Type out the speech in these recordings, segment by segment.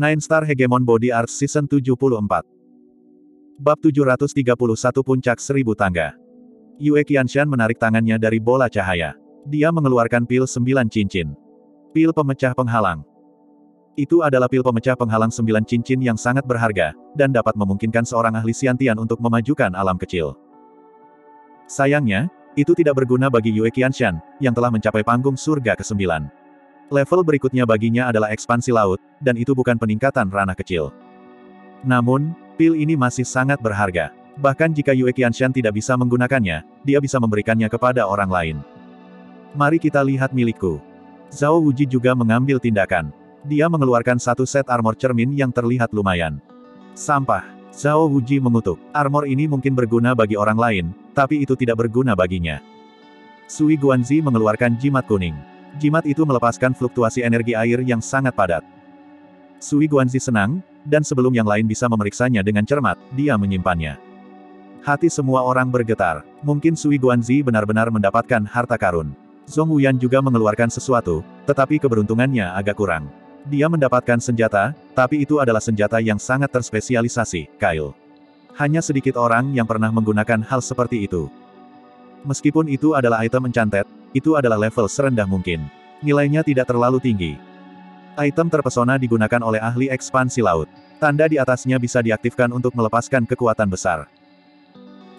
Nine Star Hegemon Body Art Season 74 Bab 731 Puncak Seribu Tangga Yue Qianshan menarik tangannya dari bola cahaya. Dia mengeluarkan pil sembilan cincin. Pil pemecah penghalang. Itu adalah pil pemecah penghalang sembilan cincin yang sangat berharga, dan dapat memungkinkan seorang ahli Siantian untuk memajukan alam kecil. Sayangnya, itu tidak berguna bagi Yue Qianshan, yang telah mencapai panggung surga ke-9. Level berikutnya baginya adalah ekspansi laut, dan itu bukan peningkatan ranah kecil. Namun, pil ini masih sangat berharga. Bahkan jika Yue Qianshan tidak bisa menggunakannya, dia bisa memberikannya kepada orang lain. Mari kita lihat milikku. Zhao Wuji juga mengambil tindakan. Dia mengeluarkan satu set armor cermin yang terlihat lumayan. Sampah. Zhao Wuji mengutuk. Armor ini mungkin berguna bagi orang lain, tapi itu tidak berguna baginya. Sui Guanzi mengeluarkan jimat kuning. Jimat itu melepaskan fluktuasi energi air yang sangat padat. Sui Guanzi senang, dan sebelum yang lain bisa memeriksanya dengan cermat, dia menyimpannya. Hati semua orang bergetar. Mungkin Sui Guanzi benar-benar mendapatkan harta karun. Zhong Wuyan juga mengeluarkan sesuatu, tetapi keberuntungannya agak kurang. Dia mendapatkan senjata, tapi itu adalah senjata yang sangat terspesialisasi, Kail. Hanya sedikit orang yang pernah menggunakan hal seperti itu. Meskipun itu adalah item encanted, itu adalah level serendah mungkin. Nilainya tidak terlalu tinggi. Item terpesona digunakan oleh ahli ekspansi laut. Tanda di atasnya bisa diaktifkan untuk melepaskan kekuatan besar.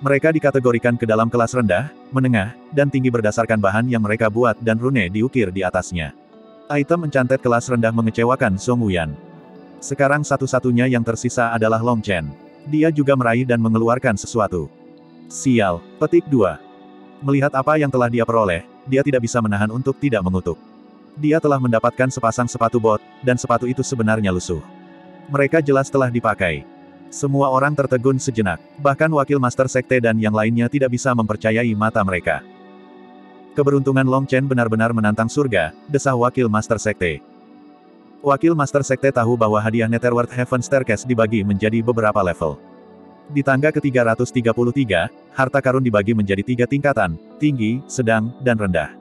Mereka dikategorikan ke dalam kelas rendah, menengah, dan tinggi berdasarkan bahan yang mereka buat dan rune diukir di atasnya. Item encantet kelas rendah mengecewakan Song Wuyan. Sekarang satu-satunya yang tersisa adalah Long Chen. Dia juga meraih dan mengeluarkan sesuatu. Sial, petik 2. Melihat apa yang telah dia peroleh, dia tidak bisa menahan untuk tidak mengutuk. Dia telah mendapatkan sepasang sepatu bot, dan sepatu itu sebenarnya lusuh. Mereka jelas telah dipakai. Semua orang tertegun sejenak. Bahkan wakil Master Sekte dan yang lainnya tidak bisa mempercayai mata mereka. Keberuntungan Long Chen benar-benar menantang surga, desah wakil Master Sekte. Wakil Master Sekte tahu bahwa hadiah Netherworld Heaven Staircase dibagi menjadi beberapa level. Di tangga ke-333, harta karun dibagi menjadi tiga tingkatan, tinggi, sedang, dan rendah.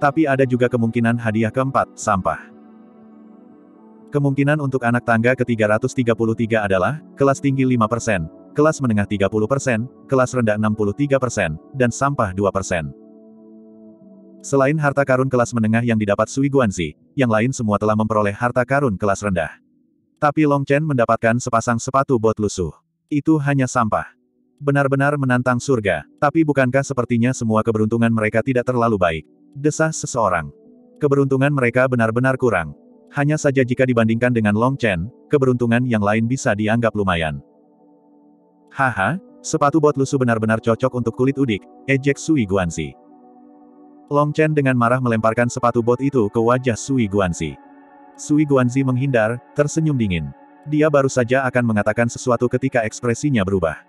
Tapi ada juga kemungkinan hadiah keempat, sampah. Kemungkinan untuk anak tangga ke-333 adalah, kelas tinggi 5%, kelas menengah 30%, kelas rendah 63%, dan sampah 2%. Selain harta karun kelas menengah yang didapat Sui Guanzi, yang lain semua telah memperoleh harta karun kelas rendah. Tapi Long Chen mendapatkan sepasang sepatu bot lusuh. Itu hanya sampah. Benar-benar menantang surga, tapi bukankah sepertinya semua keberuntungan mereka tidak terlalu baik? Desah seseorang. Keberuntungan mereka benar-benar kurang. Hanya saja jika dibandingkan dengan Long Chen, keberuntungan yang lain bisa dianggap lumayan. Haha, sepatu bot lusuh benar-benar cocok untuk kulit udik, ejek Sui Guanzi. Long Chen dengan marah melemparkan sepatu bot itu ke wajah Sui Guanzi. Sui Guanzi menghindar, tersenyum dingin. Dia baru saja akan mengatakan sesuatu ketika ekspresinya berubah.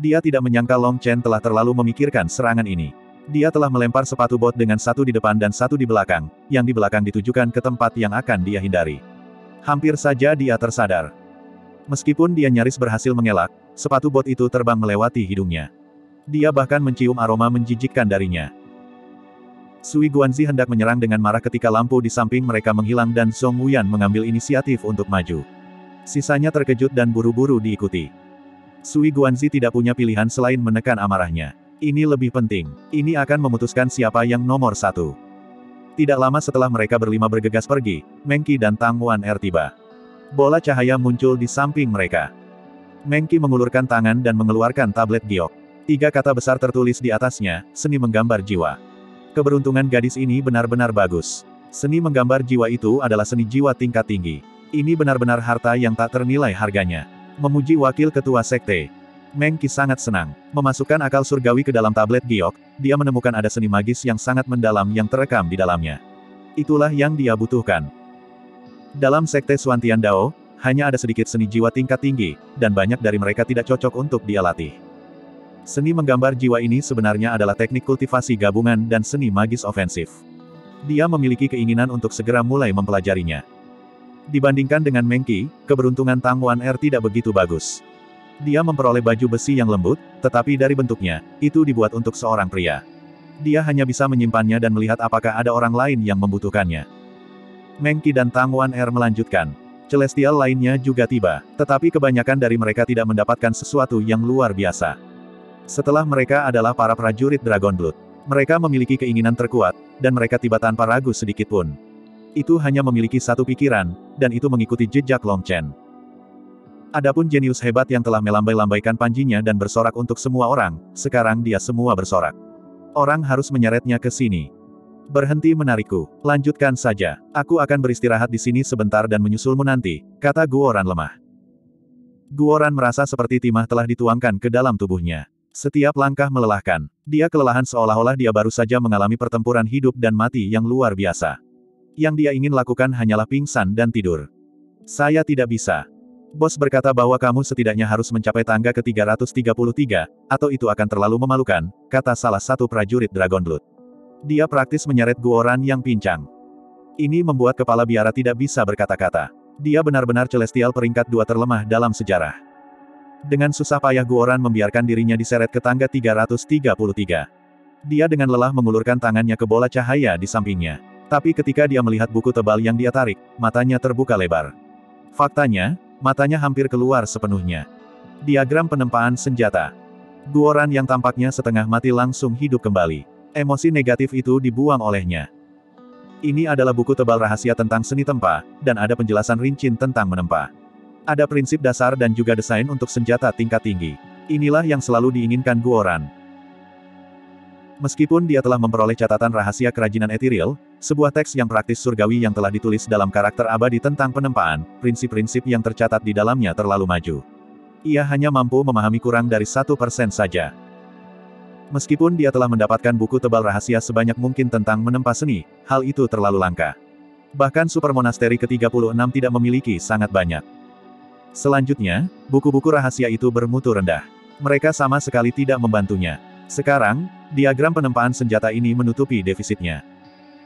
Dia tidak menyangka Long Chen telah terlalu memikirkan serangan ini. Dia telah melempar sepatu bot dengan satu di depan dan satu di belakang, yang di belakang ditujukan ke tempat yang akan dia hindari. Hampir saja dia tersadar. Meskipun dia nyaris berhasil mengelak, sepatu bot itu terbang melewati hidungnya. Dia bahkan mencium aroma menjijikkan darinya. Sui Guanzi hendak menyerang dengan marah ketika lampu di samping mereka menghilang dan Song Wuyan mengambil inisiatif untuk maju. Sisanya terkejut dan buru-buru diikuti. Sui Guanzi tidak punya pilihan selain menekan amarahnya. Ini lebih penting. Ini akan memutuskan siapa yang nomor satu. Tidak lama setelah mereka berlima bergegas pergi, Mengki dan Tang Wan Er tiba. Bola cahaya muncul di samping mereka. Mengki mengulurkan tangan dan mengeluarkan tablet giok. Tiga kata besar tertulis di atasnya, seni menggambar jiwa. Keberuntungan gadis ini benar-benar bagus. Seni menggambar jiwa itu adalah seni jiwa tingkat tinggi. Ini benar-benar harta yang tak ternilai harganya. Memuji wakil ketua sekte, Mengki sangat senang. Memasukkan akal surgawi ke dalam tablet giok, dia menemukan ada seni magis yang sangat mendalam yang terekam di dalamnya. Itulah yang dia butuhkan. Dalam sekte Suantian Dao, hanya ada sedikit seni jiwa tingkat tinggi, dan banyak dari mereka tidak cocok untuk dia latih. Seni menggambar jiwa ini sebenarnya adalah teknik kultivasi gabungan dan seni magis ofensif. Dia memiliki keinginan untuk segera mulai mempelajarinya. Dibandingkan dengan Mengki, keberuntungan Tang Wan Er tidak begitu bagus. Dia memperoleh baju besi yang lembut, tetapi dari bentuknya, itu dibuat untuk seorang pria. Dia hanya bisa menyimpannya dan melihat apakah ada orang lain yang membutuhkannya. Mengki dan Tang Wan Er melanjutkan. Celestial lainnya juga tiba, tetapi kebanyakan dari mereka tidak mendapatkan sesuatu yang luar biasa. Setelah mereka adalah para prajurit Dragon Blood. Mereka memiliki keinginan terkuat, dan mereka tiba tanpa ragu sedikit pun. Itu hanya memiliki satu pikiran, dan itu mengikuti jejak Long Chen. Adapun jenius hebat yang telah melambai-lambaikan panjinya dan bersorak untuk semua orang, sekarang dia semua bersorak. Orang harus menyeretnya ke sini. Berhenti menarikku. Lanjutkan saja. Aku akan beristirahat di sini sebentar dan menyusulmu nanti, kata Guoran lemah. Guoran merasa seperti timah telah dituangkan ke dalam tubuhnya. Setiap langkah melelahkan. Dia kelelahan seolah-olah dia baru saja mengalami pertempuran hidup dan mati yang luar biasa. Yang dia ingin lakukan hanyalah pingsan dan tidur. Saya tidak bisa. Bos berkata bahwa kamu setidaknya harus mencapai tangga ke-333, atau itu akan terlalu memalukan, kata salah satu prajurit Dragon Blood. Dia praktis menyeret Guoran yang pincang. Ini membuat kepala biara tidak bisa berkata-kata. Dia benar-benar celestial peringkat dua terlemah dalam sejarah. Dengan susah payah Guoran membiarkan dirinya diseret ke tangga 333. Dia dengan lelah mengulurkan tangannya ke bola cahaya di sampingnya. Tapi ketika dia melihat buku tebal yang dia tarik, matanya terbuka lebar. Faktanya, matanya hampir keluar sepenuhnya. Diagram penempaan senjata. Guoran yang tampaknya setengah mati langsung hidup kembali. Emosi negatif itu dibuang olehnya. Ini adalah buku tebal rahasia tentang seni tempa, dan ada penjelasan rinci tentang menempa. Ada prinsip dasar dan juga desain untuk senjata tingkat tinggi. Inilah yang selalu diinginkan Guoran. Meskipun dia telah memperoleh catatan rahasia kerajinan etiril, sebuah teks yang praktis surgawi yang telah ditulis dalam karakter abadi tentang penempaan, prinsip-prinsip yang tercatat di dalamnya terlalu maju. Ia hanya mampu memahami kurang dari satu persen saja. Meskipun dia telah mendapatkan buku tebal rahasia sebanyak mungkin tentang menempa seni, hal itu terlalu langka. Bahkan Super Monasteri ke-36 tidak memiliki sangat banyak. Selanjutnya, buku-buku rahasia itu bermutu rendah. Mereka sama sekali tidak membantunya. Sekarang, diagram penempaan senjata ini menutupi defisitnya.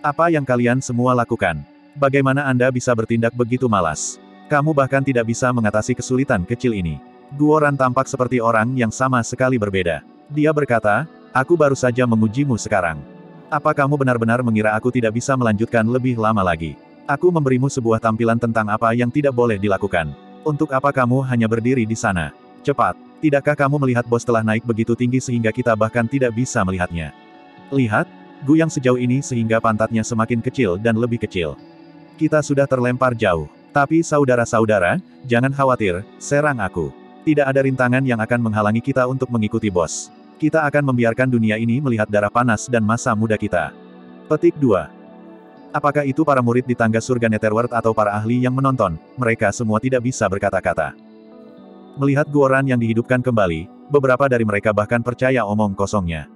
Apa yang kalian semua lakukan? Bagaimana Anda bisa bertindak begitu malas? Kamu bahkan tidak bisa mengatasi kesulitan kecil ini. Guoran tampak seperti orang yang sama sekali berbeda. Dia berkata, Aku baru saja mengujimu sekarang. Apa kamu benar-benar mengira aku tidak bisa melanjutkan lebih lama lagi? Aku memberimu sebuah tampilan tentang apa yang tidak boleh dilakukan. Untuk apa kamu hanya berdiri di sana? Cepat. Tidakkah kamu melihat bos telah naik begitu tinggi sehingga kita bahkan tidak bisa melihatnya? Lihat, Gu yang sejauh ini sehingga pantatnya semakin kecil dan lebih kecil. Kita sudah terlempar jauh. Tapi saudara-saudara, jangan khawatir, serang aku. Tidak ada rintangan yang akan menghalangi kita untuk mengikuti bos. Kita akan membiarkan dunia ini melihat darah panas dan masa muda kita. Petik 2. Apakah itu para murid di tangga surga Netherworld atau para ahli yang menonton, mereka semua tidak bisa berkata-kata. Melihat Guoran yang dihidupkan kembali, beberapa dari mereka bahkan percaya omong kosongnya.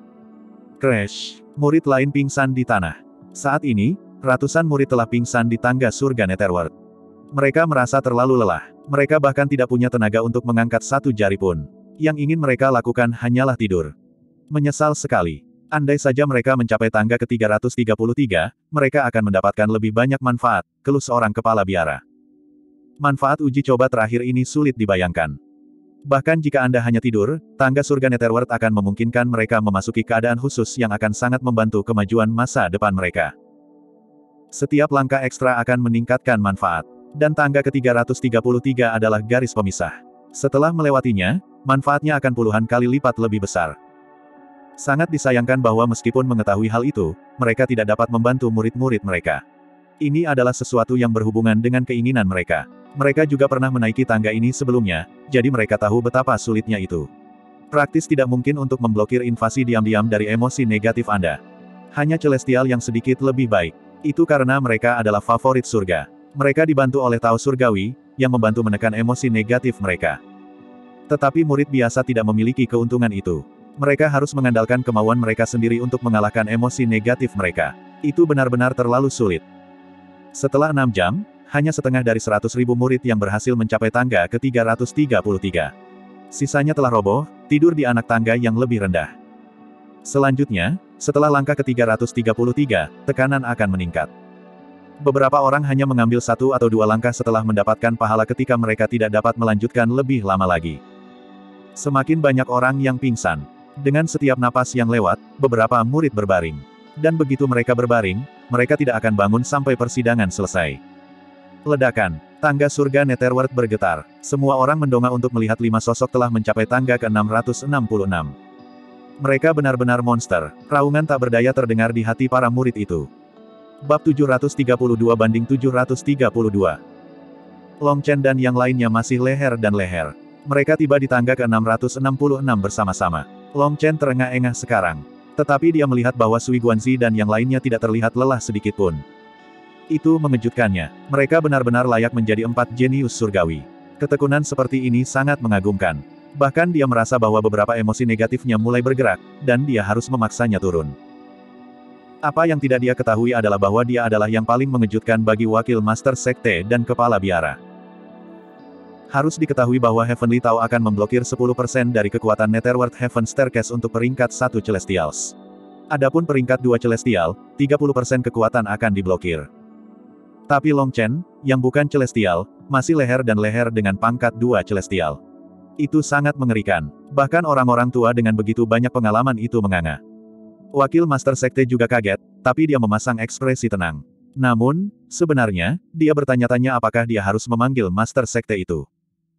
Crash. Murid lain pingsan di tanah. Saat ini, ratusan murid telah pingsan di tangga surga Netherworld. Mereka merasa terlalu lelah. Mereka bahkan tidak punya tenaga untuk mengangkat satu jari pun. Yang ingin mereka lakukan hanyalah tidur. Menyesal sekali. Andai saja mereka mencapai tangga ke-333, mereka akan mendapatkan lebih banyak manfaat, keluh seorang kepala biara. Manfaat uji coba terakhir ini sulit dibayangkan. Bahkan jika Anda hanya tidur, tangga surga Netherworld akan memungkinkan mereka memasuki keadaan khusus yang akan sangat membantu kemajuan masa depan mereka. Setiap langkah ekstra akan meningkatkan manfaat. Dan tangga ke-333 adalah garis pemisah. Setelah melewatinya, manfaatnya akan puluhan kali lipat lebih besar. Sangat disayangkan bahwa meskipun mengetahui hal itu, mereka tidak dapat membantu murid-murid mereka. Ini adalah sesuatu yang berhubungan dengan keinginan mereka. Mereka juga pernah menaiki tangga ini sebelumnya, jadi mereka tahu betapa sulitnya itu. Praktis tidak mungkin untuk memblokir invasi diam-diam dari emosi negatif Anda. Hanya celestial yang sedikit lebih baik. Itu karena mereka adalah favorit surga. Mereka dibantu oleh Tao Surgawi, yang membantu menekan emosi negatif mereka. Tetapi murid biasa tidak memiliki keuntungan itu. Mereka harus mengandalkan kemauan mereka sendiri untuk mengalahkan emosi negatif mereka. Itu benar-benar terlalu sulit. Setelah enam jam, hanya setengah dari seratus ribu murid yang berhasil mencapai tangga ke-333. Sisanya telah roboh, tidur di anak tangga yang lebih rendah. Selanjutnya, setelah langkah ke-333, tekanan akan meningkat. Beberapa orang hanya mengambil satu atau dua langkah setelah mendapatkan pahala ketika mereka tidak dapat melanjutkan lebih lama lagi. Semakin banyak orang yang pingsan. Dengan setiap napas yang lewat, beberapa murid berbaring. Dan begitu mereka berbaring, mereka tidak akan bangun sampai persidangan selesai. Ledakan. Tangga surga Netherworld bergetar. Semua orang mendongak untuk melihat lima sosok telah mencapai tangga ke-666. Mereka benar-benar monster. Raungan tak berdaya terdengar di hati para murid itu. Bab 732 banding 732. Long Chen dan yang lainnya masih leher dan leher. Mereka tiba di tangga ke-666 bersama-sama. Long Chen terengah-engah sekarang. Tetapi dia melihat bahwa Sui Guanzi dan yang lainnya tidak terlihat lelah sedikitpun. Itu mengejutkannya. Mereka benar-benar layak menjadi empat jenius surgawi. Ketekunan seperti ini sangat mengagumkan. Bahkan dia merasa bahwa beberapa emosi negatifnya mulai bergerak, dan dia harus memaksanya turun. Apa yang tidak dia ketahui adalah bahwa dia adalah yang paling mengejutkan bagi wakil Master Sekte dan Kepala Biara. Harus diketahui bahwa Heavenly Tao akan memblokir 10% dari kekuatan Netherworld Heaven Staircase untuk peringkat satu Celestials. Adapun peringkat dua Celestial, 30% kekuatan akan diblokir. Tapi Long Chen, yang bukan celestial, masih leher dan leher dengan pangkat dua celestial. Itu sangat mengerikan. Bahkan orang-orang tua dengan begitu banyak pengalaman itu menganga. Wakil Master Sekte juga kaget, tapi dia memasang ekspresi tenang. Namun, sebenarnya, dia bertanya-tanya apakah dia harus memanggil Master Sekte itu.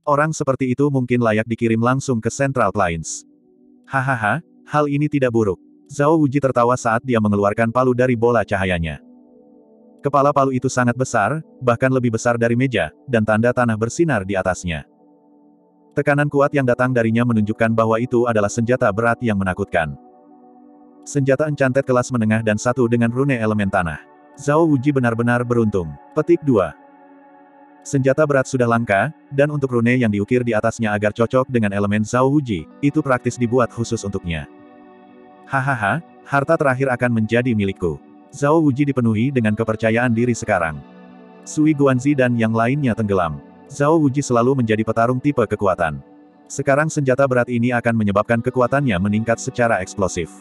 Orang seperti itu mungkin layak dikirim langsung ke Central Plains. Hahaha, hal ini tidak buruk. Zhao Wuji tertawa saat dia mengeluarkan palu dari bola cahayanya. Kepala palu itu sangat besar, bahkan lebih besar dari meja, dan tanda tanah bersinar di atasnya. Tekanan kuat yang datang darinya menunjukkan bahwa itu adalah senjata berat yang menakutkan. Senjata encantet kelas menengah dan satu dengan rune elemen tanah. Zhao Wuji benar-benar beruntung. Petik 2. Senjata berat sudah langka, dan untuk rune yang diukir di atasnya agar cocok dengan elemen Zhao Wuji, itu praktis dibuat khusus untuknya. Hahaha, harta terakhir akan menjadi milikku. Zhao Wuji dipenuhi dengan kepercayaan diri sekarang. Sui Guanzi dan yang lainnya tenggelam. Zhao Wuji selalu menjadi petarung tipe kekuatan. Sekarang senjata berat ini akan menyebabkan kekuatannya meningkat secara eksplosif.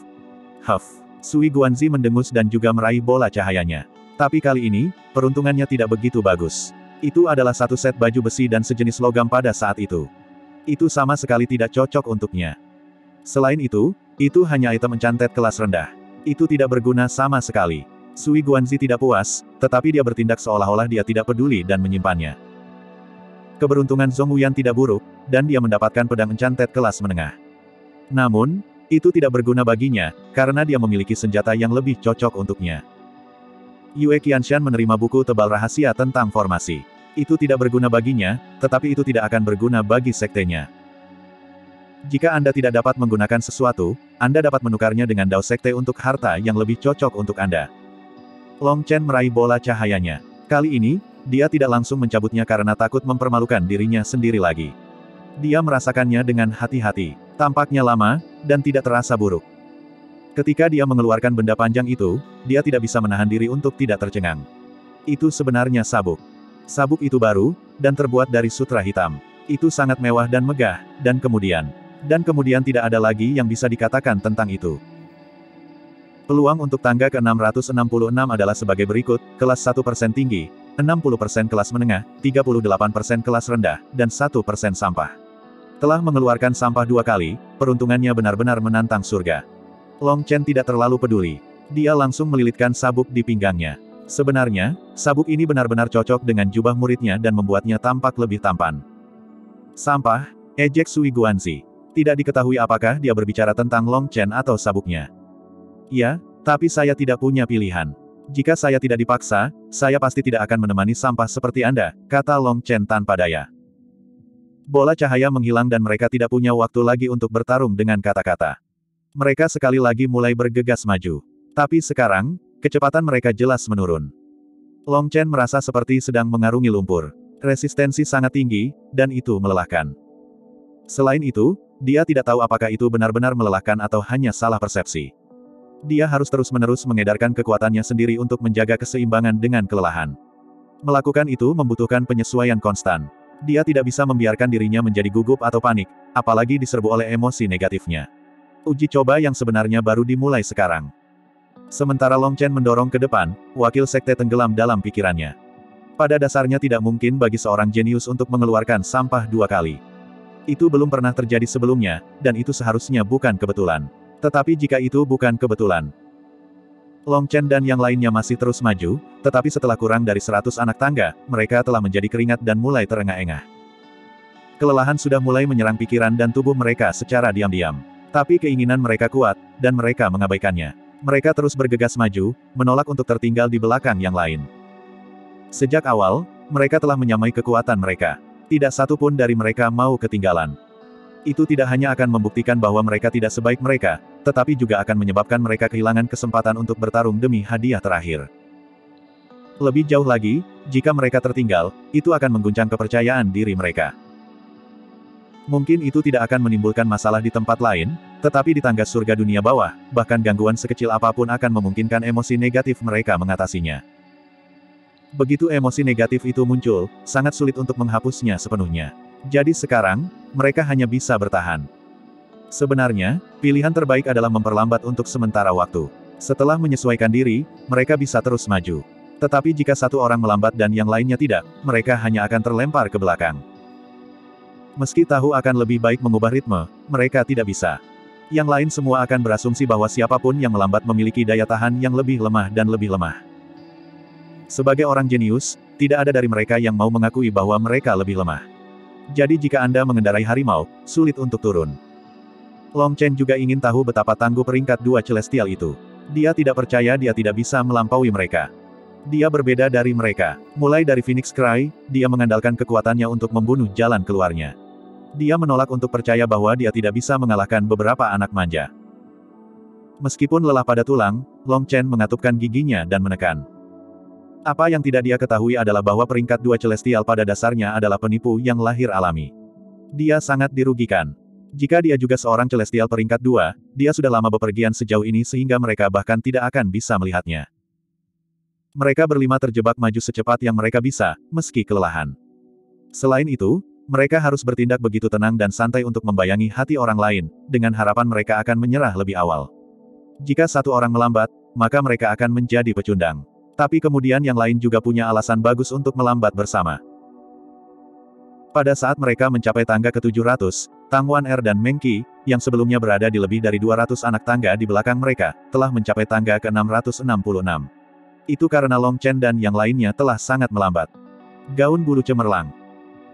Huff. Sui Guanzi mendengus dan juga meraih bola cahayanya. Tapi kali ini, peruntungannya tidak begitu bagus. Itu adalah satu set baju besi dan sejenis logam pada saat itu. Itu sama sekali tidak cocok untuknya. Selain itu, itu hanya item encantet kelas rendah. Itu tidak berguna sama sekali. Sui Guanzi tidak puas, tetapi dia bertindak seolah-olah dia tidak peduli dan menyimpannya. Keberuntungan Zhong Wuyan tidak buruk, dan dia mendapatkan pedang encantet kelas menengah. Namun, itu tidak berguna baginya, karena dia memiliki senjata yang lebih cocok untuknya. Yue Qianshan menerima buku tebal rahasia tentang formasi. Itu tidak berguna baginya, tetapi itu tidak akan berguna bagi sektenya. Jika Anda tidak dapat menggunakan sesuatu, Anda dapat menukarnya dengan Dao Sekte untuk harta yang lebih cocok untuk Anda. Long Chen meraih bola cahayanya. Kali ini, dia tidak langsung mencabutnya karena takut mempermalukan dirinya sendiri lagi. Dia merasakannya dengan hati-hati. Tampaknya lama, dan tidak terasa buruk. Ketika dia mengeluarkan benda panjang itu, dia tidak bisa menahan diri untuk tidak tercengang. Itu sebenarnya sabuk. Sabuk itu baru, dan terbuat dari sutra hitam. Itu sangat mewah dan megah, dan kemudian, dan kemudian tidak ada lagi yang bisa dikatakan tentang itu. Peluang untuk tangga ke-666 adalah sebagai berikut, kelas 1% tinggi, 60% kelas menengah, 38% kelas rendah, dan 1% sampah. Telah mengeluarkan sampah dua kali, peruntungannya benar-benar menantang surga. Long Chen tidak terlalu peduli. Dia langsung melilitkan sabuk di pinggangnya. Sebenarnya, sabuk ini benar-benar cocok dengan jubah muridnya dan membuatnya tampak lebih tampan. Sampah, ejek Sui Guanzi. Tidak diketahui apakah dia berbicara tentang Long Chen atau sabuknya. Ya, tapi saya tidak punya pilihan. Jika saya tidak dipaksa, saya pasti tidak akan menemani sampah seperti Anda, kata Long Chen tanpa daya. Bola cahaya menghilang dan mereka tidak punya waktu lagi untuk bertarung dengan kata-kata. Mereka sekali lagi mulai bergegas maju. Tapi sekarang, kecepatan mereka jelas menurun. Long Chen merasa seperti sedang mengarungi lumpur. Resistensi sangat tinggi, dan itu melelahkan. Selain itu, dia tidak tahu apakah itu benar-benar melelahkan atau hanya salah persepsi. Dia harus terus-menerus mengedarkan kekuatannya sendiri untuk menjaga keseimbangan dengan kelelahan. Melakukan itu membutuhkan penyesuaian konstan. Dia tidak bisa membiarkan dirinya menjadi gugup atau panik, apalagi diserbu oleh emosi negatifnya. Uji coba yang sebenarnya baru dimulai sekarang. Sementara Long Chen mendorong ke depan, wakil sekte tenggelam dalam pikirannya. Pada dasarnya tidak mungkin bagi seorang jenius untuk mengeluarkan sampah dua kali. Itu belum pernah terjadi sebelumnya, dan itu seharusnya bukan kebetulan. Tetapi jika itu bukan kebetulan, Long Chen dan yang lainnya masih terus maju, tetapi setelah kurang dari 100 anak tangga, mereka telah menjadi keringat dan mulai terengah-engah. Kelelahan sudah mulai menyerang pikiran dan tubuh mereka secara diam-diam. Tapi keinginan mereka kuat, dan mereka mengabaikannya. Mereka terus bergegas maju, menolak untuk tertinggal di belakang yang lain. Sejak awal, mereka telah menyamai kekuatan mereka. Tidak satu pun dari mereka mau ketinggalan. Itu tidak hanya akan membuktikan bahwa mereka tidak sebaik mereka, tetapi juga akan menyebabkan mereka kehilangan kesempatan untuk bertarung demi hadiah terakhir. Lebih jauh lagi, jika mereka tertinggal, itu akan mengguncang kepercayaan diri mereka. Mungkin itu tidak akan menimbulkan masalah di tempat lain, tetapi di tangga surga dunia bawah, bahkan gangguan sekecil apa pun akan memungkinkan emosi negatif mereka mengatasinya. Begitu emosi negatif itu muncul, sangat sulit untuk menghapusnya sepenuhnya. Jadi sekarang, mereka hanya bisa bertahan. Sebenarnya, pilihan terbaik adalah memperlambat untuk sementara waktu. Setelah menyesuaikan diri, mereka bisa terus maju. Tetapi jika satu orang melambat dan yang lainnya tidak, mereka hanya akan terlempar ke belakang. Meski tahu akan lebih baik mengubah ritme, mereka tidak bisa. Yang lain semua akan berasumsi bahwa siapa pun yang melambat memiliki daya tahan yang lebih lemah dan lebih lemah. Sebagai orang jenius, tidak ada dari mereka yang mau mengakui bahwa mereka lebih lemah. Jadi jika Anda mengendarai harimau, sulit untuk turun. Long Chen juga ingin tahu betapa tangguh peringkat dua celestial itu. Dia tidak percaya dia tidak bisa melampaui mereka. Dia berbeda dari mereka. Mulai dari Phoenix Cry, dia mengandalkan kekuatannya untuk membunuh jalan keluarnya. Dia menolak untuk percaya bahwa dia tidak bisa mengalahkan beberapa anak manja. Meskipun lelah pada tulang, Long Chen mengatupkan giginya dan menekan. Apa yang tidak dia ketahui adalah bahwa peringkat dua celestial pada dasarnya adalah penipu yang lahir alami. Dia sangat dirugikan. Jika dia juga seorang celestial peringkat dua, dia sudah lama bepergian sejauh ini sehingga mereka bahkan tidak akan bisa melihatnya. Mereka berlima terjebak maju secepat yang mereka bisa, meski kelelahan. Selain itu, mereka harus bertindak begitu tenang dan santai untuk membayangi hati orang lain, dengan harapan mereka akan menyerah lebih awal. Jika satu orang melambat, maka mereka akan menjadi pecundang. Tapi kemudian yang lain juga punya alasan bagus untuk melambat bersama. Pada saat mereka mencapai tangga ke-700, Tang Wan Er dan Meng Qi, yang sebelumnya berada di lebih dari 200 anak tangga di belakang mereka, telah mencapai tangga ke-666. Itu karena Long Chen dan yang lainnya telah sangat melambat. Gaun bulu cemerlang.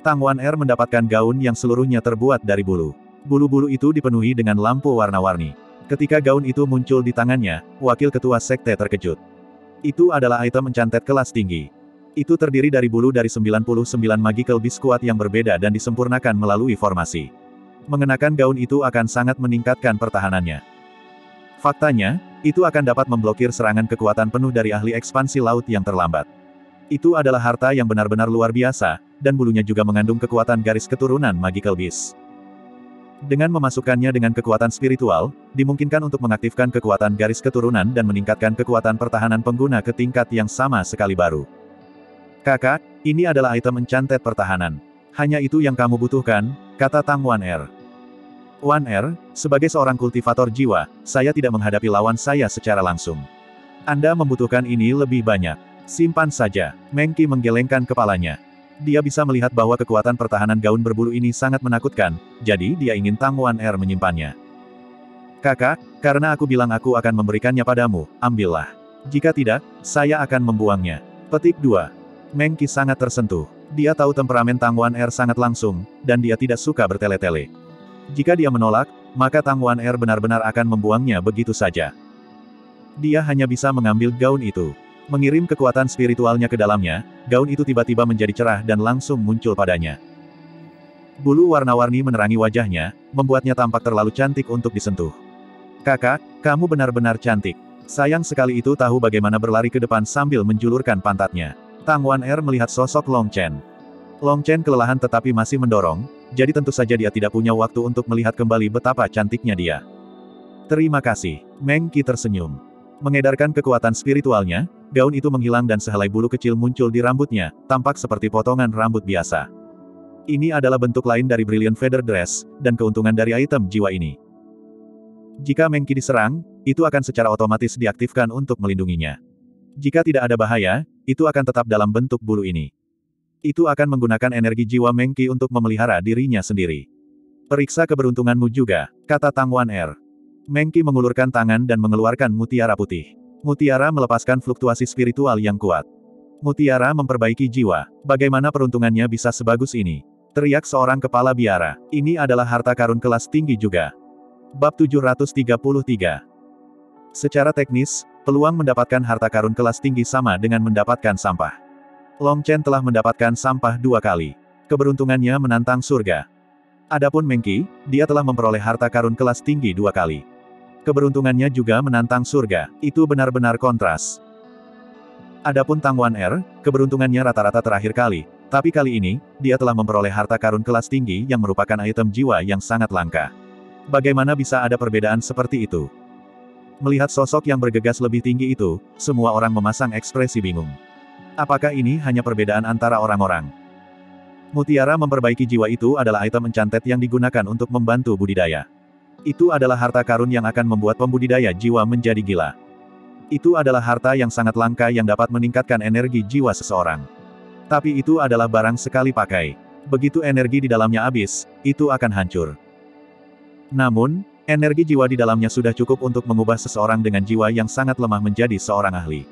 Tang Wan Er mendapatkan gaun yang seluruhnya terbuat dari bulu. Bulu-bulu itu dipenuhi dengan lampu warna-warni. Ketika gaun itu muncul di tangannya, wakil ketua sekte terkejut. Itu adalah item encantet kelas tinggi. Itu terdiri dari bulu dari 99 magical biskuat yang berbeda dan disempurnakan melalui formasi. Mengenakan gaun itu akan sangat meningkatkan pertahanannya. Faktanya, itu akan dapat memblokir serangan kekuatan penuh dari ahli ekspansi laut yang terlambat. Itu adalah harta yang benar-benar luar biasa, dan bulunya juga mengandung kekuatan garis keturunan magical beast. Dengan memasukkannya dengan kekuatan spiritual, dimungkinkan untuk mengaktifkan kekuatan garis keturunan dan meningkatkan kekuatan pertahanan pengguna ke tingkat yang sama sekali baru. Kakak, ini adalah item encantet pertahanan. Hanya itu yang kamu butuhkan, kata Tang Wan Er. Wan Er, sebagai seorang kultivator jiwa, saya tidak menghadapi lawan saya secara langsung. Anda membutuhkan ini lebih banyak. Simpan saja. Mengki menggelengkan kepalanya. Dia bisa melihat bahwa kekuatan pertahanan gaun berbulu ini sangat menakutkan, jadi dia ingin Tang Wan Er menyimpannya. Kakak, karena aku bilang aku akan memberikannya padamu, ambillah. Jika tidak, saya akan membuangnya. Petik 2. Meng Qi sangat tersentuh. Dia tahu temperamen Tang Wan Er sangat langsung, dan dia tidak suka bertele-tele. Jika dia menolak, maka Tang Wan Er benar-benar akan membuangnya begitu saja. Dia hanya bisa mengambil gaun itu. Mengirim kekuatan spiritualnya ke dalamnya, gaun itu tiba-tiba menjadi cerah dan langsung muncul padanya. Bulu warna-warni menerangi wajahnya, membuatnya tampak terlalu cantik untuk disentuh. Kakak, kamu benar-benar cantik. Sayang sekali itu tahu bagaimana berlari ke depan sambil menjulurkan pantatnya. Tang Wan Er melihat sosok Long Chen. Long Chen kelelahan tetapi masih mendorong, jadi tentu saja dia tidak punya waktu untuk melihat kembali betapa cantiknya dia. Terima kasih. Meng Qi tersenyum. Mengedarkan kekuatan spiritualnya, gaun itu menghilang dan sehelai bulu kecil muncul di rambutnya, tampak seperti potongan rambut biasa. Ini adalah bentuk lain dari Brilliant Feather Dress, dan keuntungan dari item jiwa ini. Jika Meng Qi diserang, itu akan secara otomatis diaktifkan untuk melindunginya. Jika tidak ada bahaya, itu akan tetap dalam bentuk bulu ini. Itu akan menggunakan energi jiwa Mengki untuk memelihara dirinya sendiri. Periksa keberuntunganmu juga, kata Tang Wan Er. Mengki mengulurkan tangan dan mengeluarkan mutiara putih. Mutiara melepaskan fluktuasi spiritual yang kuat. Mutiara memperbaiki jiwa. Bagaimana peruntungannya bisa sebagus ini? Teriak seorang kepala biara. Ini adalah harta karun kelas tinggi juga. Bab 733 Secara teknis, peluang mendapatkan harta karun kelas tinggi sama dengan mendapatkan sampah. Long Chen telah mendapatkan sampah dua kali. Keberuntungannya menantang surga. Adapun Mengki, dia telah memperoleh harta karun kelas tinggi dua kali. Keberuntungannya juga menantang surga, itu benar-benar kontras. Adapun Tang Wan Er, keberuntungannya rata-rata terakhir kali, tapi kali ini, dia telah memperoleh harta karun kelas tinggi yang merupakan item jiwa yang sangat langka. Bagaimana bisa ada perbedaan seperti itu? Melihat sosok yang bergegas lebih tinggi itu, semua orang memasang ekspresi bingung. Apakah ini hanya perbedaan antara orang-orang? Mutiara memperbaiki jiwa itu adalah item encantet yang digunakan untuk membantu budidaya. Itu adalah harta karun yang akan membuat pembudidaya jiwa menjadi gila. Itu adalah harta yang sangat langka yang dapat meningkatkan energi jiwa seseorang. Tapi itu adalah barang sekali pakai. Begitu energi di dalamnya habis, itu akan hancur. Namun, energi jiwa di dalamnya sudah cukup untuk mengubah seseorang dengan jiwa yang sangat lemah menjadi seorang ahli.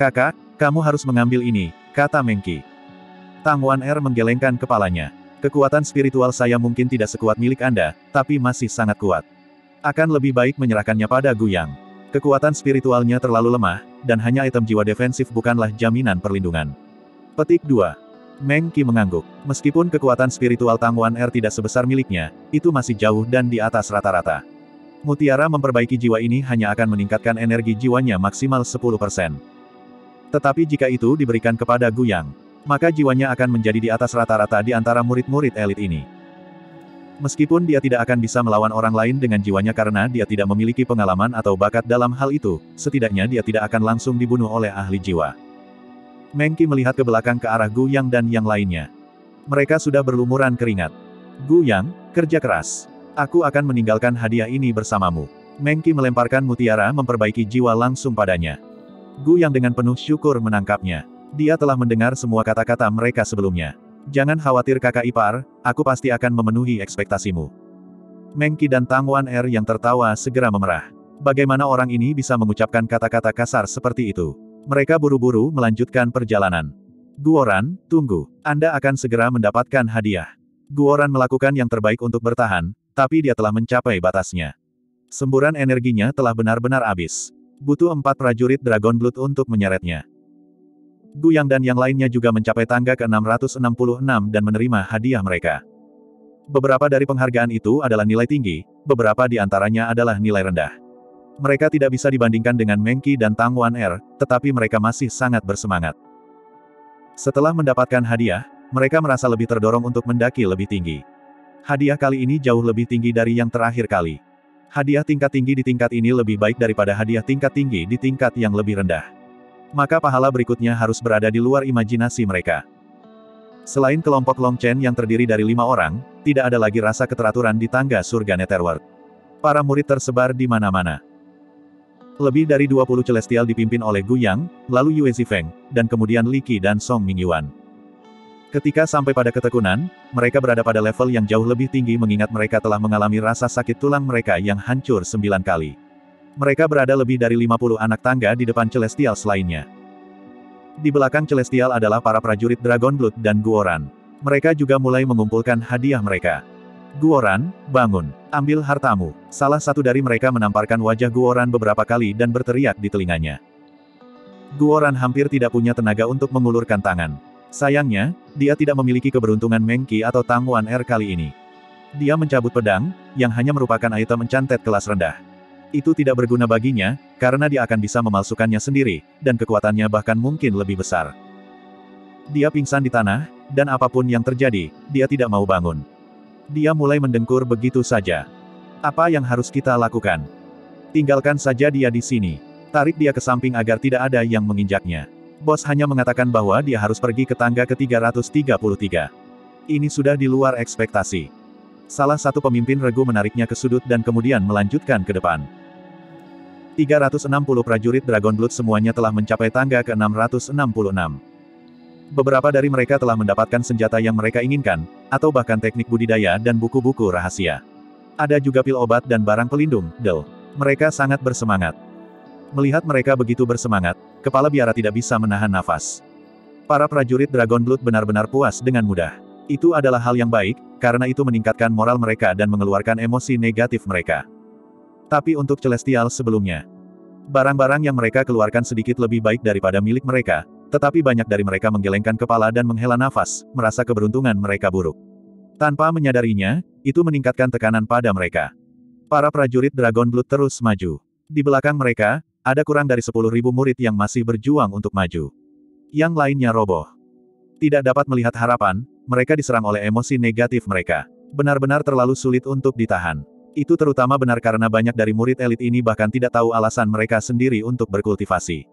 Kakak, kamu harus mengambil ini, kata Mengki. Tang Wan Er menggelengkan kepalanya. Kekuatan spiritual saya mungkin tidak sekuat milik Anda, tapi masih sangat kuat. Akan lebih baik menyerahkannya pada Guyang. Kekuatan spiritualnya terlalu lemah, dan hanya item jiwa defensif bukanlah jaminan perlindungan. Petik 2. Meng Qi mengangguk. Meskipun kekuatan spiritual Tang Wan Er tidak sebesar miliknya, itu masih jauh dan di atas rata-rata. Mutiara memperbaiki jiwa ini hanya akan meningkatkan energi jiwanya maksimal 10%. Tetapi jika itu diberikan kepada Guyang, maka jiwanya akan menjadi di atas rata-rata di antara murid-murid elit ini. Meskipun dia tidak akan bisa melawan orang lain dengan jiwanya karena dia tidak memiliki pengalaman atau bakat dalam hal itu, setidaknya dia tidak akan langsung dibunuh oleh ahli jiwa. Mengki melihat ke belakang ke arah Gu Yang dan yang lainnya. Mereka sudah berlumuran keringat. Gu Yang, kerja keras. Aku akan meninggalkan hadiah ini bersamamu. Mengki melemparkan mutiara memperbaiki jiwa langsung padanya. Gu Yang dengan penuh syukur menangkapnya. Dia telah mendengar semua kata-kata mereka sebelumnya. Jangan khawatir kakak ipar, aku pasti akan memenuhi ekspektasimu. Mengki dan Tang Wan Er yang tertawa segera memerah. Bagaimana orang ini bisa mengucapkan kata-kata kasar seperti itu? Mereka buru-buru melanjutkan perjalanan. Guoran, tunggu. Anda akan segera mendapatkan hadiah. Guoran melakukan yang terbaik untuk bertahan, tapi dia telah mencapai batasnya. Semburan energinya telah benar-benar habis. Butuh empat prajurit Dragon Blood untuk menyeretnya. Guyang dan yang lainnya juga mencapai tangga ke-666 dan menerima hadiah mereka. Beberapa dari penghargaan itu adalah nilai tinggi, beberapa di antaranya adalah nilai rendah. Mereka tidak bisa dibandingkan dengan Mengki dan Tang Wan Er, tetapi mereka masih sangat bersemangat. Setelah mendapatkan hadiah, mereka merasa lebih terdorong untuk mendaki lebih tinggi. Hadiah kali ini jauh lebih tinggi dari yang terakhir kali. Hadiah tingkat tinggi di tingkat ini lebih baik daripada hadiah tingkat tinggi di tingkat yang lebih rendah maka pahala berikutnya harus berada di luar imajinasi mereka. Selain kelompok Long Chen yang terdiri dari lima orang, tidak ada lagi rasa keteraturan di tangga surga Netherworld. Para murid tersebar di mana-mana. Lebih dari 20 celestial dipimpin oleh Gu Yang, lalu Yue Zifeng, dan kemudian Li Qi dan Song Mingyuan. Ketika sampai pada ketekunan, mereka berada pada level yang jauh lebih tinggi mengingat mereka telah mengalami rasa sakit tulang mereka yang hancur sembilan kali. Mereka berada lebih dari 50 anak tangga di depan Celestial selainnya. Di belakang Celestial adalah para prajurit Dragon Blood dan Guoran. Mereka juga mulai mengumpulkan hadiah mereka. Guoran, bangun, ambil hartamu. Salah satu dari mereka menamparkan wajah Guoran beberapa kali dan berteriak di telinganya. Guoran hampir tidak punya tenaga untuk mengulurkan tangan. Sayangnya, dia tidak memiliki keberuntungan Mengki atau Tang Wan Er kali ini. Dia mencabut pedang, yang hanya merupakan item encantet kelas rendah itu tidak berguna baginya, karena dia akan bisa memalsukannya sendiri, dan kekuatannya bahkan mungkin lebih besar. Dia pingsan di tanah, dan apa pun yang terjadi, dia tidak mau bangun. Dia mulai mendengkur begitu saja. Apa yang harus kita lakukan? Tinggalkan saja dia di sini. Tarik dia ke samping agar tidak ada yang menginjaknya. Bos hanya mengatakan bahwa dia harus pergi ke tangga ke-333. Ini sudah di luar ekspektasi. Salah satu pemimpin regu menariknya ke sudut dan kemudian melanjutkan ke depan. 360 prajurit Dragon Blood semuanya telah mencapai tangga ke-666. Beberapa dari mereka telah mendapatkan senjata yang mereka inginkan, atau bahkan teknik budidaya dan buku-buku rahasia. Ada juga pil obat dan barang pelindung, Del. Mereka sangat bersemangat. Melihat mereka begitu bersemangat, kepala biara tidak bisa menahan nafas. Para prajurit Dragon Blood benar-benar puas dengan mudah. Itu adalah hal yang baik, karena itu meningkatkan moral mereka dan mengeluarkan emosi negatif mereka. Tapi untuk Celestial sebelumnya, barang-barang yang mereka keluarkan sedikit lebih baik daripada milik mereka, tetapi banyak dari mereka menggelengkan kepala dan menghela nafas, merasa keberuntungan mereka buruk. Tanpa menyadarinya, itu meningkatkan tekanan pada mereka. Para prajurit Dragon Blood terus maju. Di belakang mereka, ada kurang dari 10.000 murid yang masih berjuang untuk maju. Yang lainnya roboh. Tidak dapat melihat harapan, mereka diserang oleh emosi negatif mereka. Benar-benar terlalu sulit untuk ditahan. Itu terutama benar karena banyak dari murid elit ini bahkan tidak tahu alasan mereka sendiri untuk berkultivasi.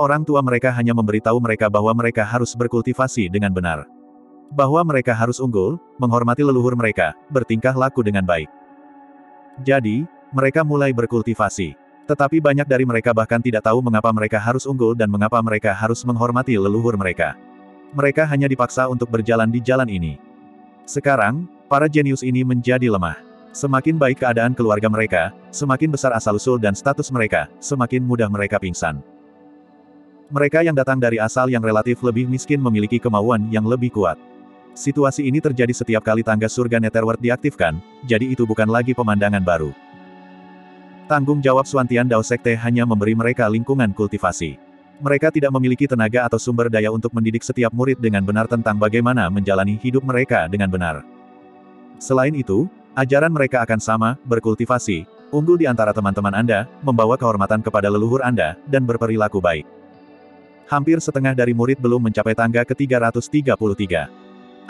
Orang tua mereka hanya memberitahu mereka bahwa mereka harus berkultivasi dengan benar. Bahwa mereka harus unggul, menghormati leluhur mereka, bertingkah laku dengan baik. Jadi, mereka mulai berkultivasi. Tetapi banyak dari mereka bahkan tidak tahu mengapa mereka harus unggul dan mengapa mereka harus menghormati leluhur mereka. Mereka hanya dipaksa untuk berjalan di jalan ini. Sekarang, para jenius ini menjadi lemah. Semakin baik keadaan keluarga mereka, semakin besar asal-usul dan status mereka, semakin mudah mereka pingsan. Mereka yang datang dari asal yang relatif lebih miskin memiliki kemauan yang lebih kuat. Situasi ini terjadi setiap kali tangga surga Netherworld diaktifkan, jadi itu bukan lagi pemandangan baru. Tanggung jawab Swantian Dao Sekte hanya memberi mereka lingkungan kultivasi. Mereka tidak memiliki tenaga atau sumber daya untuk mendidik setiap murid dengan benar tentang bagaimana menjalani hidup mereka dengan benar. Selain itu, Ajaran mereka akan sama, berkultivasi, unggul di antara teman-teman Anda, membawa kehormatan kepada leluhur Anda, dan berperilaku baik. Hampir setengah dari murid belum mencapai tangga ke-333.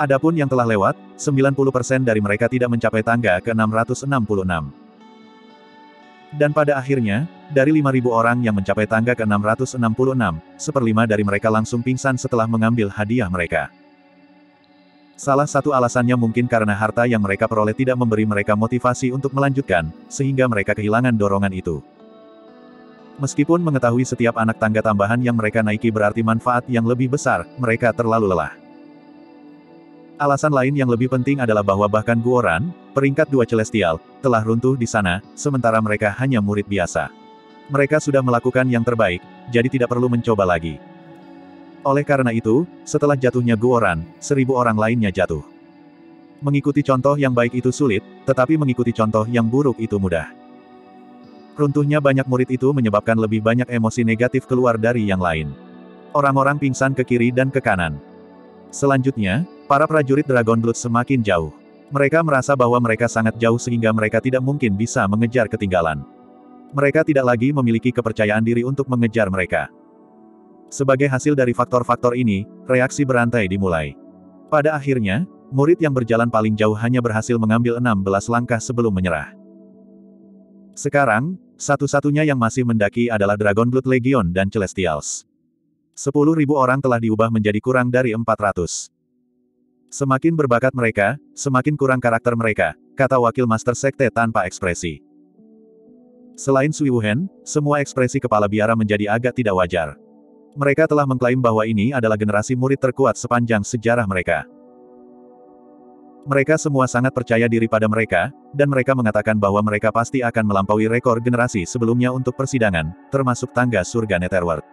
Adapun yang telah lewat, 90% dari mereka tidak mencapai tangga ke-666. Dan pada akhirnya, dari 5.000 orang yang mencapai tangga ke-666, seperlima dari mereka langsung pingsan setelah mengambil hadiah mereka. Salah satu alasannya mungkin karena harta yang mereka peroleh tidak memberi mereka motivasi untuk melanjutkan, sehingga mereka kehilangan dorongan itu. Meskipun mengetahui setiap anak tangga tambahan yang mereka naiki berarti manfaat yang lebih besar, mereka terlalu lelah. Alasan lain yang lebih penting adalah bahwa bahkan Guoran, peringkat dua celestial, telah runtuh di sana, sementara mereka hanya murid biasa. Mereka sudah melakukan yang terbaik, jadi tidak perlu mencoba lagi. Oleh karena itu, setelah jatuhnya Guoran, seribu orang lainnya jatuh. Mengikuti contoh yang baik itu sulit, tetapi mengikuti contoh yang buruk itu mudah. Runtuhnya banyak murid itu menyebabkan lebih banyak emosi negatif keluar dari yang lain. Orang-orang pingsan ke kiri dan ke kanan. Selanjutnya, para prajurit Dragon Blood semakin jauh. Mereka merasa bahwa mereka sangat jauh sehingga mereka tidak mungkin bisa mengejar ketinggalan. Mereka tidak lagi memiliki kepercayaan diri untuk mengejar mereka. Sebagai hasil dari faktor-faktor ini, reaksi berantai dimulai. Pada akhirnya, murid yang berjalan paling jauh hanya berhasil mengambil 16 langkah sebelum menyerah. Sekarang, satu-satunya yang masih mendaki adalah Dragon Blood Legion dan Celestials. 10.000 orang telah diubah menjadi kurang dari 400. Semakin berbakat mereka, semakin kurang karakter mereka, kata wakil Master Sekte tanpa ekspresi. Selain Sui Wuhen, semua ekspresi kepala biara menjadi agak tidak wajar. Mereka telah mengklaim bahwa ini adalah generasi murid terkuat sepanjang sejarah mereka. Mereka semua sangat percaya diri pada mereka, dan mereka mengatakan bahwa mereka pasti akan melampaui rekor generasi sebelumnya untuk persidangan, termasuk tangga surga Netherworld.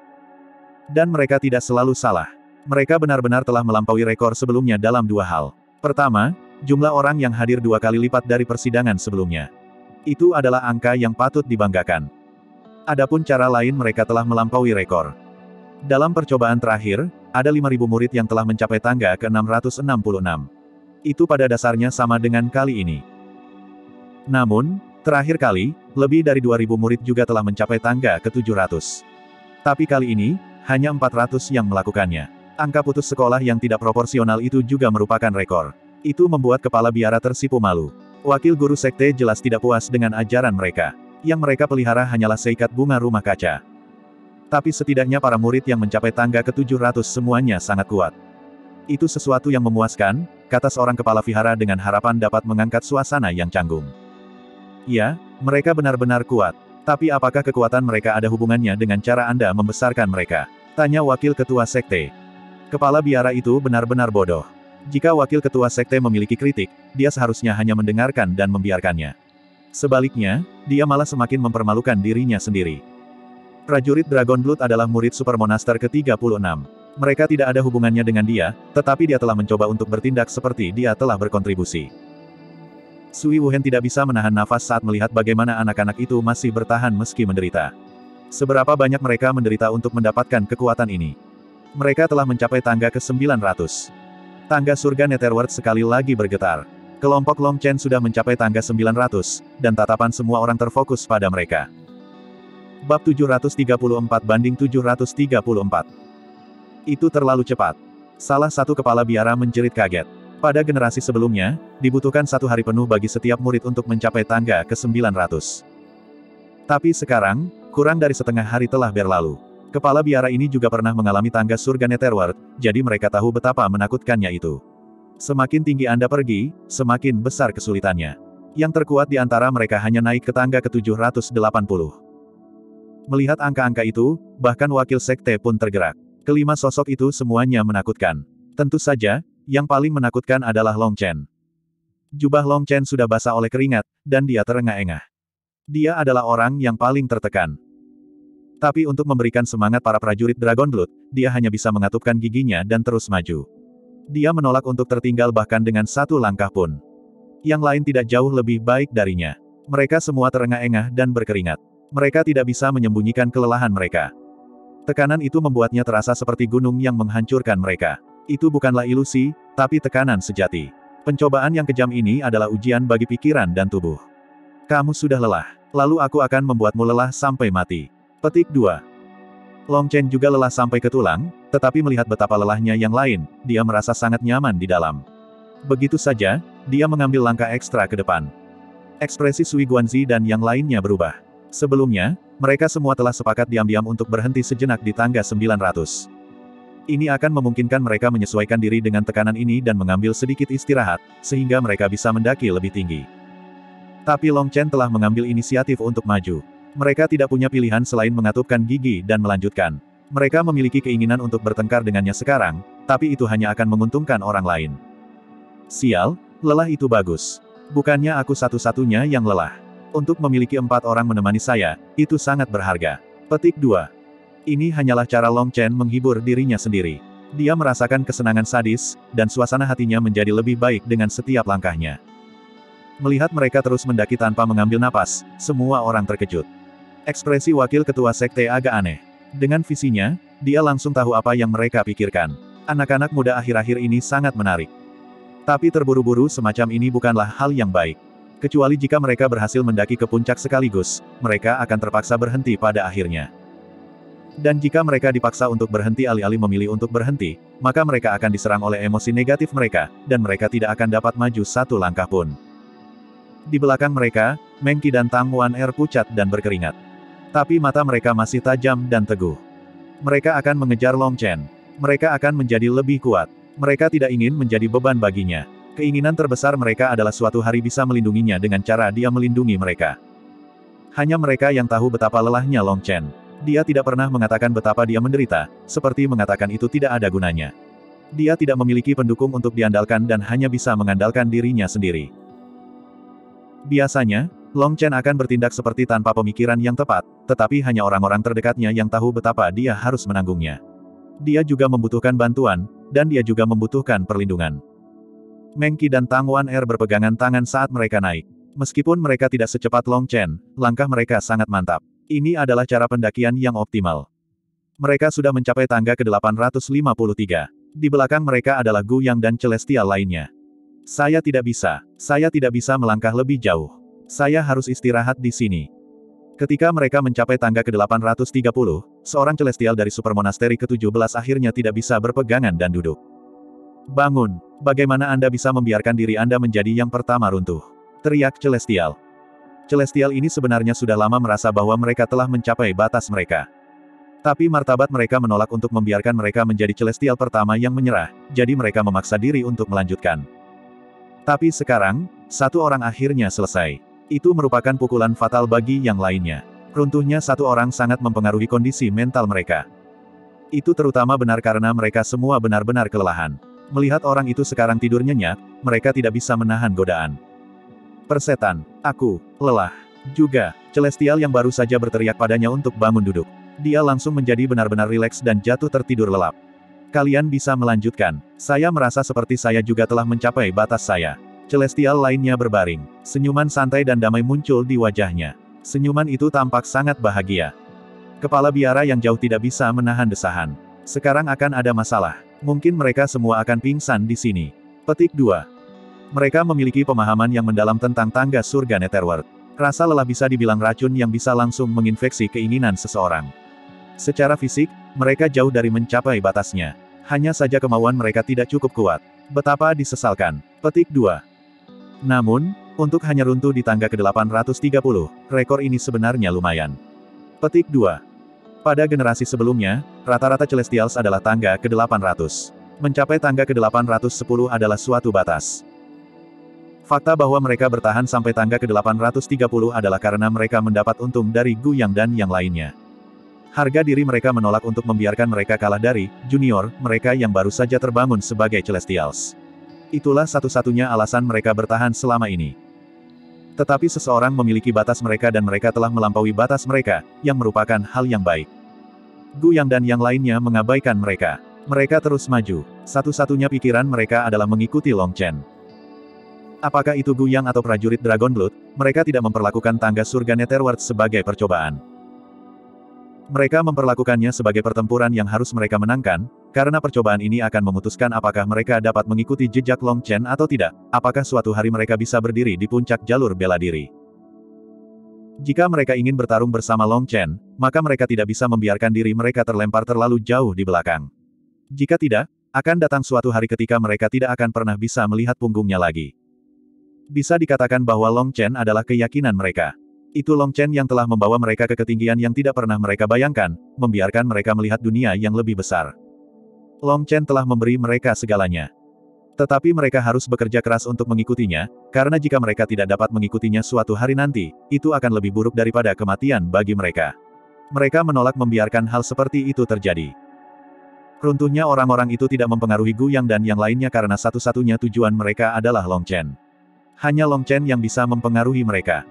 Dan mereka tidak selalu salah. Mereka benar-benar telah melampaui rekor sebelumnya dalam dua hal. Pertama, jumlah orang yang hadir dua kali lipat dari persidangan sebelumnya. Itu adalah angka yang patut dibanggakan. Adapun cara lain mereka telah melampaui rekor. Dalam percobaan terakhir, ada 5.000 murid yang telah mencapai tangga ke-666. Itu pada dasarnya sama dengan kali ini. Namun, terakhir kali, lebih dari 2.000 murid juga telah mencapai tangga ke-700. Tapi kali ini, hanya 400 yang melakukannya. Angka putus sekolah yang tidak proporsional itu juga merupakan rekor. Itu membuat kepala biara tersipu malu. Wakil guru sekte jelas tidak puas dengan ajaran mereka. Yang mereka pelihara hanyalah seikat bunga rumah kaca. Tapi setidaknya para murid yang mencapai tangga ke-700 semuanya sangat kuat. Itu sesuatu yang memuaskan, kata seorang kepala vihara dengan harapan dapat mengangkat suasana yang canggung. Ya, mereka benar-benar kuat. Tapi apakah kekuatan mereka ada hubungannya dengan cara Anda membesarkan mereka? Tanya wakil ketua sekte. Kepala biara itu benar-benar bodoh. Jika wakil ketua sekte memiliki kritik, dia seharusnya hanya mendengarkan dan membiarkannya. Sebaliknya, dia malah semakin mempermalukan dirinya sendiri. Prajurit Dragon Blood adalah murid Super Monaster ke-36. Mereka tidak ada hubungannya dengan dia, tetapi dia telah mencoba untuk bertindak seperti dia telah berkontribusi. Sui Wuhen tidak bisa menahan nafas saat melihat bagaimana anak-anak itu masih bertahan meski menderita. Seberapa banyak mereka menderita untuk mendapatkan kekuatan ini. Mereka telah mencapai tangga ke-900. Tangga surga Netherworld sekali lagi bergetar. Kelompok Long Chen sudah mencapai tangga 900, dan tatapan semua orang terfokus pada mereka. Bab 734 banding 734. Itu terlalu cepat. Salah satu kepala biara menjerit kaget. Pada generasi sebelumnya, dibutuhkan satu hari penuh bagi setiap murid untuk mencapai tangga ke-900. Tapi sekarang, kurang dari setengah hari telah berlalu. Kepala biara ini juga pernah mengalami tangga surga Netherworld, jadi mereka tahu betapa menakutkannya itu. Semakin tinggi Anda pergi, semakin besar kesulitannya. Yang terkuat di antara mereka hanya naik ke tangga ke-780. Melihat angka-angka itu, bahkan wakil sekte pun tergerak. Kelima sosok itu semuanya menakutkan. Tentu saja, yang paling menakutkan adalah Long Chen. Jubah Long Chen sudah basah oleh keringat, dan dia terengah-engah. Dia adalah orang yang paling tertekan. Tapi untuk memberikan semangat para prajurit Dragon Blood, dia hanya bisa mengatupkan giginya dan terus maju. Dia menolak untuk tertinggal bahkan dengan satu langkah pun. Yang lain tidak jauh lebih baik darinya. Mereka semua terengah-engah dan berkeringat. Mereka tidak bisa menyembunyikan kelelahan mereka. Tekanan itu membuatnya terasa seperti gunung yang menghancurkan mereka. Itu bukanlah ilusi, tapi tekanan sejati. Pencobaan yang kejam ini adalah ujian bagi pikiran dan tubuh. Kamu sudah lelah. Lalu aku akan membuatmu lelah sampai mati. Petik 2. Long Chen juga lelah sampai ke tulang, tetapi melihat betapa lelahnya yang lain, dia merasa sangat nyaman di dalam. Begitu saja, dia mengambil langkah ekstra ke depan. Ekspresi Sui Guanzi dan yang lainnya berubah. Sebelumnya, mereka semua telah sepakat diam-diam untuk berhenti sejenak di tangga 900. Ini akan memungkinkan mereka menyesuaikan diri dengan tekanan ini dan mengambil sedikit istirahat, sehingga mereka bisa mendaki lebih tinggi. Tapi Long Chen telah mengambil inisiatif untuk maju. Mereka tidak punya pilihan selain mengatupkan gigi dan melanjutkan. Mereka memiliki keinginan untuk bertengkar dengannya sekarang, tapi itu hanya akan menguntungkan orang lain. Sial, lelah itu bagus. Bukannya aku satu-satunya yang lelah. Untuk memiliki empat orang menemani saya, itu sangat berharga. Petik 2. Ini hanyalah cara Long Chen menghibur dirinya sendiri. Dia merasakan kesenangan sadis, dan suasana hatinya menjadi lebih baik dengan setiap langkahnya. Melihat mereka terus mendaki tanpa mengambil napas, semua orang terkejut. Ekspresi wakil ketua sekte agak aneh. Dengan visinya, dia langsung tahu apa yang mereka pikirkan. Anak-anak muda akhir-akhir ini sangat menarik. Tapi terburu-buru semacam ini bukanlah hal yang baik. Kecuali jika mereka berhasil mendaki ke puncak sekaligus, mereka akan terpaksa berhenti pada akhirnya. Dan jika mereka dipaksa untuk berhenti alih-alih memilih untuk berhenti, maka mereka akan diserang oleh emosi negatif mereka, dan mereka tidak akan dapat maju satu langkah pun. Di belakang mereka, Mengki dan Tang Wan Er pucat dan berkeringat. Tapi mata mereka masih tajam dan teguh. Mereka akan mengejar Long Chen. Mereka akan menjadi lebih kuat. Mereka tidak ingin menjadi beban baginya. Keinginan terbesar mereka adalah suatu hari bisa melindunginya dengan cara dia melindungi mereka. Hanya mereka yang tahu betapa lelahnya Long Chen. Dia tidak pernah mengatakan betapa dia menderita, seperti mengatakan itu tidak ada gunanya. Dia tidak memiliki pendukung untuk diandalkan dan hanya bisa mengandalkan dirinya sendiri. Biasanya, Long Chen akan bertindak seperti tanpa pemikiran yang tepat, tetapi hanya orang-orang terdekatnya yang tahu betapa dia harus menanggungnya. Dia juga membutuhkan bantuan, dan dia juga membutuhkan perlindungan. Mengki dan Tang Wan Er berpegangan tangan saat mereka naik. Meskipun mereka tidak secepat Long Chen, langkah mereka sangat mantap. Ini adalah cara pendakian yang optimal. Mereka sudah mencapai tangga ke-853. Di belakang mereka adalah Gu Yang dan Celestial lainnya. Saya tidak bisa. Saya tidak bisa melangkah lebih jauh. Saya harus istirahat di sini. Ketika mereka mencapai tangga ke-830, seorang Celestial dari Super Monasteri ke-17 akhirnya tidak bisa berpegangan dan duduk. Bangun. Bagaimana Anda bisa membiarkan diri Anda menjadi yang pertama runtuh? Teriak Celestial. Celestial ini sebenarnya sudah lama merasa bahwa mereka telah mencapai batas mereka. Tapi martabat mereka menolak untuk membiarkan mereka menjadi Celestial pertama yang menyerah, jadi mereka memaksa diri untuk melanjutkan. Tapi sekarang, satu orang akhirnya selesai. Itu merupakan pukulan fatal bagi yang lainnya. Runtuhnya satu orang sangat mempengaruhi kondisi mental mereka. Itu terutama benar karena mereka semua benar-benar kelelahan. Melihat orang itu sekarang tidur nyenyak, mereka tidak bisa menahan godaan. Persetan, aku, lelah. Juga, Celestial yang baru saja berteriak padanya untuk bangun duduk. Dia langsung menjadi benar-benar rileks dan jatuh tertidur lelap. Kalian bisa melanjutkan. Saya merasa seperti saya juga telah mencapai batas saya. Celestial lainnya berbaring. Senyuman santai dan damai muncul di wajahnya. Senyuman itu tampak sangat bahagia. Kepala biara yang jauh tidak bisa menahan desahan. Sekarang akan ada masalah. Mungkin mereka semua akan pingsan di sini. Petik 2. Mereka memiliki pemahaman yang mendalam tentang tangga surga Netherworld. Rasa lelah bisa dibilang racun yang bisa langsung menginfeksi keinginan seseorang. Secara fisik, mereka jauh dari mencapai batasnya. Hanya saja kemauan mereka tidak cukup kuat. Betapa disesalkan. Petik 2. Namun, untuk hanya runtuh di tangga ke-830, rekor ini sebenarnya lumayan. Petik 2. Pada generasi sebelumnya, rata-rata Celestials adalah tangga ke-800. Mencapai tangga ke-810 adalah suatu batas. Fakta bahwa mereka bertahan sampai tangga ke-830 adalah karena mereka mendapat untung dari Gu Yang dan yang lainnya. Harga diri mereka menolak untuk membiarkan mereka kalah dari junior mereka yang baru saja terbangun sebagai Celestials. Itulah satu-satunya alasan mereka bertahan selama ini. Tetapi seseorang memiliki batas mereka dan mereka telah melampaui batas mereka, yang merupakan hal yang baik. Gu Yang dan yang lainnya mengabaikan mereka. Mereka terus maju. Satu-satunya pikiran mereka adalah mengikuti Long Chen. Apakah itu Gu Yang atau prajurit Dragon Blood, mereka tidak memperlakukan tangga surga Netherworld sebagai percobaan. Mereka memperlakukannya sebagai pertempuran yang harus mereka menangkan, karena percobaan ini akan memutuskan apakah mereka dapat mengikuti jejak Long Chen atau tidak, apakah suatu hari mereka bisa berdiri di puncak jalur bela diri. Jika mereka ingin bertarung bersama Long Chen, maka mereka tidak bisa membiarkan diri mereka terlempar terlalu jauh di belakang. Jika tidak, akan datang suatu hari ketika mereka tidak akan pernah bisa melihat punggungnya lagi. Bisa dikatakan bahwa Long Chen adalah keyakinan mereka. Itu Long Chen yang telah membawa mereka ke ketinggian yang tidak pernah mereka bayangkan, membiarkan mereka melihat dunia yang lebih besar. Long Chen telah memberi mereka segalanya. Tetapi mereka harus bekerja keras untuk mengikutinya, karena jika mereka tidak dapat mengikutinya suatu hari nanti, itu akan lebih buruk daripada kematian bagi mereka. Mereka menolak membiarkan hal seperti itu terjadi. Runtuhnya orang-orang itu tidak mempengaruhi Gu Yang dan yang lainnya karena satu-satunya tujuan mereka adalah Long Chen. Hanya Long Chen yang bisa mempengaruhi mereka.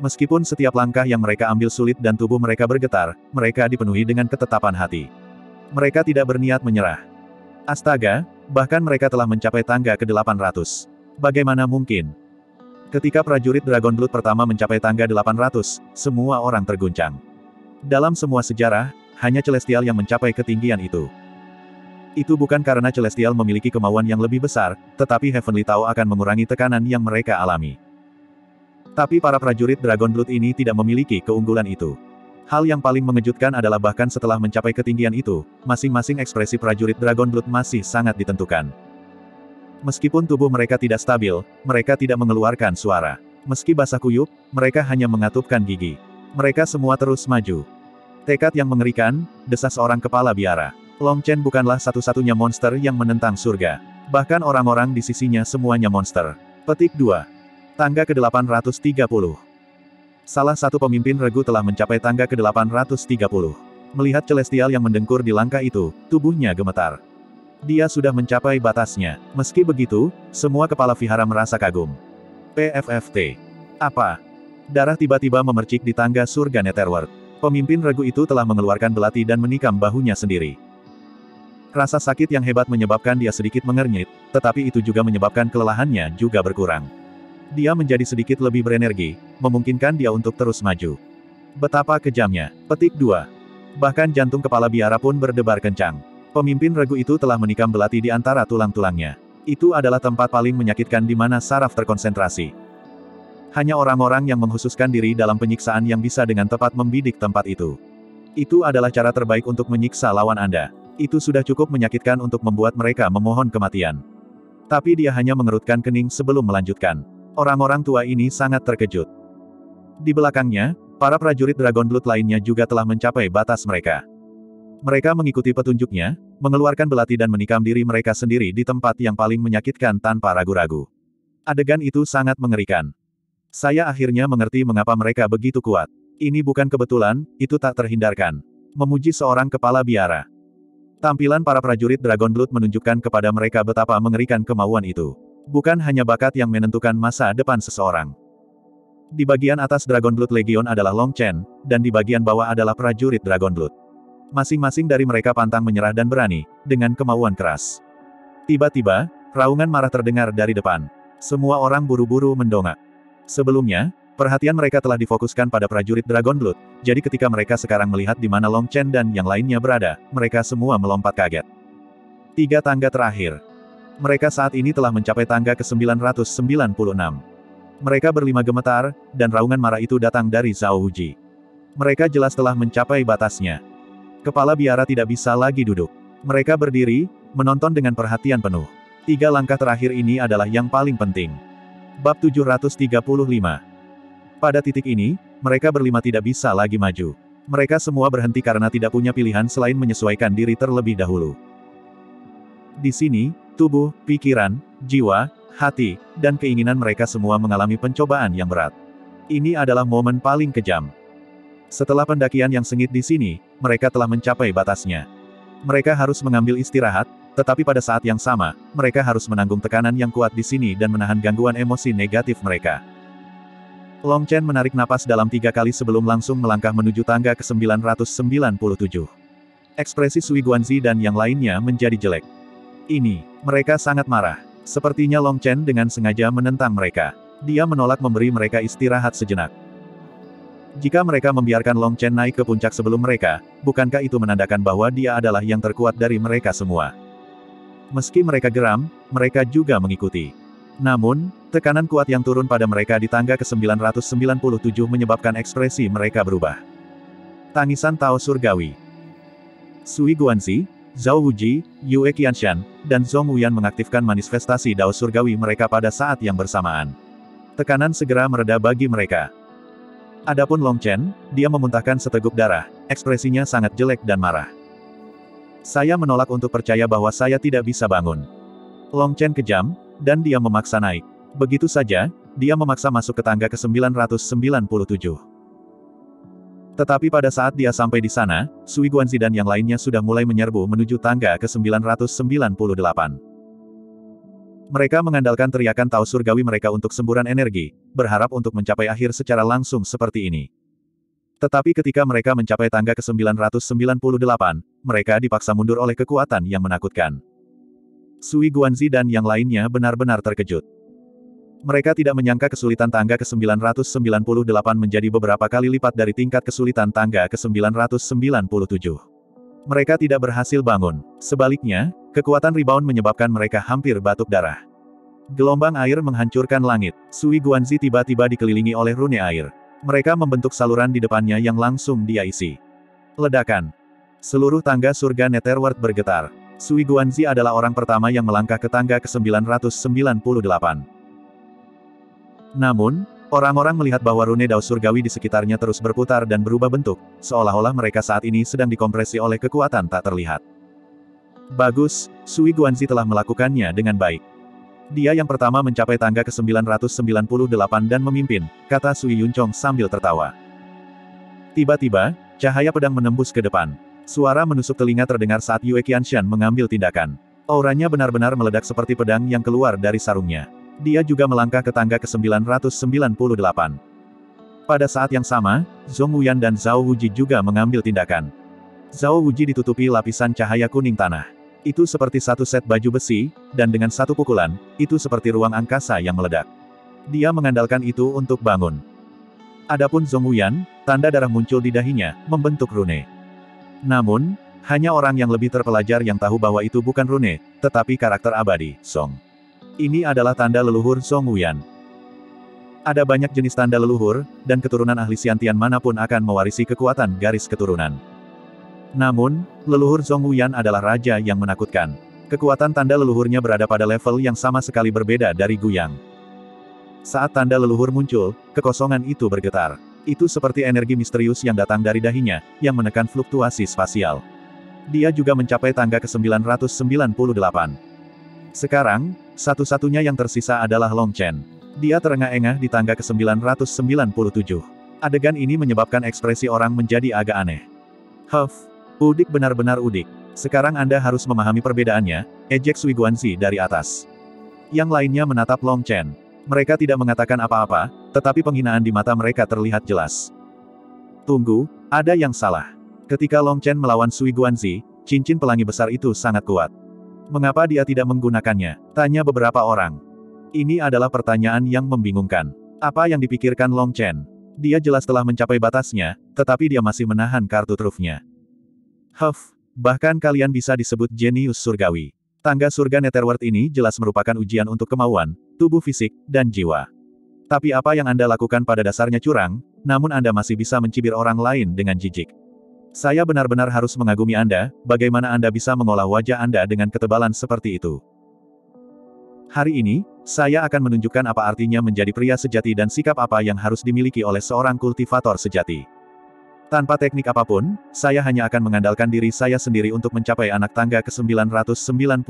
Meskipun setiap langkah yang mereka ambil sulit dan tubuh mereka bergetar, mereka dipenuhi dengan ketetapan hati. Mereka tidak berniat menyerah. Astaga, bahkan mereka telah mencapai tangga ke-800. Bagaimana mungkin? Ketika prajurit Dragon Blood pertama mencapai tangga 800, semua orang terguncang. Dalam semua sejarah, hanya Celestial yang mencapai ketinggian itu. Itu bukan karena Celestial memiliki kemauan yang lebih besar, tetapi Heavenly Tao akan mengurangi tekanan yang mereka alami. Tapi para prajurit Dragon Blood ini tidak memiliki keunggulan itu. Hal yang paling mengejutkan adalah bahkan setelah mencapai ketinggian itu, masing-masing ekspresi prajurit Dragon Blood masih sangat ditentukan. Meskipun tubuh mereka tidak stabil, mereka tidak mengeluarkan suara. Meski basah kuyup, mereka hanya mengatupkan gigi. Mereka semua terus maju. Tekad yang mengerikan, desas seorang kepala biara. Long Chen bukanlah satu-satunya monster yang menentang surga. Bahkan orang-orang di sisinya semuanya monster. Petik 2. Tangga ke-830. Salah satu pemimpin regu telah mencapai tangga ke-830. Melihat Celestial yang mendengkur di langkah itu, tubuhnya gemetar. Dia sudah mencapai batasnya. Meski begitu, semua kepala vihara merasa kagum. PFFT. Apa? Darah tiba-tiba memercik di tangga surga Netherworld. Pemimpin regu itu telah mengeluarkan belati dan menikam bahunya sendiri. Rasa sakit yang hebat menyebabkan dia sedikit mengernyit, tetapi itu juga menyebabkan kelelahannya juga berkurang dia menjadi sedikit lebih berenergi, memungkinkan dia untuk terus maju. Betapa kejamnya. Petik 2. Bahkan jantung kepala biara pun berdebar kencang. Pemimpin regu itu telah menikam belati di antara tulang-tulangnya. Itu adalah tempat paling menyakitkan di mana saraf terkonsentrasi. Hanya orang-orang yang menghususkan diri dalam penyiksaan yang bisa dengan tepat membidik tempat itu. Itu adalah cara terbaik untuk menyiksa lawan Anda. Itu sudah cukup menyakitkan untuk membuat mereka memohon kematian. Tapi dia hanya mengerutkan kening sebelum melanjutkan. Orang-orang tua ini sangat terkejut. Di belakangnya, para prajurit Dragon Blood lainnya juga telah mencapai batas mereka. Mereka mengikuti petunjuknya, mengeluarkan belati dan menikam diri mereka sendiri di tempat yang paling menyakitkan tanpa ragu-ragu. Adegan itu sangat mengerikan. Saya akhirnya mengerti mengapa mereka begitu kuat. Ini bukan kebetulan, itu tak terhindarkan. Memuji seorang kepala biara. Tampilan para prajurit Dragon Blood menunjukkan kepada mereka betapa mengerikan kemauan itu. Bukan hanya bakat yang menentukan masa depan seseorang. Di bagian atas Dragon Blood Legion adalah Long Chen, dan di bagian bawah adalah prajurit Dragon Blood. Masing-masing dari mereka pantang menyerah dan berani, dengan kemauan keras. Tiba-tiba, raungan marah terdengar dari depan. Semua orang buru-buru mendongak. Sebelumnya, perhatian mereka telah difokuskan pada prajurit Dragon Blood, jadi ketika mereka sekarang melihat di mana Long Chen dan yang lainnya berada, mereka semua melompat kaget. Tiga tangga terakhir. Mereka saat ini telah mencapai tangga ke-996. Mereka berlima gemetar, dan raungan marah itu datang dari Zhao Wuji. Mereka jelas telah mencapai batasnya. Kepala biara tidak bisa lagi duduk. Mereka berdiri, menonton dengan perhatian penuh. Tiga langkah terakhir ini adalah yang paling penting. Bab 735 Pada titik ini, mereka berlima tidak bisa lagi maju. Mereka semua berhenti karena tidak punya pilihan selain menyesuaikan diri terlebih dahulu. Di sini, tubuh, pikiran, jiwa, hati, dan keinginan mereka semua mengalami pencobaan yang berat. Ini adalah momen paling kejam. Setelah pendakian yang sengit di sini, mereka telah mencapai batasnya. Mereka harus mengambil istirahat, tetapi pada saat yang sama, mereka harus menanggung tekanan yang kuat di sini dan menahan gangguan emosi negatif mereka. Long Chen menarik napas dalam tiga kali sebelum langsung melangkah menuju tangga ke-997. Ekspresi Sui Guanzi dan yang lainnya menjadi jelek. Ini, mereka sangat marah. Sepertinya Long Chen dengan sengaja menentang mereka. Dia menolak memberi mereka istirahat sejenak. Jika mereka membiarkan Long Chen naik ke puncak sebelum mereka, bukankah itu menandakan bahwa dia adalah yang terkuat dari mereka semua? Meski mereka geram, mereka juga mengikuti. Namun, tekanan kuat yang turun pada mereka di tangga ke-997 menyebabkan ekspresi mereka berubah. Tangisan Tao Surgawi Sui Guanzi, Zhao Wuji, Yue Qianshan, dan Zhong Wuyan mengaktifkan manifestasi Dao Surgawi mereka pada saat yang bersamaan. Tekanan segera mereda bagi mereka. Adapun Long Chen, dia memuntahkan seteguk darah, ekspresinya sangat jelek dan marah. Saya menolak untuk percaya bahwa saya tidak bisa bangun. Long Chen kejam, dan dia memaksa naik. Begitu saja, dia memaksa masuk ke tangga ke-997. Tetapi pada saat dia sampai di sana, Sui Guanzi dan yang lainnya sudah mulai menyerbu menuju tangga ke-998. Mereka mengandalkan teriakan Tao Surgawi mereka untuk semburan energi, berharap untuk mencapai akhir secara langsung seperti ini. Tetapi ketika mereka mencapai tangga ke-998, mereka dipaksa mundur oleh kekuatan yang menakutkan. Sui Guanzi dan yang lainnya benar-benar terkejut. Mereka tidak menyangka kesulitan tangga ke-998 menjadi beberapa kali lipat dari tingkat kesulitan tangga ke-997. Mereka tidak berhasil bangun. Sebaliknya, kekuatan rebound menyebabkan mereka hampir batuk darah. Gelombang air menghancurkan langit. Sui Guanzi tiba-tiba dikelilingi oleh rune air. Mereka membentuk saluran di depannya yang langsung dia isi. Ledakan. Seluruh tangga surga Netherworld bergetar. Sui Guanzi adalah orang pertama yang melangkah ke tangga ke-998. Namun, orang-orang melihat bahwa rune dao surgawi di sekitarnya terus berputar dan berubah bentuk, seolah-olah mereka saat ini sedang dikompresi oleh kekuatan tak terlihat. Bagus, Sui Guanzi telah melakukannya dengan baik. Dia yang pertama mencapai tangga ke-998 dan memimpin, kata Sui Yunchong sambil tertawa. Tiba-tiba, cahaya pedang menembus ke depan. Suara menusuk telinga terdengar saat Yue Qianshan mengambil tindakan. Auranya benar-benar meledak seperti pedang yang keluar dari sarungnya. Dia juga melangkah ke tangga ke-998. Pada saat yang sama, Zhong Wuyan dan Zhao Wuji juga mengambil tindakan. Zhao Wuji ditutupi lapisan cahaya kuning tanah. Itu seperti satu set baju besi, dan dengan satu pukulan, itu seperti ruang angkasa yang meledak. Dia mengandalkan itu untuk bangun. Adapun Zhong Wuyan, tanda darah muncul di dahinya, membentuk rune. Namun, hanya orang yang lebih terpelajar yang tahu bahwa itu bukan rune, tetapi karakter abadi, Song. Ini adalah tanda leluhur Song Wuyan. Ada banyak jenis tanda leluhur, dan keturunan ahli Siantian mana pun akan mewarisi kekuatan garis keturunan. Namun, leluhur Song Wuyan adalah raja yang menakutkan. Kekuatan tanda leluhurnya berada pada level yang sama sekali berbeda dari Guyang. Saat tanda leluhur muncul, kekosongan itu bergetar. Itu seperti energi misterius yang datang dari dahinya, yang menekan fluktuasi spasial. Dia juga mencapai tangga ke-998. Sekarang, satu-satunya yang tersisa adalah Long Chen. Dia terengah-engah di tangga ke-997. Adegan ini menyebabkan ekspresi orang menjadi agak aneh. Huff, udik benar-benar udik. Sekarang Anda harus memahami perbedaannya, ejek Sui Guanzi dari atas. Yang lainnya menatap Long Chen. Mereka tidak mengatakan apa-apa, tetapi penghinaan di mata mereka terlihat jelas. Tunggu, ada yang salah. Ketika Long Chen melawan Sui Guanzi, cincin pelangi besar itu sangat kuat. Mengapa dia tidak menggunakannya? Tanya beberapa orang. Ini adalah pertanyaan yang membingungkan. Apa yang dipikirkan Long Chen? Dia jelas telah mencapai batasnya, tetapi dia masih menahan kartu trufnya. Huff, bahkan kalian bisa disebut jenius surgawi. Tangga surga Netherworld ini jelas merupakan ujian untuk kemauan, tubuh fisik, dan jiwa. Tapi apa yang Anda lakukan pada dasarnya curang, namun Anda masih bisa mencibir orang lain dengan jijik. Saya benar-benar harus mengagumi Anda, bagaimana Anda bisa mengolah wajah Anda dengan ketebalan seperti itu. Hari ini, saya akan menunjukkan apa artinya menjadi pria sejati dan sikap apa yang harus dimiliki oleh seorang kultivator sejati. Tanpa teknik apa pun, saya hanya akan mengandalkan diri saya sendiri untuk mencapai anak tangga ke-999.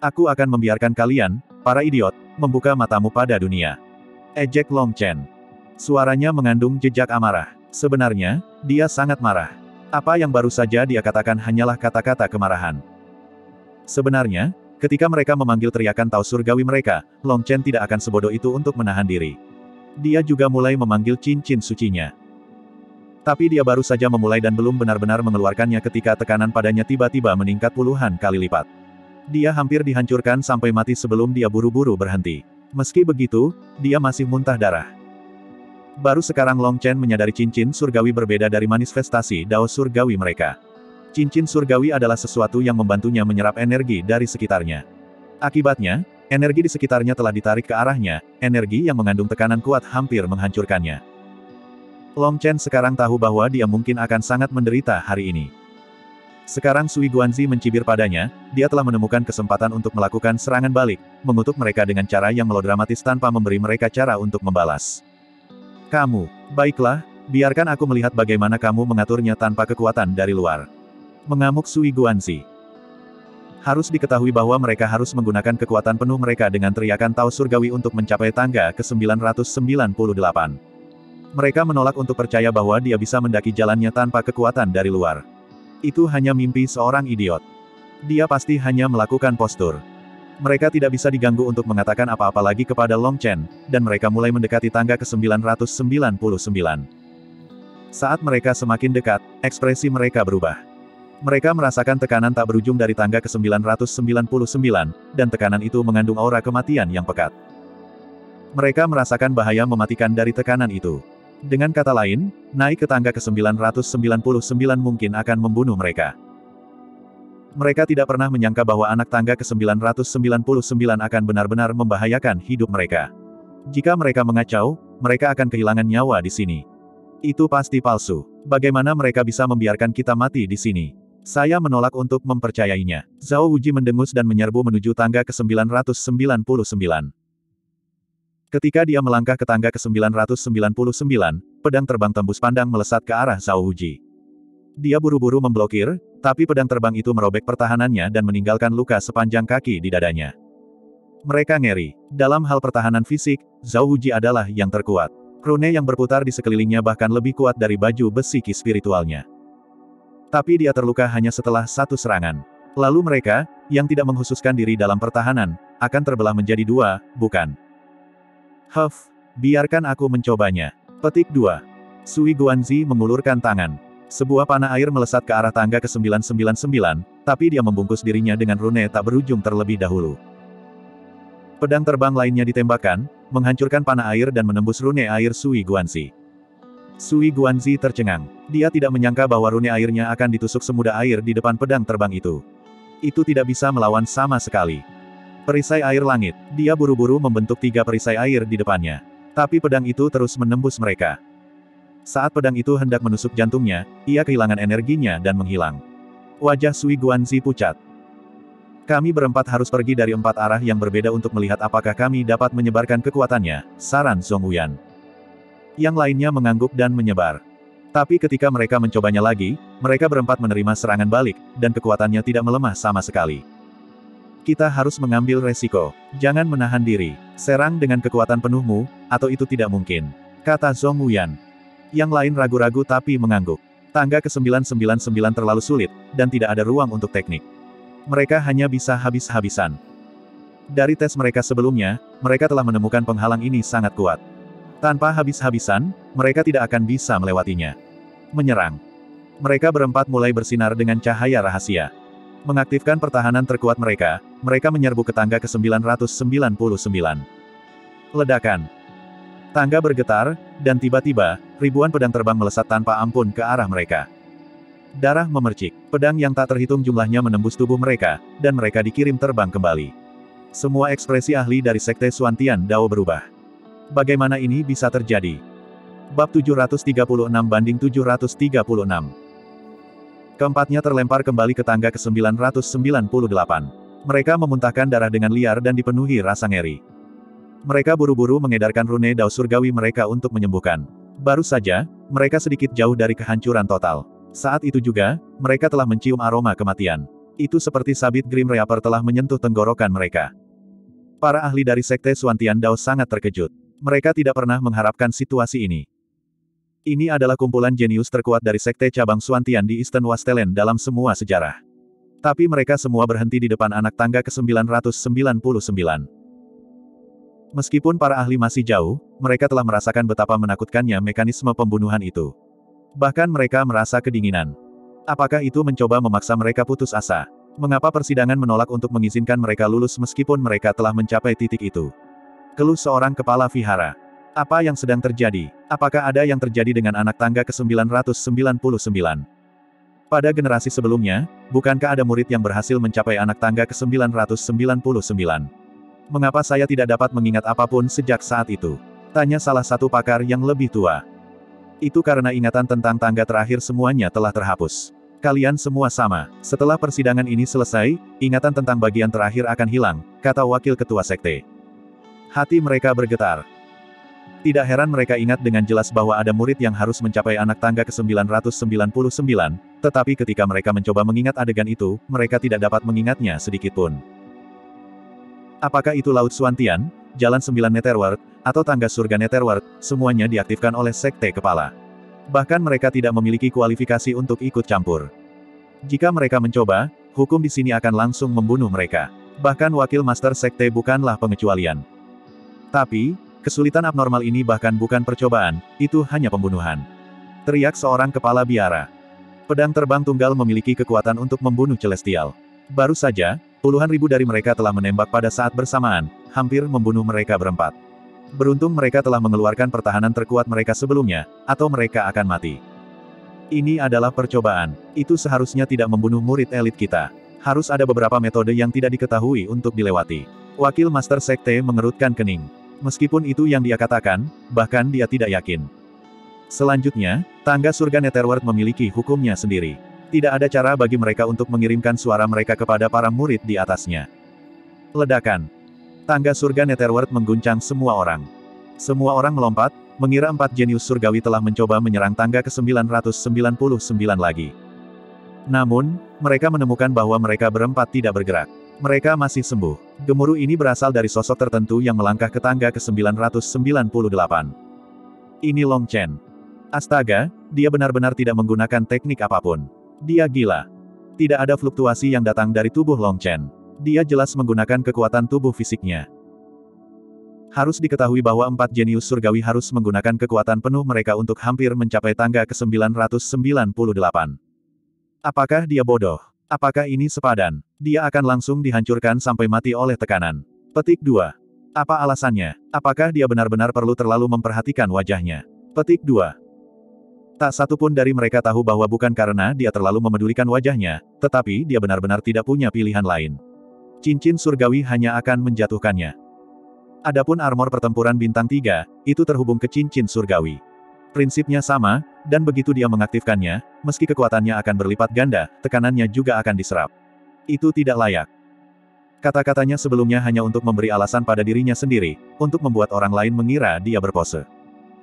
Aku akan membiarkan kalian, para idiot, membuka matamu pada dunia. Ejek Long Chen. Suaranya mengandung jejak amarah. Sebenarnya, dia sangat marah. Apa yang baru saja dia katakan hanyalah kata-kata kemarahan. Sebenarnya, ketika mereka memanggil teriakan Tao Surgawi mereka, Long Chen tidak akan sebodoh itu untuk menahan diri. Dia juga mulai memanggil cincin sucinya. Tapi dia baru saja memulai dan belum benar-benar mengeluarkannya ketika tekanan padanya tiba-tiba meningkat puluhan kali lipat. Dia hampir dihancurkan sampai mati sebelum dia buru-buru berhenti. Meski begitu, dia masih muntah darah. Baru sekarang Long Chen menyadari cincin surgawi berbeda dari manifestasi dao surgawi mereka. Cincin surgawi adalah sesuatu yang membantunya menyerap energi dari sekitarnya. Akibatnya, energi di sekitarnya telah ditarik ke arahnya, energi yang mengandung tekanan kuat hampir menghancurkannya. Long Chen sekarang tahu bahwa dia mungkin akan sangat menderita hari ini. Sekarang Sui Guanzi mencibir padanya, dia telah menemukan kesempatan untuk melakukan serangan balik, mengutuk mereka dengan cara yang melodramatis tanpa memberi mereka cara untuk membalas. Kamu, baiklah, biarkan aku melihat bagaimana kamu mengaturnya tanpa kekuatan dari luar. Mengamuk Sui Guanzi. Harus diketahui bahwa mereka harus menggunakan kekuatan penuh mereka dengan teriakan Tao Surgawi untuk mencapai tangga ke-998. Mereka menolak untuk percaya bahwa dia bisa mendaki jalannya tanpa kekuatan dari luar. Itu hanya mimpi seorang idiot. Dia pasti hanya melakukan postur. Mereka tidak bisa diganggu untuk mengatakan apa-apa lagi kepada Long Chen, dan mereka mulai mendekati tangga ke-999. Saat mereka semakin dekat, ekspresi mereka berubah. Mereka merasakan tekanan tak berujung dari tangga ke-999, dan tekanan itu mengandung aura kematian yang pekat. Mereka merasakan bahaya mematikan dari tekanan itu. Dengan kata lain, naik ke tangga ke-999 mungkin akan membunuh mereka. Mereka tidak pernah menyangka bahwa anak tangga ke-999 akan benar-benar membahayakan hidup mereka. Jika mereka mengacau, mereka akan kehilangan nyawa di sini. Itu pasti palsu. Bagaimana mereka bisa membiarkan kita mati di sini? Saya menolak untuk mempercayainya. Zhao Wuji mendengus dan menyerbu menuju tangga ke-999. Ketika dia melangkah ke tangga ke-999, pedang terbang tembus pandang melesat ke arah Zhao Wuji. Dia buru-buru memblokir, tapi pedang terbang itu merobek pertahanannya dan meninggalkan luka sepanjang kaki di dadanya. Mereka ngeri. Dalam hal pertahanan fisik, Zhao Wuji adalah yang terkuat. Rune yang berputar di sekelilingnya bahkan lebih kuat dari baju besi ki spiritualnya. Tapi dia terluka hanya setelah satu serangan. Lalu mereka, yang tidak menghususkan diri dalam pertahanan, akan terbelah menjadi dua, bukan? Huff, biarkan aku mencobanya. Petik 2. Sui Guanzi mengulurkan tangan. Sebuah panah air melesat ke arah tangga ke-999, tapi dia membungkus dirinya dengan rune tak berujung terlebih dahulu. Pedang terbang lainnya ditembakkan, menghancurkan panah air dan menembus rune air Sui Guanzi. Sui Guanzi tercengang. Dia tidak menyangka bahwa rune airnya akan ditusuk semudah air di depan pedang terbang itu. Itu tidak bisa melawan sama sekali. Perisai air langit. Dia buru-buru membentuk tiga perisai air di depannya. Tapi pedang itu terus menembus mereka. Saat pedang itu hendak menusuk jantungnya, ia kehilangan energinya dan menghilang. Wajah Sui Guanzi pucat. Kami berempat harus pergi dari empat arah yang berbeda untuk melihat apakah kami dapat menyebarkan kekuatannya, saran Song Wuyan. Yang lainnya mengangguk dan menyebar. Tapi ketika mereka mencobanya lagi, mereka berempat menerima serangan balik, dan kekuatannya tidak melemah sama sekali. Kita harus mengambil resiko. Jangan menahan diri. Serang dengan kekuatan penuhmu, atau itu tidak mungkin. Kata Zhong Wuyan. Yang lain ragu-ragu tapi mengangguk. Tangga ke-999 terlalu sulit, dan tidak ada ruang untuk teknik. Mereka hanya bisa habis-habisan. Dari tes mereka sebelumnya, mereka telah menemukan penghalang ini sangat kuat. Tanpa habis-habisan, mereka tidak akan bisa melewatinya. Menyerang. Mereka berempat mulai bersinar dengan cahaya rahasia. Mengaktifkan pertahanan terkuat mereka, mereka menyerbu ke tangga ke-999. Ledakan. Tangga bergetar, dan tiba-tiba, ribuan pedang terbang melesat tanpa ampun ke arah mereka. Darah memercik, pedang yang tak terhitung jumlahnya menembus tubuh mereka, dan mereka dikirim terbang kembali. Semua ekspresi ahli dari Sekte Suantian Dao berubah. Bagaimana ini bisa terjadi? Bab 736 banding 736 Keempatnya terlempar kembali ke tangga ke-998. Mereka memuntahkan darah dengan liar dan dipenuhi rasa ngeri. Mereka buru-buru mengedarkan rune dao surgawi mereka untuk menyembuhkan. Baru saja, mereka sedikit jauh dari kehancuran total. Saat itu juga, mereka telah mencium aroma kematian. Itu seperti sabit Grim Reaper telah menyentuh tenggorokan mereka. Para ahli dari Sekte Suantian Dao sangat terkejut. Mereka tidak pernah mengharapkan situasi ini. Ini adalah kumpulan jenius terkuat dari Sekte Cabang Suantian di Eastern Wastelen dalam semua sejarah. Tapi mereka semua berhenti di depan anak tangga ke-999. Meskipun para ahli masih jauh, mereka telah merasakan betapa menakutkannya mekanisme pembunuhan itu. Bahkan mereka merasa kedinginan. Apakah itu mencoba memaksa mereka putus asa? Mengapa persidangan menolak untuk mengizinkan mereka lulus meskipun mereka telah mencapai titik itu? Keluh seorang kepala vihara. Apa yang sedang terjadi? Apakah ada yang terjadi dengan anak tangga ke-999? Pada generasi sebelumnya, bukankah ada murid yang berhasil mencapai anak tangga ke-999? Mengapa saya tidak dapat mengingat apa pun sejak saat itu? Tanya salah satu pakar yang lebih tua. Itu karena ingatan tentang tangga terakhir semuanya telah terhapus. Kalian semua sama. Setelah persidangan ini selesai, ingatan tentang bagian terakhir akan hilang, kata wakil ketua sekte. Hati mereka bergetar. Tidak heran mereka ingat dengan jelas bahwa ada murid yang harus mencapai anak tangga ke-999, tetapi ketika mereka mencoba mengingat adegan itu, mereka tidak dapat mengingatnya sedikitpun. Apakah itu Laut Suantian, Jalan Sembilan Netherworld, atau tangga surga Netherworld, semuanya diaktifkan oleh sekte kepala. Bahkan mereka tidak memiliki kualifikasi untuk ikut campur. Jika mereka mencoba, hukum di sini akan langsung membunuh mereka. Bahkan wakil master sekte bukanlah pengecualian. Tapi, kesulitan abnormal ini bahkan bukan percobaan, itu hanya pembunuhan. Teriak seorang kepala biara. Pedang terbang tunggal memiliki kekuatan untuk membunuh Celestial. Baru saja, puluhan ribu dari mereka telah menembak pada saat bersamaan, hampir membunuh mereka berempat. Beruntung mereka telah mengeluarkan pertahanan terkuat mereka sebelumnya, atau mereka akan mati. Ini adalah percobaan. Itu seharusnya tidak membunuh murid elit kita. Harus ada beberapa metode yang tidak diketahui untuk dilewati. Wakil Master Sekte mengerutkan kening. Meskipun itu yang dia katakan, bahkan dia tidak yakin. Selanjutnya, tangga surga Netherworld memiliki hukumnya sendiri. Tidak ada cara bagi mereka untuk mengirimkan suara mereka kepada para murid di atasnya. Ledakan. Tangga surga Netherworld mengguncang semua orang. Semua orang melompat, mengira empat jenius surgawi telah mencoba menyerang tangga ke-999 lagi. Namun, mereka menemukan bahwa mereka berempat tidak bergerak. Mereka masih sembuh. Gemuruh ini berasal dari sosok tertentu yang melangkah ke tangga ke-998. Ini Long Chen. Astaga, dia benar-benar tidak menggunakan teknik apa pun. Dia gila. Tidak ada fluktuasi yang datang dari tubuh Long Chen. Dia jelas menggunakan kekuatan tubuh fisiknya. Harus diketahui bahwa empat jenius surgawi harus menggunakan kekuatan penuh mereka untuk hampir mencapai tangga ke-998. Apakah dia bodoh? Apakah ini sepadan? Dia akan langsung dihancurkan sampai mati oleh tekanan. Petik 2. Apa alasannya? Apakah dia benar-benar perlu terlalu memperhatikan wajahnya? Petik 2. Tak satu pun dari mereka tahu bahwa bukan karena dia terlalu memedulikan wajahnya, tetapi dia benar-benar tidak punya pilihan lain. Cincin surgawi hanya akan menjatuhkannya. Adapun armor pertempuran bintang 3, itu terhubung ke cincin surgawi. Prinsipnya sama, dan begitu dia mengaktifkannya, meski kekuatannya akan berlipat ganda, tekanannya juga akan diserap. Itu tidak layak. Kata-katanya sebelumnya hanya untuk memberi alasan pada dirinya sendiri, untuk membuat orang lain mengira dia berpose.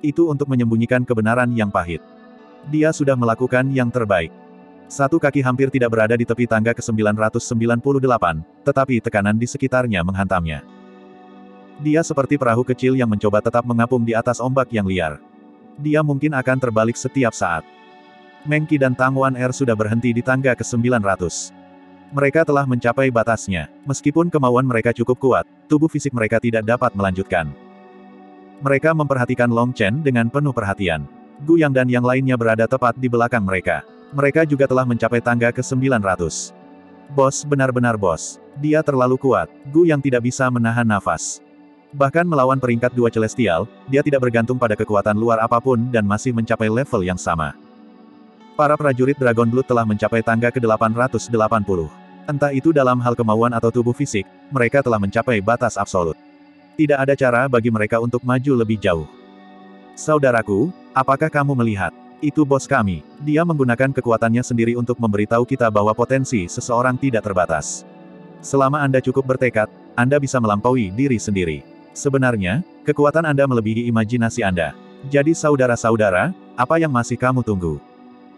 Itu untuk menyembunyikan kebenaran yang pahit. Dia sudah melakukan yang terbaik. Satu kaki hampir tidak berada di tepi tangga ke-998, tetapi tekanan di sekitarnya menghantamnya. Dia seperti perahu kecil yang mencoba tetap mengapung di atas ombak yang liar. Dia mungkin akan terbalik setiap saat. Mengki dan Tang Wan Er sudah berhenti di tangga ke-900. Mereka telah mencapai batasnya. Meskipun kemauan mereka cukup kuat, tubuh fisik mereka tidak dapat melanjutkan. Mereka memperhatikan Long Chen dengan penuh perhatian. Gu Yang dan yang lainnya berada tepat di belakang mereka. Mereka juga telah mencapai tangga ke-900. Bos benar-benar bos. Dia terlalu kuat. Gu Yang tidak bisa menahan nafas. Bahkan melawan peringkat dua celestial, dia tidak bergantung pada kekuatan luar apa pun dan masih mencapai level yang sama. Para prajurit Dragon Blood telah mencapai tangga ke-880. Entah itu dalam hal kemauan atau tubuh fisik, mereka telah mencapai batas absolut. Tidak ada cara bagi mereka untuk maju lebih jauh. Saudaraku, apakah kamu melihat? Itu bos kami. Dia menggunakan kekuatannya sendiri untuk memberitahu kita bahwa potensi seseorang tidak terbatas. Selama Anda cukup bertekad, Anda bisa melampaui diri sendiri. Sebenarnya, kekuatan Anda melebihi imajinasi Anda. Jadi saudara-saudara, apa yang masih kamu tunggu?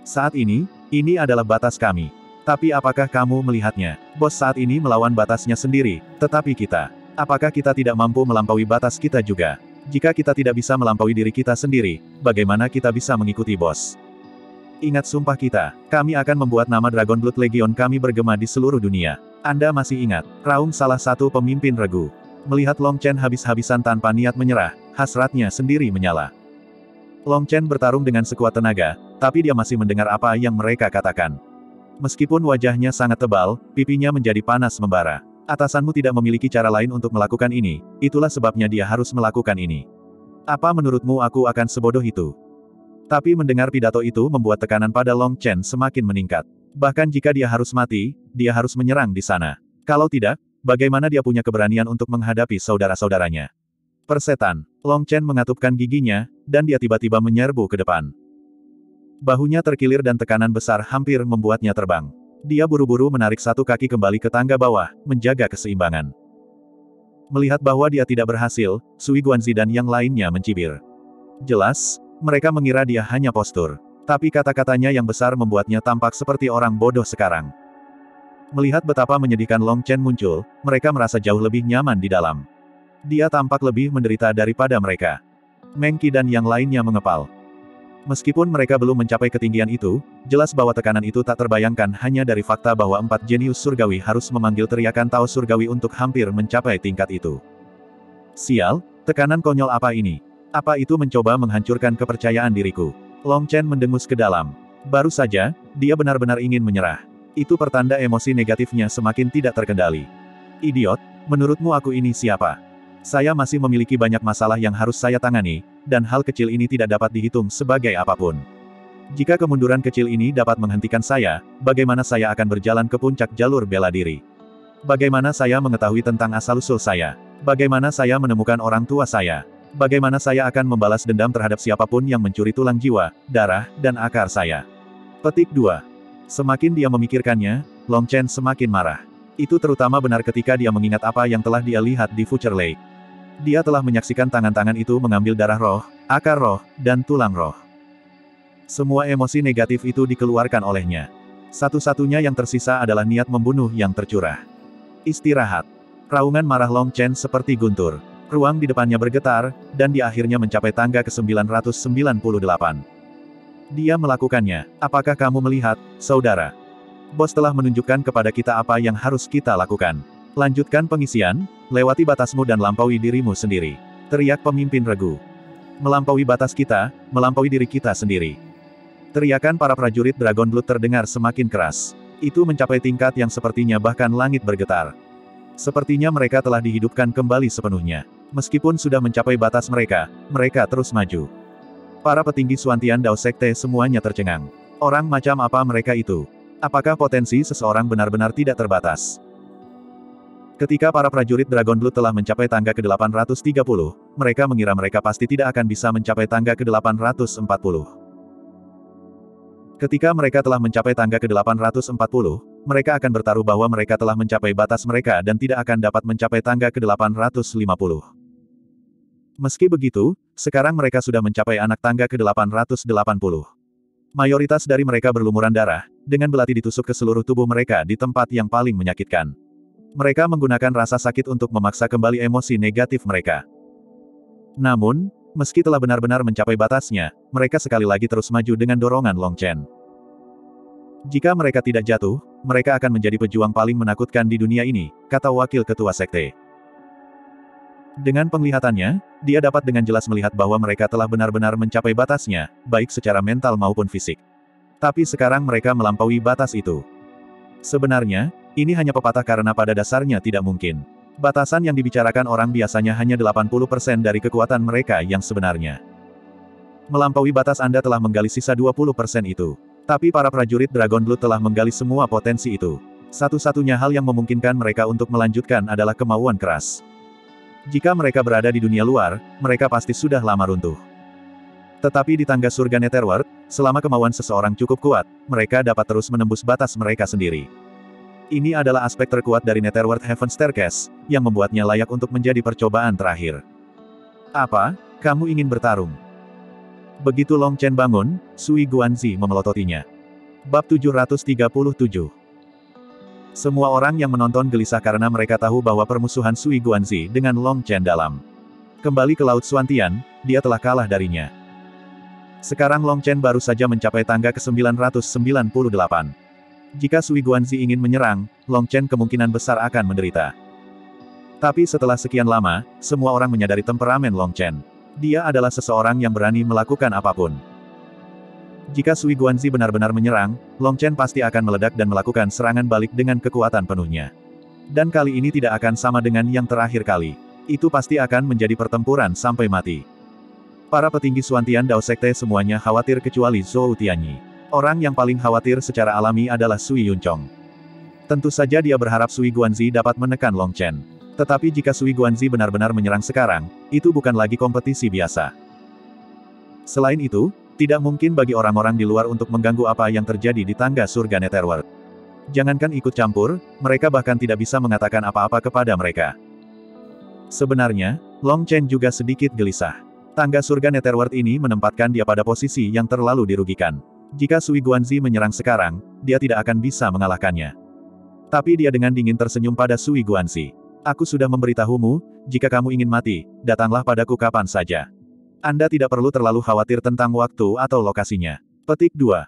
Saat ini, ini adalah batas kami. Tapi apakah kamu melihatnya? Bos saat ini melawan batasnya sendiri, tetapi kita. Apakah kita tidak mampu melampaui batas kita juga? Jika kita tidak bisa melampaui diri kita sendiri, bagaimana kita bisa mengikuti bos? Ingat sumpah kita, kami akan membuat nama Dragon Blood Legion kami bergema di seluruh dunia. Anda masih ingat, Raung salah satu pemimpin regu. Melihat Long Chen habis-habisan tanpa niat menyerah, hasratnya sendiri menyala. Long Chen bertarung dengan sekuat tenaga, tapi dia masih mendengar apa yang mereka katakan. Meskipun wajahnya sangat tebal, pipinya menjadi panas membara. Atasanmu tidak memiliki cara lain untuk melakukan ini, itulah sebabnya dia harus melakukan ini. Apa menurutmu aku akan sebodoh itu? Tapi mendengar pidato itu membuat tekanan pada Long Chen semakin meningkat. Bahkan jika dia harus mati, dia harus menyerang di sana. Kalau tidak, bagaimana dia punya keberanian untuk menghadapi saudara-saudaranya? Persetan, Long Chen mengatupkan giginya, dan dia tiba-tiba menyerbu ke depan. Bahunya terkilir dan tekanan besar hampir membuatnya terbang. Dia buru-buru menarik satu kaki kembali ke tangga bawah, menjaga keseimbangan. Melihat bahwa dia tidak berhasil, Sui Guanzi dan yang lainnya mencibir. Jelas, mereka mengira dia hanya postur. Tapi kata-katanya yang besar membuatnya tampak seperti orang bodoh sekarang. Melihat betapa menyedihkan Long Chen muncul, mereka merasa jauh lebih nyaman di dalam. Dia tampak lebih menderita daripada mereka. Mengki dan yang lainnya mengepal. Meskipun mereka belum mencapai ketinggian itu, jelas bahwa tekanan itu tak terbayangkan hanya dari fakta bahwa empat jenius surgawi harus memanggil teriakan Tao surgawi untuk hampir mencapai tingkat itu. Sial, tekanan konyol apa ini? Apa itu mencoba menghancurkan kepercayaan diriku? Long Chen mendengus ke dalam. Baru saja, dia benar-benar ingin menyerah. Itu pertanda emosi negatifnya semakin tidak terkendali. Idiot, menurutmu aku ini siapa? Saya masih memiliki banyak masalah yang harus saya tangani, dan hal kecil ini tidak dapat dihitung sebagai apa pun. Jika kemunduran kecil ini dapat menghentikan saya, bagaimana saya akan berjalan ke puncak jalur bela diri? Bagaimana saya mengetahui tentang asal-usul saya? Bagaimana saya menemukan orang tua saya? Bagaimana saya akan membalas dendam terhadap siapa pun yang mencuri tulang jiwa, darah, dan akar saya? Petik 2. Semakin dia memikirkannya, Long Chen semakin marah. Itu terutama benar ketika dia mengingat apa yang telah dia lihat di Future Lake. Dia telah menyaksikan tangan-tangan itu mengambil darah roh, akar roh, dan tulang roh. Semua emosi negatif itu dikeluarkan olehnya. Satu-satunya yang tersisa adalah niat membunuh yang tercurah. Istirahat. Raungan marah Long Chen seperti guntur. Ruang di depannya bergetar, dan dia akhirnya mencapai tangga ke-998. Dia melakukannya. Apakah kamu melihat, saudara? Bos telah menunjukkan kepada kita apa yang harus kita lakukan. Lanjutkan pengisian, lewati batasmu dan lampaui dirimu sendiri. Teriak pemimpin regu. Melampaui batas kita, melampaui diri kita sendiri. Teriakan para prajurit Dragon Blood terdengar semakin keras. Itu mencapai tingkat yang sepertinya bahkan langit bergetar. Sepertinya mereka telah dihidupkan kembali sepenuhnya. Meskipun sudah mencapai batas mereka, mereka terus maju. Para petinggi Suantian Dao Sekte semuanya tercengang. Orang macam apa mereka itu? Apakah potensi seseorang benar-benar tidak terbatas? Ketika para prajurit Dragon Blood telah mencapai tangga ke-830, mereka mengira mereka pasti tidak akan bisa mencapai tangga ke-840. Ketika mereka telah mencapai tangga ke-840, mereka akan bertaruh bahwa mereka telah mencapai batas mereka dan tidak akan dapat mencapai tangga ke-850. Meski begitu, sekarang mereka sudah mencapai anak tangga ke-880. Mayoritas dari mereka berlumuran darah, dengan belati ditusuk ke seluruh tubuh mereka di tempat yang paling menyakitkan. Mereka menggunakan rasa sakit untuk memaksa kembali emosi negatif mereka. Namun, meski telah benar-benar mencapai batasnya, mereka sekali lagi terus maju dengan dorongan Long Chen. Jika mereka tidak jatuh, mereka akan menjadi pejuang paling menakutkan di dunia ini, kata wakil ketua sekte. Dengan penglihatannya, dia dapat dengan jelas melihat bahwa mereka telah benar-benar mencapai batasnya, baik secara mental maupun fisik. Tapi sekarang mereka melampaui batas itu. Sebenarnya, ini hanya pepatah karena pada dasarnya tidak mungkin. Batasan yang dibicarakan orang biasanya hanya 80% dari kekuatan mereka yang sebenarnya. Melampaui batas Anda telah menggali sisa 20% itu. Tapi para prajurit Dragon Blood telah menggali semua potensi itu. Satu-satunya hal yang memungkinkan mereka untuk melanjutkan adalah kemauan keras. Jika mereka berada di dunia luar, mereka pasti sudah lama runtuh. Tetapi di tangga surga Netherworld, selama kemauan seseorang cukup kuat, mereka dapat terus menembus batas mereka sendiri. Ini adalah aspek terkuat dari Netherworld Heaven Staircase, yang membuatnya layak untuk menjadi percobaan terakhir. Apa? Kamu ingin bertarung? Begitu Long Chen bangun, Sui Guanzi memelototinya. Bab 737 semua orang yang menonton gelisah karena mereka tahu bahwa permusuhan Sui Guanzi dengan Long Chen dalam. Kembali ke Laut Suantian, dia telah kalah darinya. Sekarang Long Chen baru saja mencapai tangga ke-998. Jika Sui Guanzi ingin menyerang, Long Chen kemungkinan besar akan menderita. Tapi setelah sekian lama, semua orang menyadari temperamen Long Chen. Dia adalah seseorang yang berani melakukan apa pun. Jika Sui Guanzi benar-benar menyerang, Long Chen pasti akan meledak dan melakukan serangan balik dengan kekuatan penuhnya. Dan kali ini tidak akan sama dengan yang terakhir kali. Itu pasti akan menjadi pertempuran sampai mati. Para petinggi Suantian Dao Sekte semuanya khawatir kecuali Zhou Tianyi. Orang yang paling khawatir secara alami adalah Sui Yunchong. Tentu saja dia berharap Sui Guanzi dapat menekan Long Chen. Tetapi jika Sui Guanzi benar-benar menyerang sekarang, itu bukan lagi kompetisi biasa. Selain itu, tidak mungkin bagi orang-orang di luar untuk mengganggu apa yang terjadi di tangga surga Netherworld. Jangankan ikut campur, mereka bahkan tidak bisa mengatakan apa-apa kepada mereka. Sebenarnya, Long Chen juga sedikit gelisah. Tangga surga Netherworld ini menempatkan dia pada posisi yang terlalu dirugikan. Jika Sui Guanzi menyerang sekarang, dia tidak akan bisa mengalahkannya. Tapi dia dengan dingin tersenyum pada Sui Guanzi. Aku sudah memberitahumu, jika kamu ingin mati, datanglah padaku kapan saja. Anda tidak perlu terlalu khawatir tentang waktu atau lokasinya. Petik 2.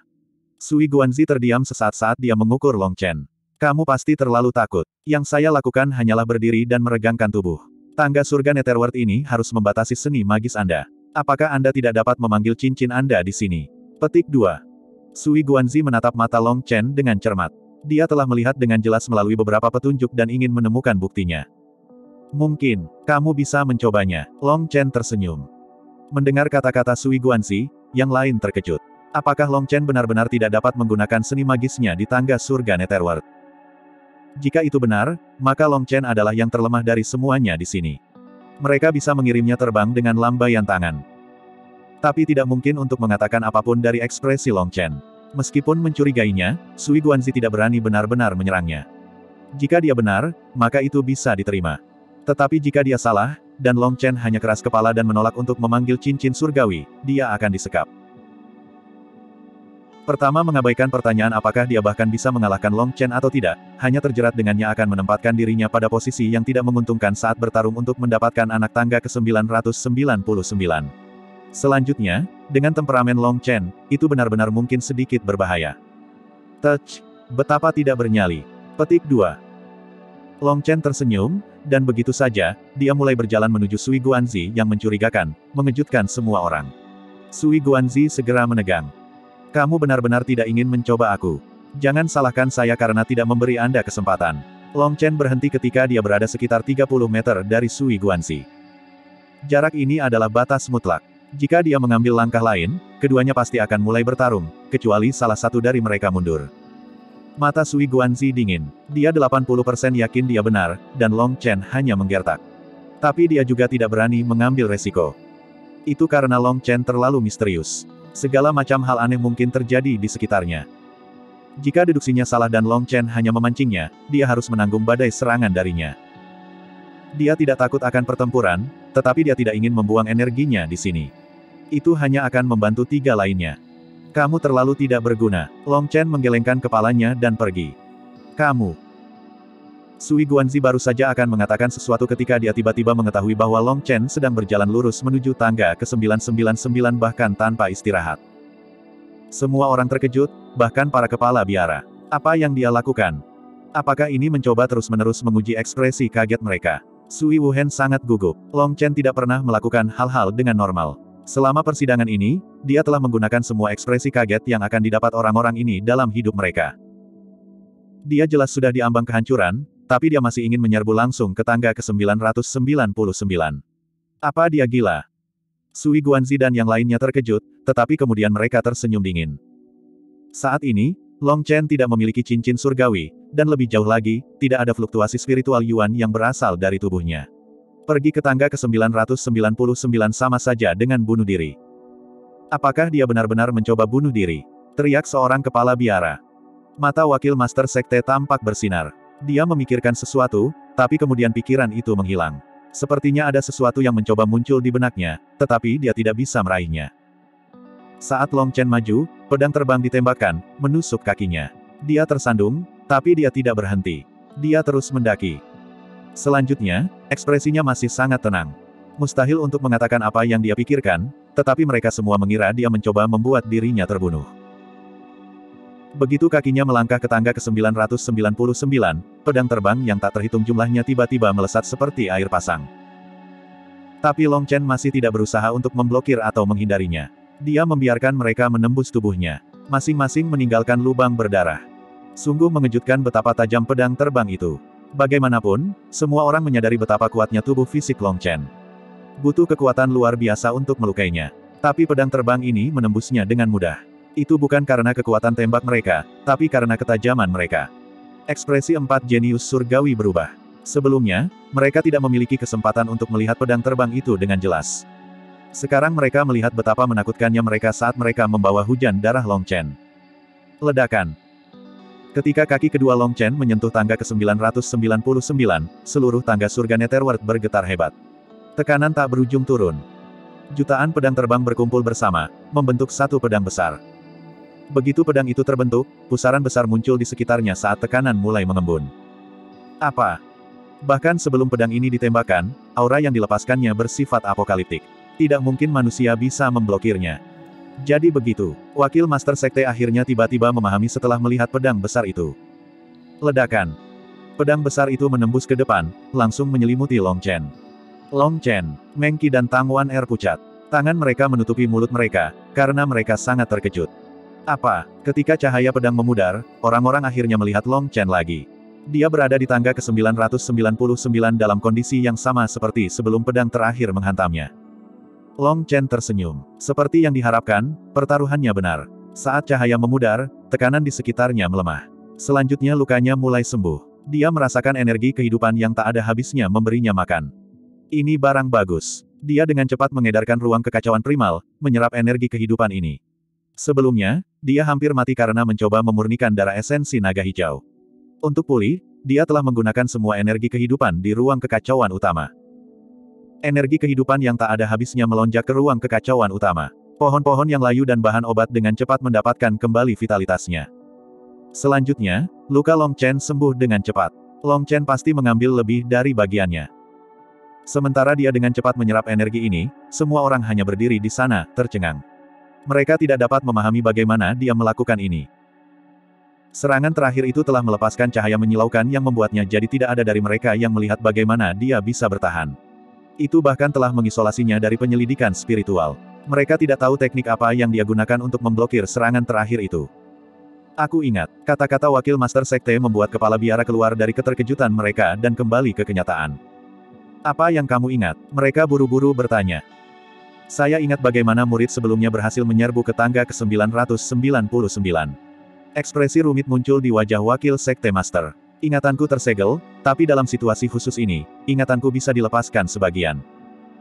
Sui Guanzi terdiam sesaat saat dia mengukur Long Chen. Kamu pasti terlalu takut. Yang saya lakukan hanyalah berdiri dan meregangkan tubuh. Tangga surga Netherworld ini harus membatasi seni magis Anda. Apakah Anda tidak dapat memanggil cincin Anda di sini? Petik 2. Sui Guanzi menatap mata Long Chen dengan cermat. Dia telah melihat dengan jelas melalui beberapa petunjuk dan ingin menemukan buktinya. Mungkin, kamu bisa mencobanya. Long Chen tersenyum. Mendengar kata-kata Sui Guanzi, yang lain terkejut. Apakah Long Chen benar-benar tidak dapat menggunakan seni magisnya di tangga surga Netherworld? Jika itu benar, maka Long Chen adalah yang terlemah dari semuanya di sini. Mereka bisa mengirimnya terbang dengan lambaian tangan. Tapi tidak mungkin untuk mengatakan apa pun dari ekspresi Long Chen. Meskipun mencurigainya, Sui Guanzi tidak berani benar-benar menyerangnya. Jika dia benar, maka itu bisa diterima. Tetapi jika dia salah, dan Long Chen hanya keras kepala dan menolak untuk memanggil cincin surgawi, dia akan disekap. Pertama mengabaikan pertanyaan apakah dia bahkan bisa mengalahkan Long Chen atau tidak, hanya terjerat dengannya akan menempatkan dirinya pada posisi yang tidak menguntungkan saat bertarung untuk mendapatkan anak tangga ke-999. Selanjutnya, dengan temperamen Long Chen, itu benar-benar mungkin sedikit berbahaya. Touch. Betapa tidak bernyali. Petik 2. Long Chen tersenyum, dan begitu saja, dia mulai berjalan menuju Sui Guanzi yang mencurigakan, mengejutkan semua orang. Sui Guanzi segera menegang. Kamu benar-benar tidak ingin mencoba aku. Jangan salahkan saya karena tidak memberi Anda kesempatan. Long Chen berhenti ketika dia berada sekitar 30 meter dari Sui Guanzi. Jarak ini adalah batas mutlak. Jika dia mengambil langkah lain, keduanya pasti akan mulai bertarung, kecuali salah satu dari mereka mundur. Mata Sui Guanzi dingin. Dia 80% yakin dia benar, dan Long Chen hanya menggertak. Tapi dia juga tidak berani mengambil resiko. Itu karena Long Chen terlalu misterius. Segala macam hal aneh mungkin terjadi di sekitarnya. Jika deduksinya salah dan Long Chen hanya memancingnya, dia harus menanggung badai serangan darinya. Dia tidak takut akan pertempuran, tetapi dia tidak ingin membuang energinya di sini. Itu hanya akan membantu tiga lainnya. Kamu terlalu tidak berguna. Long Chen menggelengkan kepalanya dan pergi. Kamu. Sui Guanzi baru saja akan mengatakan sesuatu ketika dia tiba-tiba mengetahui bahwa Long Chen sedang berjalan lurus menuju tangga ke-999 bahkan tanpa istirahat. Semua orang terkejut, bahkan para kepala biara. Apa yang dia lakukan? Apakah ini mencoba terus-menerus menguji ekspresi kaget mereka? Sui Wuhen sangat gugup. Long Chen tidak pernah melakukan hal-hal dengan normal. Selama persidangan ini, dia telah menggunakan semua ekspresi kaget yang akan didapat orang-orang ini dalam hidup mereka. Dia jelas sudah diambang kehancuran, tapi dia masih ingin menyerbu langsung ke tangga ke-999. Apa dia gila? Sui Guanzi dan yang lainnya terkejut, tetapi kemudian mereka tersenyum dingin. Saat ini, Long Chen tidak memiliki cincin surgawi, dan lebih jauh lagi, tidak ada fluktuasi spiritual Yuan yang berasal dari tubuhnya. Pergi ke tangga ke-999 sama saja dengan bunuh diri. Apakah dia benar-benar mencoba bunuh diri? Teriak seorang kepala biara. Mata wakil Master Sekte tampak bersinar. Dia memikirkan sesuatu, tapi kemudian pikiran itu menghilang. Sepertinya ada sesuatu yang mencoba muncul di benaknya, tetapi dia tidak bisa meraihnya. Saat Long Chen maju, pedang terbang ditembakkan, menusuk kakinya. Dia tersandung, tapi dia tidak berhenti. Dia terus mendaki. Selanjutnya, ekspresinya masih sangat tenang. Mustahil untuk mengatakan apa yang dia pikirkan, tetapi mereka semua mengira dia mencoba membuat dirinya terbunuh. Begitu kakinya melangkah ke tangga ke-999, pedang terbang yang tak terhitung jumlahnya tiba-tiba melesat seperti air pasang. Tapi Long Chen masih tidak berusaha untuk memblokir atau menghindarinya. Dia membiarkan mereka menembus tubuhnya. Masing-masing meninggalkan lubang berdarah. Sungguh mengejutkan betapa tajam pedang terbang itu. Bagaimanapun, semua orang menyadari betapa kuatnya tubuh fisik Long Chen. Butuh kekuatan luar biasa untuk melukainya. Tapi pedang terbang ini menembusnya dengan mudah. Itu bukan karena kekuatan tembak mereka, tapi karena ketajaman mereka. Ekspresi empat jenius surgawi berubah. Sebelumnya, mereka tidak memiliki kesempatan untuk melihat pedang terbang itu dengan jelas. Sekarang mereka melihat betapa menakutkannya mereka saat mereka membawa hujan darah Long Chen. Ledakan. Ketika kaki kedua Long Chen menyentuh tangga ke-999, seluruh tangga surga Netherworld bergetar hebat. Tekanan tak berujung turun. Jutaan pedang terbang berkumpul bersama, membentuk satu pedang besar. Begitu pedang itu terbentuk, pusaran besar muncul di sekitarnya saat tekanan mulai mengembun. Apa? Bahkan sebelum pedang ini ditembakkan, aura yang dilepaskannya bersifat apokaliptik. Tidak mungkin manusia bisa memblokirnya. Jadi begitu, wakil Master Sekte akhirnya tiba-tiba memahami setelah melihat pedang besar itu. Ledakan. Pedang besar itu menembus ke depan, langsung menyelimuti Long Chen. Long Chen, Mengki dan Tang Wan Er pucat. Tangan mereka menutupi mulut mereka, karena mereka sangat terkejut. Apa? Ketika cahaya pedang memudar, orang-orang akhirnya melihat Long Chen lagi. Dia berada di tangga ke-999 dalam kondisi yang sama seperti sebelum pedang terakhir menghantamnya. Long Chen tersenyum. Seperti yang diharapkan, pertaruhannya benar. Saat cahaya memudar, tekanan di sekitarnya melemah. Selanjutnya lukanya mulai sembuh. Dia merasakan energi kehidupan yang tak ada habisnya memberinya makan. Ini barang bagus. Dia dengan cepat mengedarkan ruang kekacauan primal, menyerap energi kehidupan ini. Sebelumnya, dia hampir mati karena mencoba memurnikan darah esensi naga hijau. Untuk pulih, dia telah menggunakan semua energi kehidupan di ruang kekacauan utama. Energi kehidupan yang tak ada habisnya melonjak ke ruang kekacauan utama. Pohon-pohon yang layu dan bahan obat dengan cepat mendapatkan kembali vitalitasnya. Selanjutnya, luka Long Chen sembuh dengan cepat. Long Chen pasti mengambil lebih dari bagiannya. Sementara dia dengan cepat menyerap energi ini, semua orang hanya berdiri di sana, tercengang. Mereka tidak dapat memahami bagaimana dia melakukan ini. Serangan terakhir itu telah melepaskan cahaya menyilaukan yang membuatnya jadi tidak ada dari mereka yang melihat bagaimana dia bisa bertahan. Itu bahkan telah mengisolasinya dari penyelidikan spiritual. Mereka tidak tahu teknik apa yang dia gunakan untuk memblokir serangan terakhir itu. Aku ingat, kata-kata wakil Master Sekte membuat kepala biara keluar dari keterkejutan mereka dan kembali ke kenyataan. Apa yang kamu ingat? Mereka buru-buru bertanya. Saya ingat bagaimana murid sebelumnya berhasil menyerbu ke tangga ke-999. Ekspresi rumit muncul di wajah wakil Sekte Master. Ingatanku tersegel, tapi dalam situasi khusus ini, ingatanku bisa dilepaskan sebagian.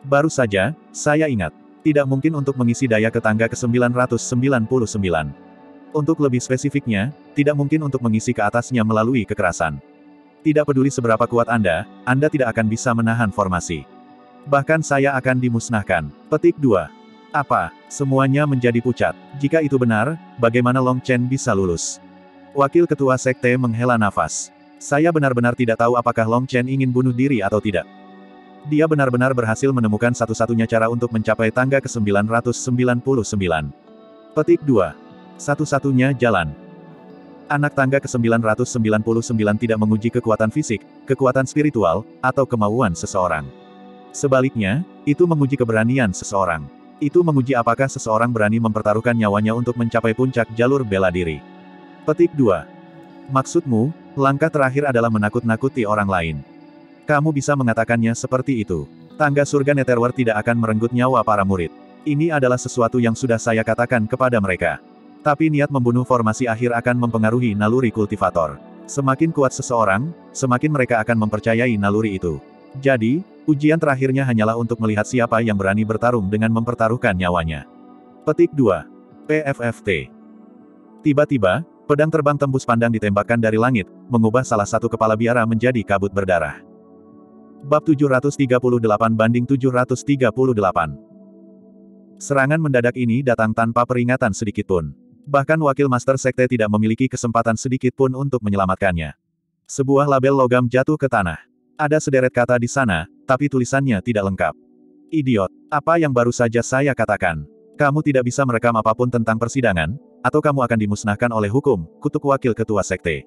Baru saja, saya ingat. Tidak mungkin untuk mengisi daya ke tangga ke-999. Untuk lebih spesifiknya, tidak mungkin untuk mengisi ke atasnya melalui kekerasan. Tidak peduli seberapa kuat Anda, Anda tidak akan bisa menahan formasi. Bahkan saya akan dimusnahkan. Petik 2. Apa? Semuanya menjadi pucat. Jika itu benar, bagaimana Long Chen bisa lulus? Wakil Ketua Sekte menghela nafas. Saya benar-benar tidak tahu apakah Long Chen ingin bunuh diri atau tidak. Dia benar-benar berhasil menemukan satu-satunya cara untuk mencapai tangga ke-999. Petik 2. Satu-satunya jalan. Anak tangga ke-999 tidak menguji kekuatan fisik, kekuatan spiritual, atau kemauan seseorang. Sebaliknya, itu menguji keberanian seseorang. Itu menguji apakah seseorang berani mempertaruhkan nyawanya untuk mencapai puncak jalur bela diri. Petik 2. Maksudmu, langkah terakhir adalah menakut-nakuti orang lain. Kamu bisa mengatakannya seperti itu. Tangga surga Netherworld tidak akan merenggut nyawa para murid. Ini adalah sesuatu yang sudah saya katakan kepada mereka. Tapi niat membunuh formasi akhir akan mempengaruhi naluri kultivator. Semakin kuat seseorang, semakin mereka akan mempercayai naluri itu. Jadi, Ujian terakhirnya hanyalah untuk melihat siapa yang berani bertarung dengan mempertaruhkan nyawanya. Petik 2. PFFT. Tiba-tiba, pedang terbang tembus pandang ditembakkan dari langit, mengubah salah satu kepala biara menjadi kabut berdarah. Bab 738 banding 738. Serangan mendadak ini datang tanpa peringatan sedikitpun. Bahkan wakil Master Sekte tidak memiliki kesempatan sedikitpun untuk menyelamatkannya. Sebuah label logam jatuh ke tanah. Ada sederet kata di sana, tapi tulisannya tidak lengkap. Idiot, apa yang baru saja saya katakan? Kamu tidak bisa merekam apa pun tentang persidangan, atau kamu akan dimusnahkan oleh hukum, kutuk wakil ketua sekte.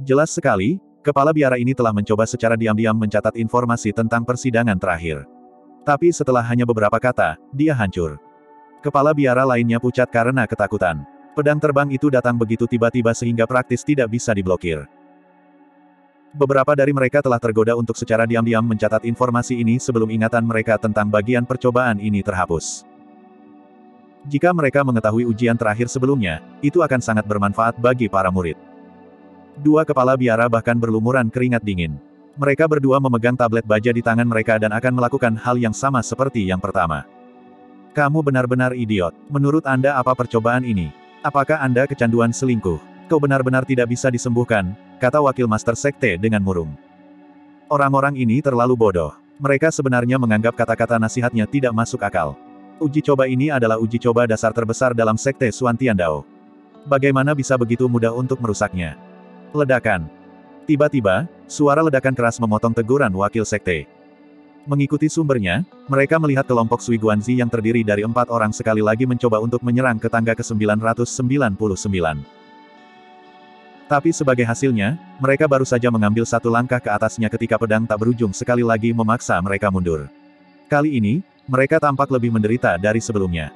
Jelas sekali, kepala biara ini telah mencoba secara diam-diam mencatat informasi tentang persidangan terakhir. Tapi setelah hanya beberapa kata, dia hancur. Kepala biara lainnya pucat karena ketakutan. Pedang terbang itu datang begitu tiba-tiba sehingga praktis tidak bisa diblokir. Beberapa dari mereka telah tergoda untuk secara diam-diam mencatat informasi ini sebelum ingatan mereka tentang bagian percobaan ini terhapus. Jika mereka mengetahui ujian terakhir sebelumnya, itu akan sangat bermanfaat bagi para murid. Dua kepala biara bahkan berlumuran keringat dingin. Mereka berdua memegang tablet baja di tangan mereka dan akan melakukan hal yang sama seperti yang pertama. Kamu benar-benar idiot. Menurut Anda apa percobaan ini? Apakah Anda kecanduan selingkuh? Kau benar-benar tidak bisa disembuhkan, kata wakil Master Sekte dengan murung. Orang-orang ini terlalu bodoh. Mereka sebenarnya menganggap kata-kata nasihatnya tidak masuk akal. Uji coba ini adalah uji coba dasar terbesar dalam Sekte Suantian Dao. Bagaimana bisa begitu mudah untuk merusaknya? Ledakan. Tiba-tiba, suara ledakan keras memotong teguran wakil Sekte. Mengikuti sumbernya, mereka melihat kelompok Sui Guanzi yang terdiri dari empat orang sekali lagi mencoba untuk menyerang ke tangga ke-999. Tapi sebagai hasilnya, mereka baru saja mengambil satu langkah ke atasnya ketika pedang tak berujung sekali lagi memaksa mereka mundur. Kali ini, mereka tampak lebih menderita dari sebelumnya.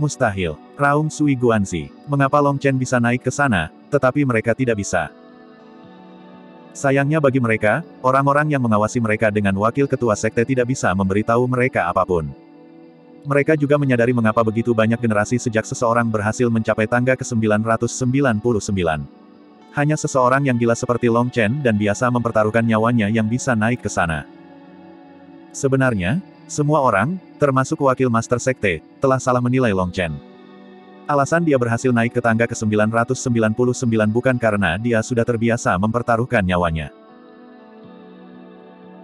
Mustahil. Raung Sui Guanzi. Mengapa Long Chen bisa naik ke sana, tetapi mereka tidak bisa? Sayangnya bagi mereka, orang-orang yang mengawasi mereka dengan wakil ketua sekte tidak bisa memberitahu mereka apa pun. Mereka juga menyadari mengapa begitu banyak generasi sejak seseorang berhasil mencapai tangga ke-999. Hanya seseorang yang gila seperti Long Chen dan biasa mempertaruhkan nyawanya yang bisa naik ke sana. Sebenarnya, semua orang, termasuk wakil Master Sekte, telah salah menilai Long Chen. Alasan dia berhasil naik ke tangga ke-999 bukan karena dia sudah terbiasa mempertaruhkan nyawanya.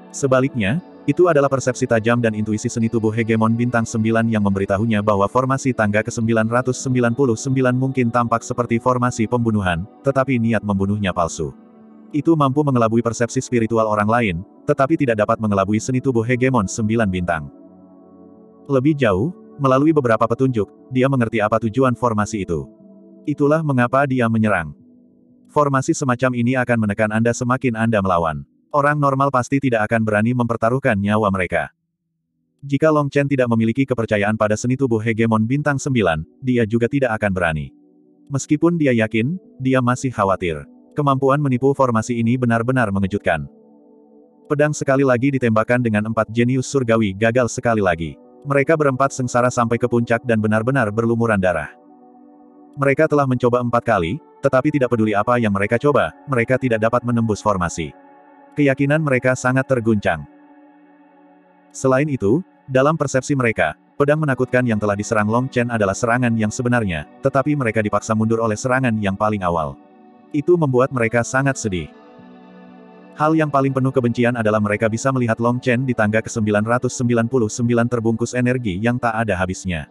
Sebaliknya, itu adalah persepsi tajam dan intuisi seni tubuh hegemon bintang 9 yang memberitahunya bahwa formasi tangga ke-999 mungkin tampak seperti formasi pembunuhan, tetapi niat membunuhnya palsu. Itu mampu mengelabui persepsi spiritual orang lain, tetapi tidak dapat mengelabui seni tubuh hegemon 9 bintang. Lebih jauh, melalui beberapa petunjuk, dia mengerti apa tujuan formasi itu. Itulah mengapa dia menyerang. Formasi semacam ini akan menekan Anda semakin Anda melawan. Orang normal pasti tidak akan berani mempertaruhkan nyawa mereka. Jika Long Chen tidak memiliki kepercayaan pada seni tubuh hegemon bintang sembilan, dia juga tidak akan berani. Meskipun dia yakin, dia masih khawatir. Kemampuan menipu formasi ini benar-benar mengejutkan. Pedang sekali lagi ditembakkan dengan empat jenius surgawi gagal sekali lagi. Mereka berempat sengsara sampai ke puncak dan benar-benar berlumuran darah. Mereka telah mencoba empat kali, tetapi tidak peduli apa yang mereka coba, mereka tidak dapat menembus formasi. Keyakinan mereka sangat terguncang. Selain itu, dalam persepsi mereka, pedang menakutkan yang telah diserang Long Chen adalah serangan yang sebenarnya, tetapi mereka dipaksa mundur oleh serangan yang paling awal. Itu membuat mereka sangat sedih. Hal yang paling penuh kebencian adalah mereka bisa melihat Long Chen di tangga ke-999 terbungkus energi yang tak ada habisnya.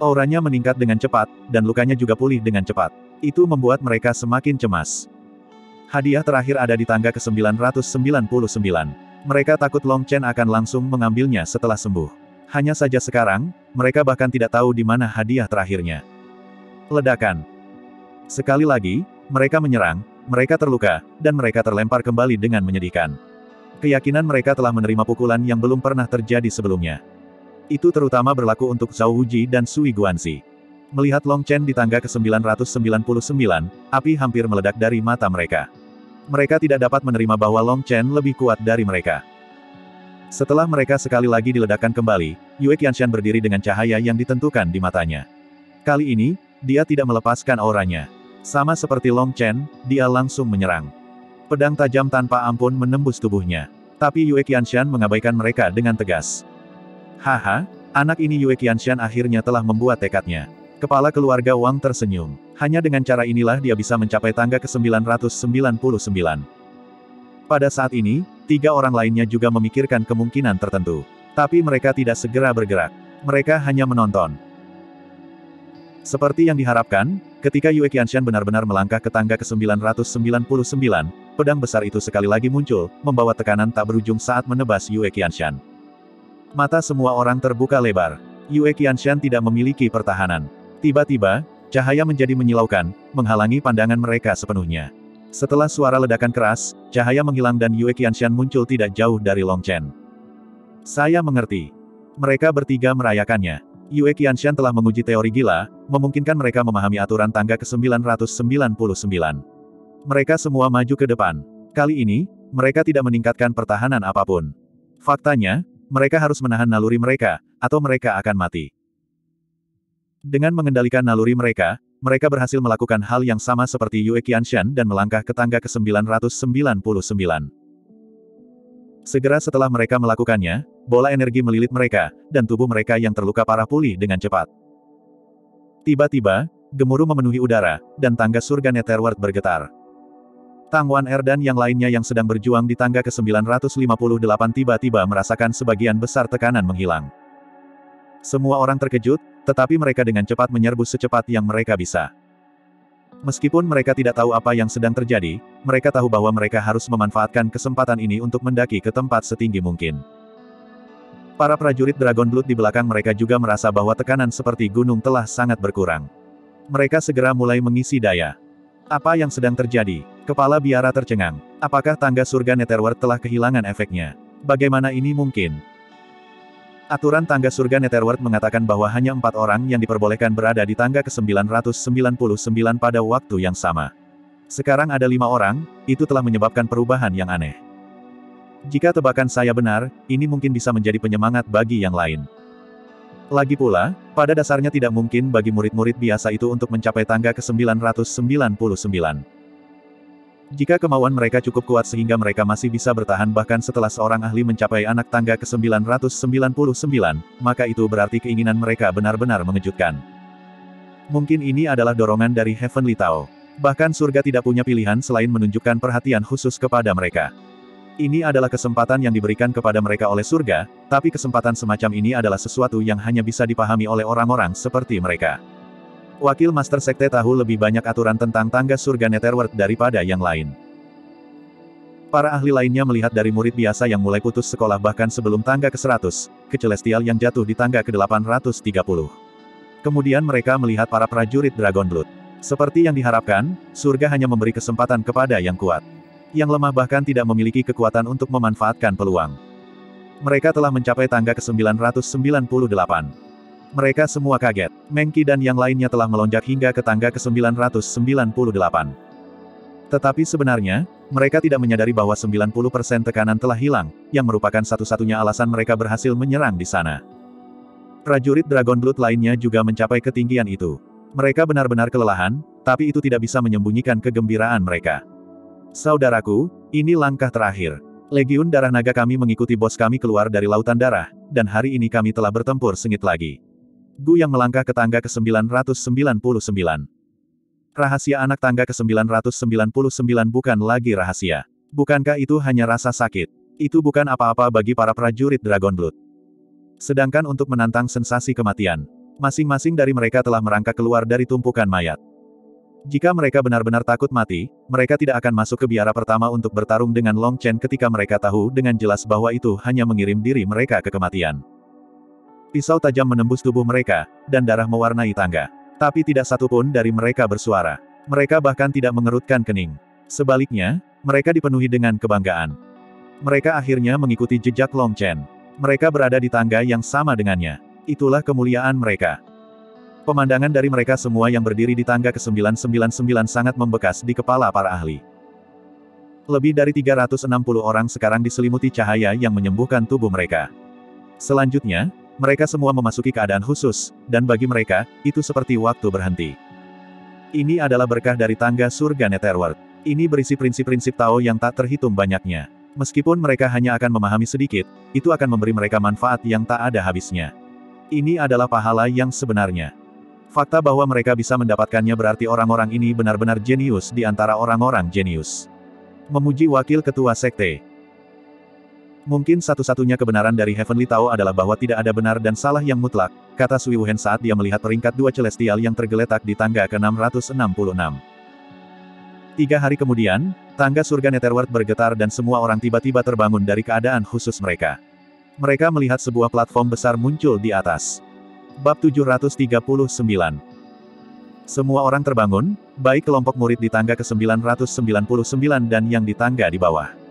Auranya meningkat dengan cepat, dan lukanya juga pulih dengan cepat. Itu membuat mereka semakin cemas. Hadiah terakhir ada di tangga ke-999. Mereka takut Long Chen akan langsung mengambilnya setelah sembuh. Hanya saja sekarang, mereka bahkan tidak tahu di mana hadiah terakhirnya. Ledakan. Sekali lagi, Mereka menyerang, mereka terluka, dan mereka terlempar kembali dengan menyedihkan. Keyakinan mereka telah menerima pukulan yang belum pernah terjadi sebelumnya. Itu terutama berlaku untuk Zhao Wuji dan Sui Guanxi. Melihat Long Chen di tangga ke-999, api hampir meledak dari mata mereka. Mereka tidak dapat menerima bahwa Long Chen lebih kuat dari mereka. Setelah mereka sekali lagi diledakkan kembali, Yue Qianshan berdiri dengan cahaya yang ditentukan di matanya. Kali ini, dia tidak melepaskan auranya. Sama seperti Long Chen, dia langsung menyerang. Pedang tajam tanpa ampun menembus tubuhnya. Tapi Yue Qianshan mengabaikan mereka dengan tegas. Haha, anak ini Yue Qianshan akhirnya telah membuat tekadnya. Kepala keluarga Wang tersenyum. Hanya dengan cara inilah dia bisa mencapai tangga ke-999. Pada saat ini, tiga orang lainnya juga memikirkan kemungkinan tertentu. Tapi mereka tidak segera bergerak. Mereka hanya menonton. Seperti yang diharapkan, ketika Yue Qianshan benar-benar melangkah ke tangga ke-999, pedang besar itu sekali lagi muncul, membawa tekanan tak berujung saat menebas Yue Qianshan. Mata semua orang terbuka lebar. Yue Qianshan tidak memiliki pertahanan. Tiba-tiba, cahaya menjadi menyilaukan, menghalangi pandangan mereka sepenuhnya. Setelah suara ledakan keras, cahaya menghilang dan Yue Qianshan muncul tidak jauh dari Long Chen. Saya mengerti. Mereka bertiga merayakannya. Yue Qianshan telah menguji teori gila, memungkinkan mereka memahami aturan tangga ke-999. Mereka semua maju ke depan. Kali ini, mereka tidak meningkatkan pertahanan apa pun. Faktanya, mereka harus menahan naluri mereka, atau mereka akan mati. Dengan mengendalikan naluri mereka, mereka berhasil melakukan hal yang sama seperti Yue Qianshan dan melangkah ke tangga ke-999. Segera setelah mereka melakukannya, bola energi melilit mereka, dan tubuh mereka yang terluka parah pulih dengan cepat. Tiba-tiba, gemuruh memenuhi udara, dan tangga surga Netherworld bergetar. Tang Wan Er dan yang lainnya yang sedang berjuang di tangga ke-958 tiba-tiba merasakan sebagian besar tekanan menghilang. Semua orang terkejut, tetapi mereka dengan cepat menyerbu secepat yang mereka bisa. Meskipun mereka tidak tahu apa yang sedang terjadi, mereka tahu bahwa mereka harus memanfaatkan kesempatan ini untuk mendaki ke tempat setinggi mungkin. Para prajurit Dragon Blood di belakang mereka juga merasa bahwa tekanan seperti gunung telah sangat berkurang. Mereka segera mulai mengisi daya. Apa yang sedang terjadi? Kepala biara tercengang. Apakah tangga surga Netherworld telah kehilangan efeknya? Bagaimana ini mungkin? Aturan tangga surga Netherworld mengatakan bahwa hanya empat orang yang diperbolehkan berada di tangga ke-999 pada waktu yang sama. Sekarang ada lima orang, itu telah menyebabkan perubahan yang aneh. Jika tebakan saya benar, ini mungkin bisa menjadi penyemangat bagi yang lain. Lagi pula, pada dasarnya tidak mungkin bagi murid-murid biasa itu untuk mencapai tangga ke-999. Jika kemauan mereka cukup kuat sehingga mereka masih bisa bertahan bahkan setelah seorang ahli mencapai anak tangga ke-999, maka itu berarti keinginan mereka benar-benar mengejutkan. Mungkin ini adalah dorongan dari Heavenly Tao. Bahkan surga tidak punya pilihan selain menunjukkan perhatian khusus kepada mereka. Ini adalah kesempatan yang diberikan kepada mereka oleh surga, tapi kesempatan semacam ini adalah sesuatu yang hanya bisa dipahami oleh orang-orang seperti mereka. Wakil Master Sekte tahu lebih banyak aturan tentang tangga surga Netherworld daripada yang lain. Para ahli lainnya melihat dari murid biasa yang mulai putus sekolah bahkan sebelum tangga ke-100, ke Celestial yang jatuh di tangga ke-830. Kemudian mereka melihat para prajurit Dragon Blood. Seperti yang diharapkan, surga hanya memberi kesempatan kepada yang kuat. Yang lemah bahkan tidak memiliki kekuatan untuk memanfaatkan peluang. Mereka telah mencapai tangga ke-998. Mereka semua kaget. Mengki dan yang lainnya telah melonjak hingga ke tangga ke-998. Tetapi sebenarnya, mereka tidak menyadari bahwa 90% tekanan telah hilang, yang merupakan satu-satunya alasan mereka berhasil menyerang di sana. Prajurit Dragon Blood lainnya juga mencapai ketinggian itu. Mereka benar-benar kelelahan, tapi itu tidak bisa menyembunyikan kegembiraan mereka. Saudaraku, ini langkah terakhir. Legiun Darah Naga kami mengikuti bos kami keluar dari Lautan Darah, dan hari ini kami telah bertempur sengit lagi. Gu yang melangkah ke tangga ke-999. Rahasia anak tangga ke-999 bukan lagi rahasia. Bukankah itu hanya rasa sakit? Itu bukan apa-apa bagi para prajurit Dragon Blood. Sedangkan untuk menantang sensasi kematian, masing-masing dari mereka telah merangkak keluar dari tumpukan mayat. Jika mereka benar-benar takut mati, mereka tidak akan masuk ke biara pertama untuk bertarung dengan Long Chen ketika mereka tahu dengan jelas bahwa itu hanya mengirim diri mereka ke kematian. Pisau tajam menembus tubuh mereka, dan darah mewarnai tangga. Tapi tidak satu pun dari mereka bersuara. Mereka bahkan tidak mengerutkan kening. Sebaliknya, mereka dipenuhi dengan kebanggaan. Mereka akhirnya mengikuti jejak Long Chen. Mereka berada di tangga yang sama dengannya. Itulah kemuliaan mereka. Pemandangan dari mereka semua yang berdiri di tangga ke-999 sangat membekas di kepala para ahli. Lebih dari 360 orang sekarang diselimuti cahaya yang menyembuhkan tubuh mereka. Selanjutnya, mereka semua memasuki keadaan khusus, dan bagi mereka, itu seperti waktu berhenti. Ini adalah berkah dari tangga surga Netherworld. Ini berisi prinsip-prinsip Tao yang tak terhitung banyaknya. Meskipun mereka hanya akan memahami sedikit, itu akan memberi mereka manfaat yang tak ada habisnya. Ini adalah pahala yang sebenarnya. Fakta bahwa mereka bisa mendapatkannya berarti orang-orang ini benar-benar jenius di antara orang-orang jenius. Memuji wakil ketua sekte. Mungkin satu-satunya kebenaran dari Heavenly Tao adalah bahwa tidak ada benar dan salah yang mutlak, kata Sui Wuhen saat dia melihat peringkat dua celestial yang tergeletak di tangga ke-666. Tiga hari kemudian, tangga surga Netherworld bergetar dan semua orang tiba-tiba terbangun dari keadaan khusus mereka. Mereka melihat sebuah platform besar muncul di atas. Bab 739 Semua orang terbangun, baik kelompok murid di tangga ke-999 dan yang di tangga di bawah.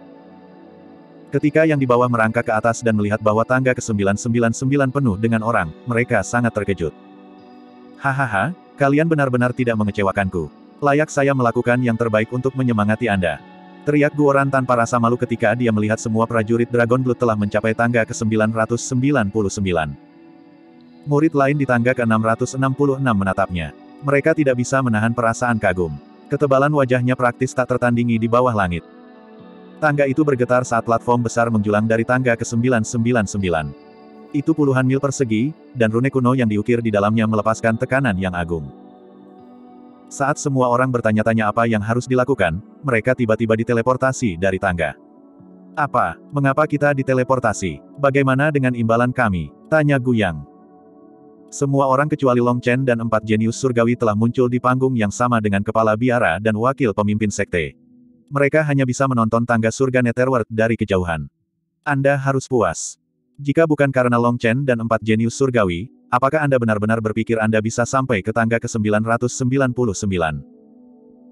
Ketika yang di bawah merangkak ke atas dan melihat bahwa tangga ke-999 penuh dengan orang, mereka sangat terkejut. Hahaha, kalian benar-benar tidak mengecewakanku. Layak saya melakukan yang terbaik untuk menyemangati Anda. Teriak Guoran tanpa rasa malu ketika dia melihat semua prajurit Dragon Blood telah mencapai tangga ke-999. Murid lain di tangga ke-666 menatapnya. Mereka tidak bisa menahan perasaan kagum. Ketebalan wajahnya praktis tak tertandingi di bawah langit. Tangga itu bergetar saat platform besar menjulang dari tangga ke-999. Itu puluhan mil persegi, dan rune kuno yang diukir di dalamnya melepaskan tekanan yang agung. Saat semua orang bertanya-tanya apa yang harus dilakukan, mereka tiba-tiba diteleportasi dari tangga. Apa? Mengapa kita diteleportasi? Bagaimana dengan imbalan kami? Tanya Guyang. Semua orang kecuali Long Chen dan empat jenius surgawi telah muncul di panggung yang sama dengan kepala biara dan wakil pemimpin sekte. Mereka hanya bisa menonton tangga surga Netherworld dari kejauhan. Anda harus puas. Jika bukan karena Long Chen dan empat jenius surgawi, apakah Anda benar-benar berpikir Anda bisa sampai ke tangga ke-999?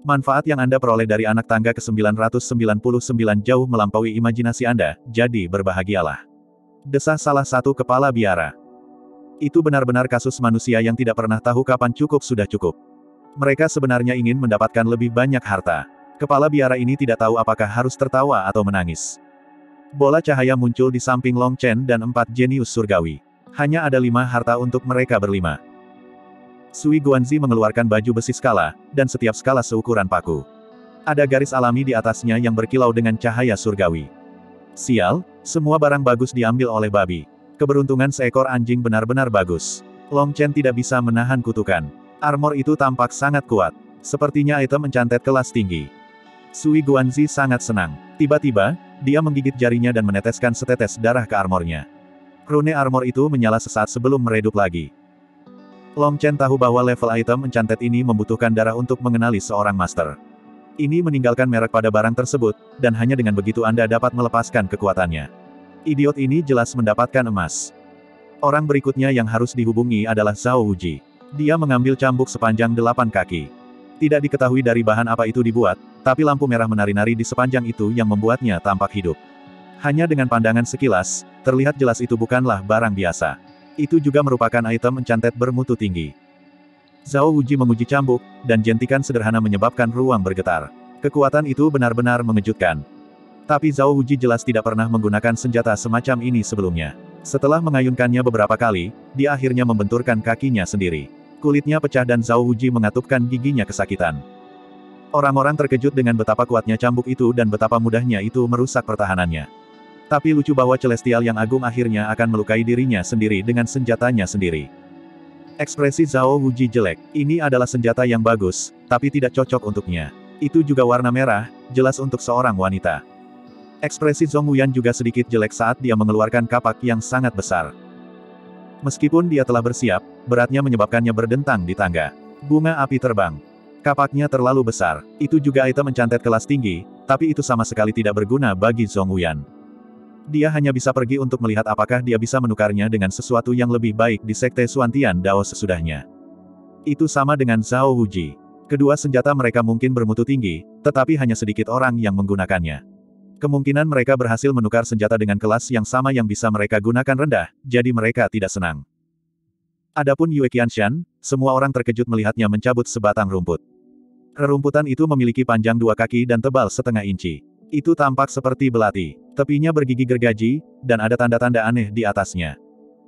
Manfaat yang Anda peroleh dari anak tangga ke-999 jauh melampaui imajinasi Anda, jadi berbahagialah. Desah salah satu kepala biara. Itu benar-benar kasus manusia yang tidak pernah tahu kapan cukup sudah cukup. Mereka sebenarnya ingin mendapatkan lebih banyak harta. Kepala biara ini tidak tahu apakah harus tertawa atau menangis. Bola cahaya muncul di samping Long Chen dan empat jenius surgawi. Hanya ada lima harta untuk mereka berlima. Sui Guanzi mengeluarkan baju besi skala, dan setiap skala seukuran paku. Ada garis alami di atasnya yang berkilau dengan cahaya surgawi. Sial, semua barang bagus diambil oleh babi. Keberuntungan seekor anjing benar-benar bagus. Long Chen tidak bisa menahan kutukan. Armor itu tampak sangat kuat. Sepertinya item mencantet kelas tinggi. Sui Guanzi sangat senang. Tiba-tiba, dia menggigit jarinya dan meneteskan setetes darah ke armornya. Rune armor itu menyala sesaat sebelum meredup lagi. Long Chen tahu bahwa level item mencantet ini membutuhkan darah untuk mengenali seorang master. Ini meninggalkan merek pada barang tersebut, dan hanya dengan begitu Anda dapat melepaskan kekuatannya. Idiot ini jelas mendapatkan emas. Orang berikutnya yang harus dihubungi adalah Zhao Wuji. Dia mengambil cambuk sepanjang delapan kaki. Tidak diketahui dari bahan apa itu dibuat, tapi lampu merah menari-nari di sepanjang itu yang membuatnya tampak hidup. Hanya dengan pandangan sekilas, terlihat jelas itu bukanlah barang biasa. Itu juga merupakan item encantet bermutu tinggi. Zhao Wuji menguji cambuk, dan jentikan sederhana menyebabkan ruang bergetar. Kekuatan itu benar-benar mengejutkan. Tapi Zhao Wuji jelas tidak pernah menggunakan senjata semacam ini sebelumnya. Setelah mengayunkannya beberapa kali, dia akhirnya membenturkan kakinya sendiri. Kulitnya pecah dan Zhao Wuji mengatupkan giginya kesakitan. Orang-orang terkejut dengan betapa kuatnya cambuk itu dan betapa mudahnya itu merusak pertahanannya. Tapi lucu bahwa Celestial yang agung akhirnya akan melukai dirinya sendiri dengan senjatanya sendiri. Ekspresi Zhao Wuji jelek. Ini adalah senjata yang bagus, tapi tidak cocok untuknya. Itu juga warna merah, jelas untuk seorang wanita. Ekspresi Zhong Wuyan juga sedikit jelek saat dia mengeluarkan kapak yang sangat besar. Meskipun dia telah bersiap, beratnya menyebabkannya berdentang di tangga. Bunga api terbang. Kapaknya terlalu besar. Itu juga item mencantet kelas tinggi, tapi itu sama sekali tidak berguna bagi Zhong Wuyan. Dia hanya bisa pergi untuk melihat apakah dia bisa menukarnya dengan sesuatu yang lebih baik di Sekte Suantian Dao sesudahnya. Itu sama dengan Zhao Wuji. Kedua senjata mereka mungkin bermutu tinggi, tetapi hanya sedikit orang yang menggunakannya. Kemungkinan mereka berhasil menukar senjata dengan kelas yang sama yang bisa mereka gunakan rendah, jadi mereka tidak senang. Adapun Yue Qianshan, semua orang terkejut melihatnya mencabut sebatang rumput. Rerumputan itu memiliki panjang dua kaki dan tebal setengah inci. Itu tampak seperti belati. Tepinya bergigi gergaji, dan ada tanda-tanda aneh di atasnya.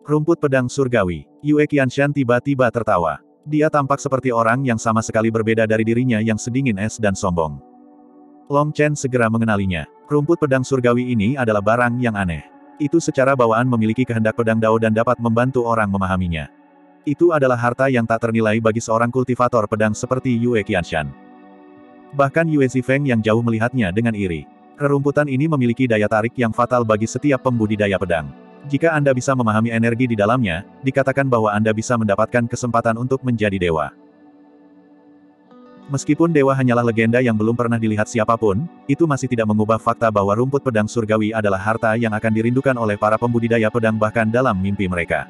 Rumput pedang surgawi. Yue Qianshan tiba-tiba tertawa. Dia tampak seperti orang yang sama sekali berbeda dari dirinya yang sedingin es dan sombong. Long Chen segera mengenalinya. Rumput pedang surgawi ini adalah barang yang aneh. Itu secara bawaan memiliki kehendak pedang dao dan dapat membantu orang memahaminya. Itu adalah harta yang tak ternilai bagi seorang kultivator pedang seperti Yue Qianshan. Bahkan Yue Zifeng yang jauh melihatnya dengan iri. Rerumputan ini memiliki daya tarik yang fatal bagi setiap pembudidaya pedang. Jika Anda bisa memahami energi di dalamnya, dikatakan bahwa Anda bisa mendapatkan kesempatan untuk menjadi dewa. Meskipun dewa hanyalah legenda yang belum pernah dilihat siapa pun, itu masih tidak mengubah fakta bahwa rumput pedang surgawi adalah harta yang akan dirindukan oleh para pembudidaya pedang bahkan dalam mimpi mereka.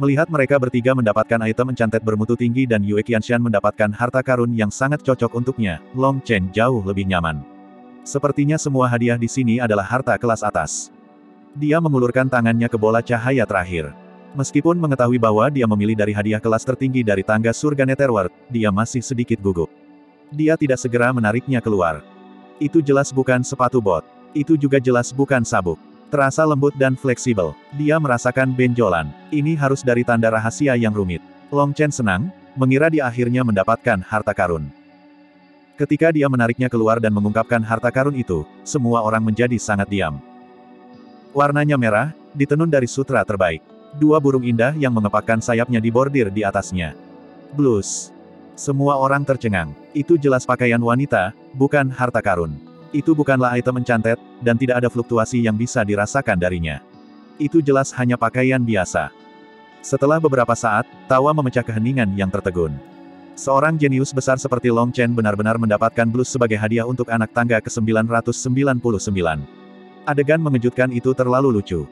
Melihat mereka bertiga mendapatkan item encantet bermutu tinggi dan Yue Qianshan mendapatkan harta karun yang sangat cocok untuknya, Long Chen jauh lebih nyaman. Sepertinya semua hadiah di sini adalah harta kelas atas. Dia mengulurkan tangannya ke bola cahaya terakhir. Meskipun mengetahui bahwa dia memilih dari hadiah kelas tertinggi dari tangga surga Netherworld, dia masih sedikit gugup. Dia tidak segera menariknya keluar. Itu jelas bukan sepatu bot. Itu juga jelas bukan sabuk. Terasa lembut dan fleksibel. Dia merasakan benjolan. Ini harus dari tanda rahasia yang rumit. Long Chen senang, mengira dia akhirnya mendapatkan harta karun. Ketika dia menariknya keluar dan mengungkapkan harta karun itu, semua orang menjadi sangat diam. Warnanya merah, ditenun dari sutra terbaik. Dua burung indah yang mengepakkan sayapnya di bordir di atasnya. Blues. Semua orang tercengang. Itu jelas pakaian wanita, bukan harta karun. Itu bukanlah item encantet, dan tidak ada fluktuasi yang bisa dirasakan darinya. Itu jelas hanya pakaian biasa. Setelah beberapa saat, tawa memecah keheningan yang tertegun. Seorang jenius besar seperti Long Chen benar-benar mendapatkan blues sebagai hadiah untuk anak tangga ke-999. Adegan mengejutkan itu terlalu lucu.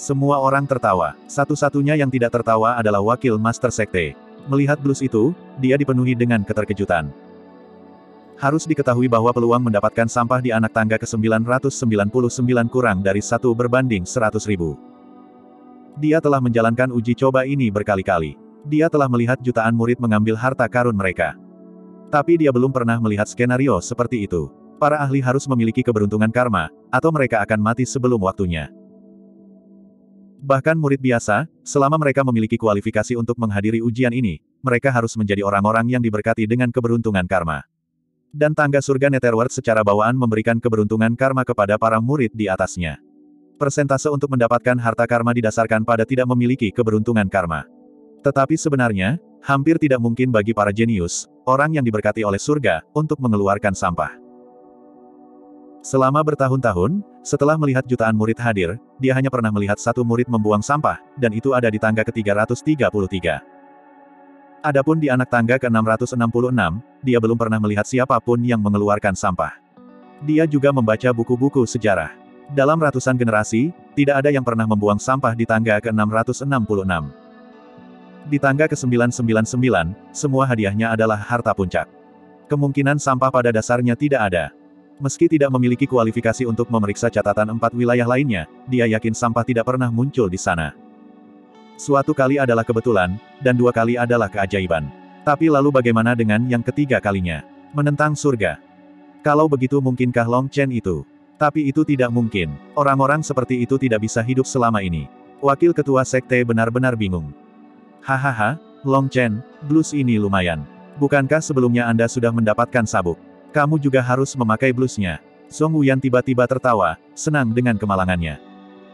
Semua orang tertawa. Satu-satunya yang tidak tertawa adalah wakil Master Sekte. Melihat blues itu, dia dipenuhi dengan keterkejutan. Harus diketahui bahwa peluang mendapatkan sampah di anak tangga ke-999 kurang dari satu berbanding 100 ribu. Dia telah menjalankan uji coba ini berkali-kali. Dia telah melihat jutaan murid mengambil harta karun mereka. Tapi dia belum pernah melihat skenario seperti itu para ahli harus memiliki keberuntungan karma, atau mereka akan mati sebelum waktunya. Bahkan murid biasa, selama mereka memiliki kualifikasi untuk menghadiri ujian ini, mereka harus menjadi orang-orang yang diberkati dengan keberuntungan karma. Dan tangga surga Netherworld secara bawaan memberikan keberuntungan karma kepada para murid di atasnya. Persentase untuk mendapatkan harta karma didasarkan pada tidak memiliki keberuntungan karma. Tetapi sebenarnya, hampir tidak mungkin bagi para jenius, orang yang diberkati oleh surga, untuk mengeluarkan sampah. Selama bertahun-tahun, setelah melihat jutaan murid hadir, dia hanya pernah melihat satu murid membuang sampah, dan itu ada di tangga ke-333. Adapun di anak tangga ke-666, dia belum pernah melihat siapa pun yang mengeluarkan sampah. Dia juga membaca buku-buku sejarah. Dalam ratusan generasi, tidak ada yang pernah membuang sampah di tangga ke-666. Di tangga ke-999, semua hadiahnya adalah harta puncak. Kemungkinan sampah pada dasarnya tidak ada. Meski tidak memiliki kualifikasi untuk memeriksa catatan empat wilayah lainnya, dia yakin sampah tidak pernah muncul di sana. Suatu kali adalah kebetulan, dan dua kali adalah keajaiban. Tapi lalu bagaimana dengan yang ketiga kalinya? Menentang surga. Kalau begitu mungkinkah Long Chen itu? Tapi itu tidak mungkin. Orang-orang seperti itu tidak bisa hidup selama ini. Wakil ketua sekte benar-benar bingung. Hahaha, Long Chen, blues ini lumayan. Bukankah sebelumnya Anda sudah mendapatkan sabuk? Kamu juga harus memakai blusnya. Song Wuyan tiba-tiba tertawa, senang dengan kemalangannya.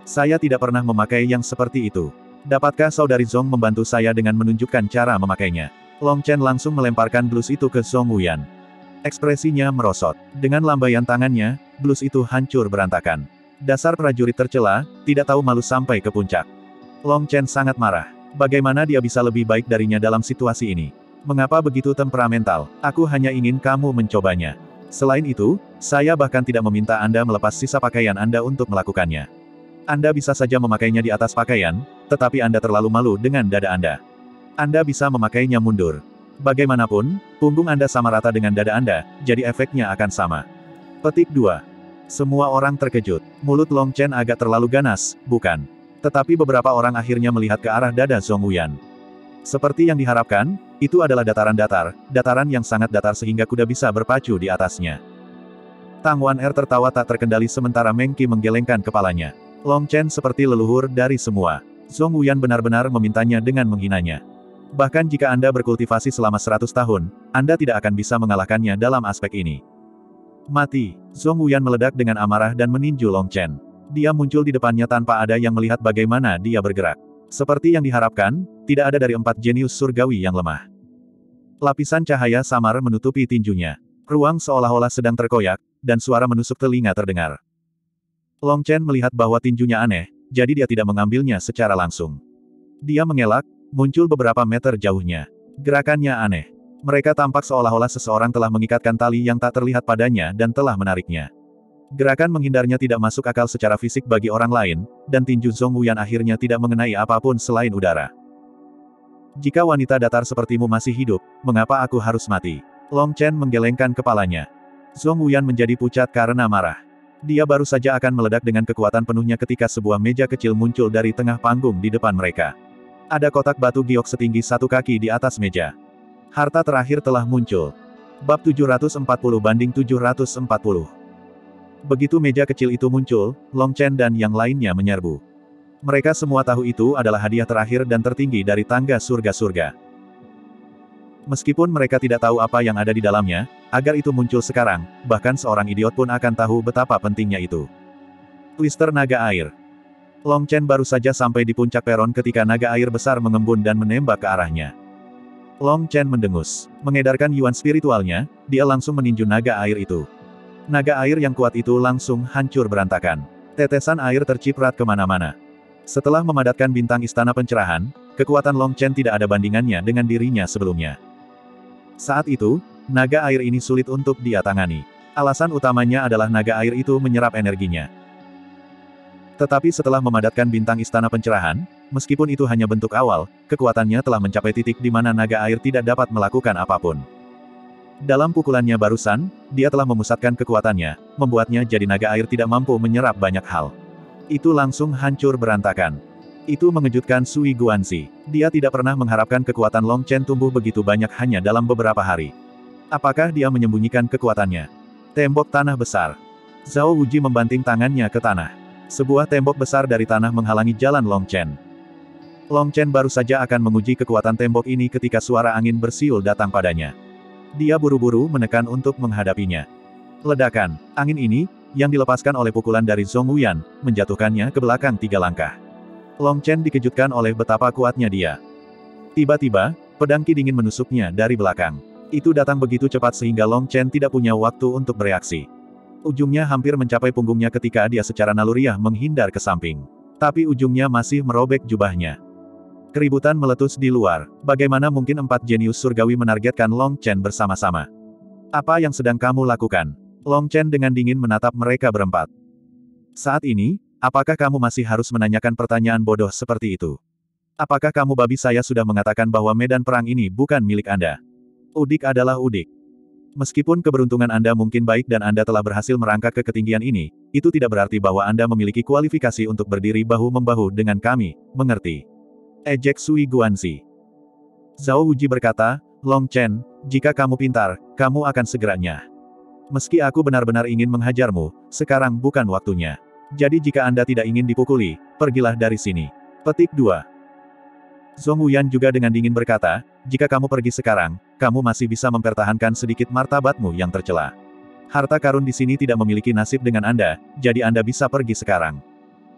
Saya tidak pernah memakai yang seperti itu. Dapatkah saudari Zong membantu saya dengan menunjukkan cara memakainya? Long Chen langsung melemparkan blus itu ke Song Wuyan. Ekspresinya merosot. Dengan lambaian tangannya, blus itu hancur berantakan. Dasar prajurit tercela, tidak tahu malu sampai ke puncak. Long Chen sangat marah. Bagaimana dia bisa lebih baik darinya dalam situasi ini? Mengapa begitu temperamental? Aku hanya ingin kamu mencobanya. Selain itu, saya bahkan tidak meminta Anda melepas sisa pakaian Anda untuk melakukannya. Anda bisa saja memakainya di atas pakaian, tetapi Anda terlalu malu dengan dada Anda. Anda bisa memakainya mundur. Bagaimanapun, punggung Anda sama rata dengan dada Anda, jadi efeknya akan sama. Petik 2. Semua orang terkejut. Mulut Long Chen agak terlalu ganas, bukan? Tetapi beberapa orang akhirnya melihat ke arah dada Zhong Wuyan. Seperti yang diharapkan, itu adalah dataran datar, dataran yang sangat datar sehingga kuda bisa berpacu di atasnya. Tang Wan Er tertawa tak terkendali sementara Meng Qi menggelengkan kepalanya. Long Chen seperti leluhur dari semua. Zhong Wuyan benar-benar memintanya dengan menghinanya. Bahkan jika Anda berkultivasi selama 100 tahun, Anda tidak akan bisa mengalahkannya dalam aspek ini. Mati. Zhong Wuyan meledak dengan amarah dan meninju Long Chen. Dia muncul di depannya tanpa ada yang melihat bagaimana dia bergerak. Seperti yang diharapkan, tidak ada dari empat jenius surgawi yang lemah. Lapisan cahaya samar menutupi tinjunya. Ruang seolah-olah sedang terkoyak, dan suara menusuk telinga terdengar. Long Chen melihat bahwa tinjunya aneh, jadi dia tidak mengambilnya secara langsung. Dia mengelak, muncul beberapa meter jauhnya. Gerakannya aneh. Mereka tampak seolah-olah seseorang telah mengikatkan tali yang tak terlihat padanya dan telah menariknya. Gerakan menghindarnya tidak masuk akal secara fisik bagi orang lain, dan tinju Zhong Wuyan akhirnya tidak mengenai apa pun selain udara. Jika wanita datar sepertimu masih hidup, mengapa aku harus mati? Long Chen menggelengkan kepalanya. Zhong Wuyan menjadi pucat karena marah. Dia baru saja akan meledak dengan kekuatan penuhnya ketika sebuah meja kecil muncul dari tengah panggung di depan mereka. Ada kotak batu giok setinggi satu kaki di atas meja. Harta terakhir telah muncul. Bab 740 banding 740 Begitu meja kecil itu muncul, Long Chen dan yang lainnya menyerbu. Mereka semua tahu itu adalah hadiah terakhir dan tertinggi dari tangga surga-surga. Meskipun mereka tidak tahu apa yang ada di dalamnya, agar itu muncul sekarang, bahkan seorang idiot pun akan tahu betapa pentingnya itu. Twister naga air. Long Chen baru saja sampai di puncak peron ketika naga air besar mengembun dan menembak ke arahnya. Long Chen mendengus. Mengedarkan yuan spiritualnya, dia langsung meninju naga air itu. Naga air yang kuat itu langsung hancur berantakan. Tetesan air terciprat ke mana-mana. Setelah memadatkan bintang istana pencerahan, kekuatan Long Chen tidak ada bandingannya dengan dirinya sebelumnya. Saat itu, naga air ini sulit untuk dia tangani. Alasan utamanya adalah naga air itu menyerap energinya. Tetapi setelah memadatkan bintang istana pencerahan, meskipun itu hanya bentuk awal, kekuatannya telah mencapai titik di mana naga air tidak dapat melakukan apa pun. Dalam pukulannya barusan, dia telah memusatkan kekuatannya, membuatnya jadi naga air tidak mampu menyerap banyak hal. Itu langsung hancur berantakan. Itu mengejutkan Sui Guanxi. Dia tidak pernah mengharapkan kekuatan Long Chen tumbuh begitu banyak hanya dalam beberapa hari. Apakah dia menyembunyikan kekuatannya? Tembok tanah besar. Zhao Wuji membanting tangannya ke tanah. Sebuah tembok besar dari tanah menghalangi jalan Long Chen. Long Chen baru saja akan menguji kekuatan tembok ini ketika suara angin bersiul datang padanya. Dia buru-buru menekan untuk menghadapinya. Ledakan, angin ini, yang dilepaskan oleh pukulan dari Zhong Wuyan, menjatuhkannya ke belakang tiga langkah. Long Chen dikejutkan oleh betapa kuatnya dia. Tiba-tiba, pedang Qi dingin menusuknya dari belakang. Itu datang begitu cepat sehingga Long Chen tidak punya waktu untuk bereaksi. Ujungnya hampir mencapai punggungnya ketika dia secara naluriah menghindar ke samping. Tapi ujungnya masih merobek jubahnya. Keributan meletus di luar. Bagaimana mungkin empat jenius surgawi menargetkan Long Chen bersama-sama? Apa yang sedang kamu lakukan? Long Chen dengan dingin menatap mereka berempat. Saat ini, apakah kamu masih harus menanyakan pertanyaan bodoh seperti itu? Apakah kamu babi saya sudah mengatakan bahwa medan perang ini bukan milik Anda? Udik adalah udik. Meskipun keberuntungan Anda mungkin baik dan Anda telah berhasil merangkak ke ketinggian ini, itu tidak berarti bahwa Anda memiliki kualifikasi untuk berdiri bahu-membahu dengan kami, mengerti? Ejek Sui Guanxi. Zhao Wuji berkata, Long Chen, jika kamu pintar, kamu akan segeranya. Meski aku benar-benar ingin menghajarmu, sekarang bukan waktunya. Jadi jika Anda tidak ingin dipukuli, pergilah dari sini. Petik 2. Zhong Wuyan juga dengan dingin berkata, jika kamu pergi sekarang, kamu masih bisa mempertahankan sedikit martabatmu yang tercela. Harta karun di sini tidak memiliki nasib dengan Anda, jadi Anda bisa pergi sekarang.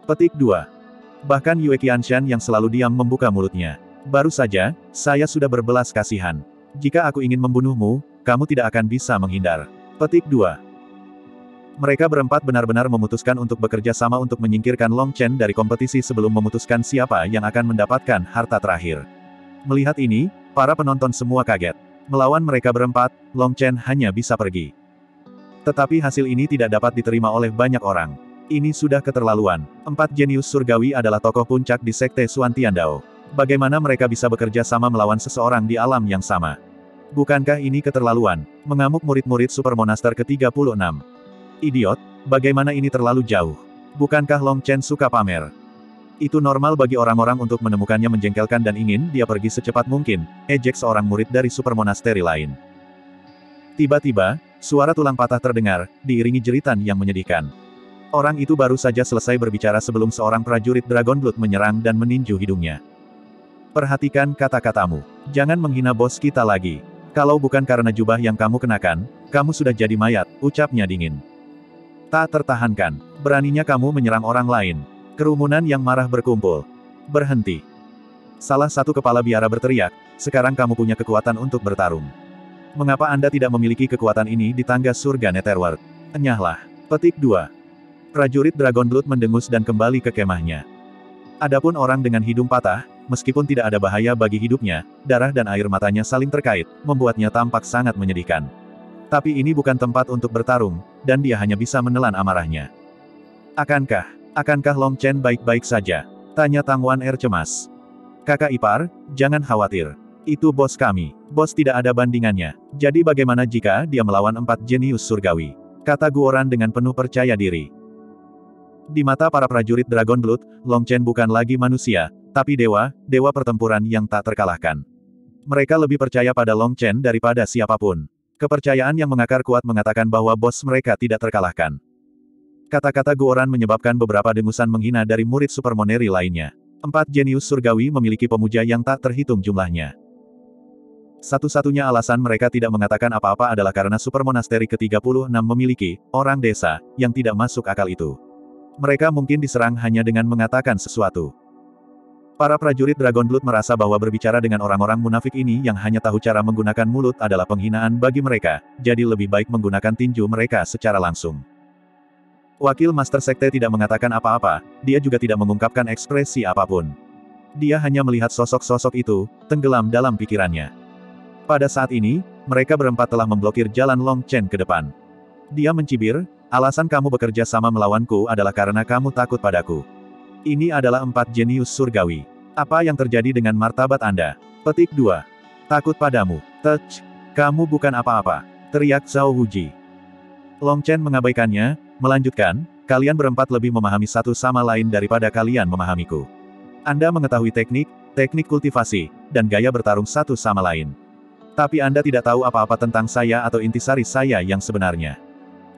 Petik 2. Bahkan Yue Qianshan yang selalu diam membuka mulutnya. Baru saja, saya sudah berbelas kasihan. Jika aku ingin membunuhmu, kamu tidak akan bisa menghindar. Petik 2. Mereka berempat benar-benar memutuskan untuk bekerja sama untuk menyingkirkan Long Chen dari kompetisi sebelum memutuskan siapa yang akan mendapatkan harta terakhir. Melihat ini, para penonton semua kaget. Melawan mereka berempat, Long Chen hanya bisa pergi. Tetapi hasil ini tidak dapat diterima oleh banyak orang. Ini sudah keterlaluan. Empat jenius surgawi adalah tokoh puncak di Sekte Suan Tiandao. Bagaimana mereka bisa bekerja sama melawan seseorang di alam yang sama? Bukankah ini keterlaluan? Mengamuk murid-murid Supermonaster ke-36. Idiot, bagaimana ini terlalu jauh? Bukankah Long Chen suka pamer? Itu normal bagi orang-orang untuk menemukannya menjengkelkan dan ingin dia pergi secepat mungkin, ejek seorang murid dari Supermonasteri lain. Tiba-tiba, suara tulang patah terdengar, diiringi jeritan yang menyedihkan. Orang itu baru saja selesai berbicara sebelum seorang prajurit Dragon Blood menyerang dan meninju hidungnya. Perhatikan kata-katamu. Jangan menghina bos kita lagi. Kalau bukan karena jubah yang kamu kenakan, kamu sudah jadi mayat, ucapnya dingin. Tak tertahankan. Beraninya kamu menyerang orang lain. Kerumunan yang marah berkumpul. Berhenti. Salah satu kepala biara berteriak, sekarang kamu punya kekuatan untuk bertarung. Mengapa Anda tidak memiliki kekuatan ini di tangga surga Netherworld? Enyahlah. Petik 2. Prajurit Dragon Blood mendengus dan kembali ke kemahnya. Adapun orang dengan hidung patah, meskipun tidak ada bahaya bagi hidupnya, darah dan air matanya saling terkait, membuatnya tampak sangat menyedihkan. Tapi ini bukan tempat untuk bertarung, dan dia hanya bisa menelan amarahnya. Akankah, akankah Long Chen baik-baik saja? Tanya Tang Wan Er cemas. Kakak ipar, jangan khawatir. Itu bos kami. Bos tidak ada bandingannya. Jadi bagaimana jika dia melawan empat jenius surgawi? Kata Guoran dengan penuh percaya diri. Di mata para prajurit Dragon Blood, Long Chen bukan lagi manusia, tapi dewa, dewa pertempuran yang tak terkalahkan. Mereka lebih percaya pada Long Chen daripada siapa pun. Kepercayaan yang mengakar kuat mengatakan bahwa bos mereka tidak terkalahkan. Kata-kata Guoran menyebabkan beberapa dengusan menghina dari murid Supermoneri lainnya. Empat jenius surgawi memiliki pemuja yang tak terhitung jumlahnya. Satu-satunya alasan mereka tidak mengatakan apa-apa adalah karena Supermonasteri ke-36 memiliki orang desa yang tidak masuk akal itu. Mereka mungkin diserang hanya dengan mengatakan sesuatu. Para prajurit Dragon Blood merasa bahwa berbicara dengan orang-orang munafik ini yang hanya tahu cara menggunakan mulut adalah penghinaan bagi mereka, jadi lebih baik menggunakan tinju mereka secara langsung. Wakil Master Sekte tidak mengatakan apa-apa, dia juga tidak mengungkapkan ekspresi apa pun. Dia hanya melihat sosok-sosok itu, tenggelam dalam pikirannya. Pada saat ini, mereka berempat telah memblokir jalan Long Chen ke depan. Dia mencibir, Alasan kamu bekerja sama melawanku adalah karena kamu takut padaku. Ini adalah empat jenius surgawi. Apa yang terjadi dengan martabat Anda? Petik 2. Takut padamu. Touch. Kamu bukan apa-apa. Teriak Zhao Huji. Long Chen mengabaikannya, melanjutkan, kalian berempat lebih memahami satu sama lain daripada kalian memahamiku. Anda mengetahui teknik, teknik kultivasi, dan gaya bertarung satu sama lain. Tapi Anda tidak tahu apa-apa tentang saya atau intisari saya yang sebenarnya.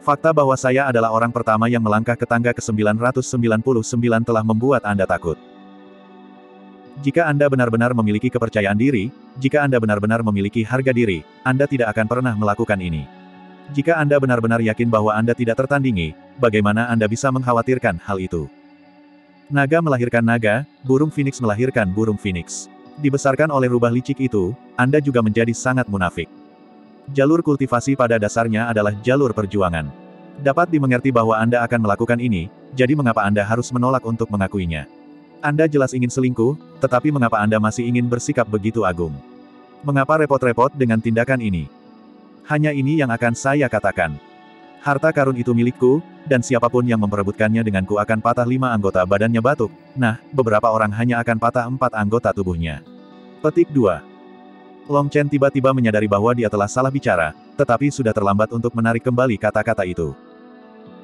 Fakta bahwa saya adalah orang pertama yang melangkah ke tangga ke-999 telah membuat Anda takut. Jika Anda benar-benar memiliki kepercayaan diri, jika Anda benar-benar memiliki harga diri, Anda tidak akan pernah melakukan ini. Jika Anda benar-benar yakin bahwa Anda tidak tertandingi, bagaimana Anda bisa mengkhawatirkan hal itu? Naga melahirkan naga, burung phoenix melahirkan burung phoenix. Dibesarkan oleh rubah licik itu, Anda juga menjadi sangat munafik. Jalur kultivasi pada dasarnya adalah jalur perjuangan. Dapat dimengerti bahwa Anda akan melakukan ini, jadi mengapa Anda harus menolak untuk mengakuinya? Anda jelas ingin selingkuh, tetapi mengapa Anda masih ingin bersikap begitu agung? Mengapa repot-repot dengan tindakan ini? Hanya ini yang akan saya katakan. Harta karun itu milikku, dan siapa pun yang memperebutkannya denganku akan patah lima anggota badannya batuk, nah, beberapa orang hanya akan patah empat anggota tubuhnya. Petik 2. Long Chen tiba-tiba menyadari bahwa dia telah salah bicara, tetapi sudah terlambat untuk menarik kembali kata-kata itu.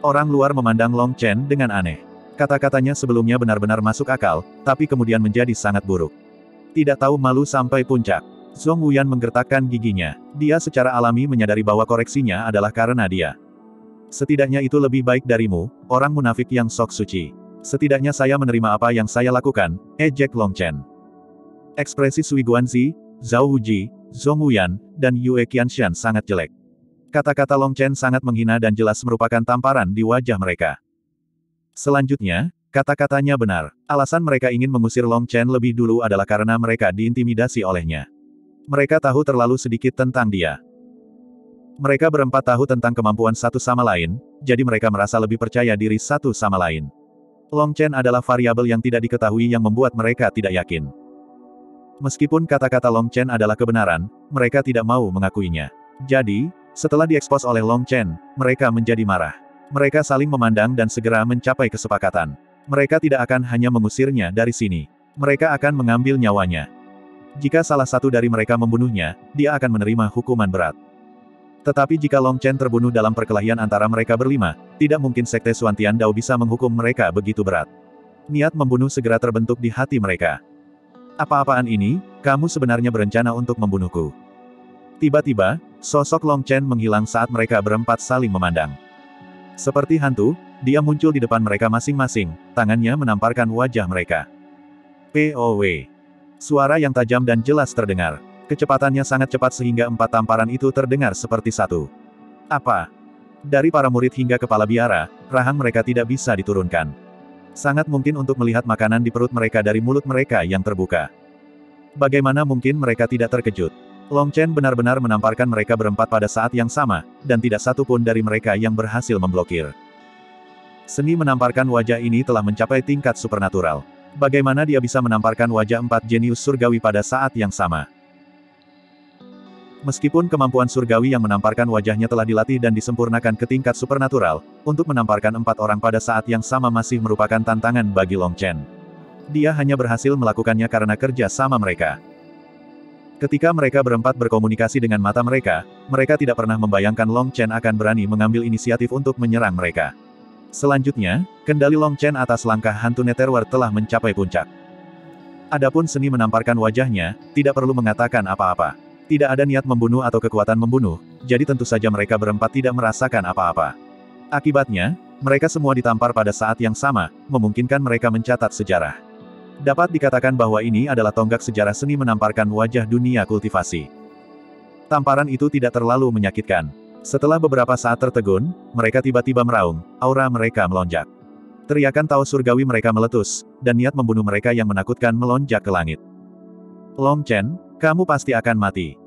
Orang luar memandang Long Chen dengan aneh. Kata-katanya sebelumnya benar-benar masuk akal, tapi kemudian menjadi sangat buruk. Tidak tahu malu sampai puncak. Zhong Wuyan menggertakkan giginya. Dia secara alami menyadari bahwa koreksinya adalah karena dia. Setidaknya itu lebih baik darimu, orang munafik yang sok suci. Setidaknya saya menerima apa yang saya lakukan, ejek Long Chen. Ekspresi Sui Guanzi, Zhao Wuji, Zhong Wuyan, dan Yue Qianshan sangat jelek. Kata-kata Long Chen sangat menghina dan jelas merupakan tamparan di wajah mereka. Selanjutnya, kata-katanya benar. Alasan mereka ingin mengusir Long Chen lebih dulu adalah karena mereka diintimidasi olehnya. Mereka tahu terlalu sedikit tentang dia. Mereka berempat tahu tentang kemampuan satu sama lain, jadi mereka merasa lebih percaya diri satu sama lain. Long Chen adalah variabel yang tidak diketahui yang membuat mereka tidak yakin. Meskipun kata-kata Long Chen adalah kebenaran, mereka tidak mau mengakuinya. Jadi, setelah diekspos oleh Long Chen, mereka menjadi marah. Mereka saling memandang dan segera mencapai kesepakatan. Mereka tidak akan hanya mengusirnya dari sini. Mereka akan mengambil nyawanya. Jika salah satu dari mereka membunuhnya, dia akan menerima hukuman berat. Tetapi jika Long Chen terbunuh dalam perkelahian antara mereka berlima, tidak mungkin Sekte Suantian Dao bisa menghukum mereka begitu berat. Niat membunuh segera terbentuk di hati mereka. Apa-apaan ini, kamu sebenarnya berencana untuk membunuhku. Tiba-tiba, sosok Long Chen menghilang saat mereka berempat saling memandang. Seperti hantu, dia muncul di depan mereka masing-masing, tangannya menamparkan wajah mereka. POW. Suara yang tajam dan jelas terdengar. Kecepatannya sangat cepat sehingga empat tamparan itu terdengar seperti satu. Apa? Dari para murid hingga kepala biara, rahang mereka tidak bisa diturunkan. Sangat mungkin untuk melihat makanan di perut mereka dari mulut mereka yang terbuka. Bagaimana mungkin mereka tidak terkejut? Long Chen benar-benar menamparkan mereka berempat pada saat yang sama, dan tidak satu pun dari mereka yang berhasil memblokir. Seni menamparkan wajah ini telah mencapai tingkat supernatural. Bagaimana dia bisa menamparkan wajah empat jenius surgawi pada saat yang sama? Meskipun kemampuan surgawi yang menamparkan wajahnya telah dilatih dan disempurnakan ke tingkat supernatural, untuk menamparkan empat orang pada saat yang sama masih merupakan tantangan bagi Long Chen. Dia hanya berhasil melakukannya karena kerja sama mereka. Ketika mereka berempat berkomunikasi dengan mata mereka, mereka tidak pernah membayangkan Long Chen akan berani mengambil inisiatif untuk menyerang mereka. Selanjutnya, kendali Long Chen atas langkah hantu Netherworld telah mencapai puncak. Adapun seni menamparkan wajahnya, tidak perlu mengatakan apa-apa. Tidak ada niat membunuh atau kekuatan membunuh, jadi tentu saja mereka berempat tidak merasakan apa-apa. Akibatnya, mereka semua ditampar pada saat yang sama, memungkinkan mereka mencatat sejarah. Dapat dikatakan bahwa ini adalah tonggak sejarah seni menamparkan wajah dunia kultivasi. Tamparan itu tidak terlalu menyakitkan. Setelah beberapa saat tertegun, mereka tiba-tiba meraung, aura mereka melonjak. Teriakan tahu surgawi mereka meletus, dan niat membunuh mereka yang menakutkan melonjak ke langit. Long Chen, kamu pasti akan mati.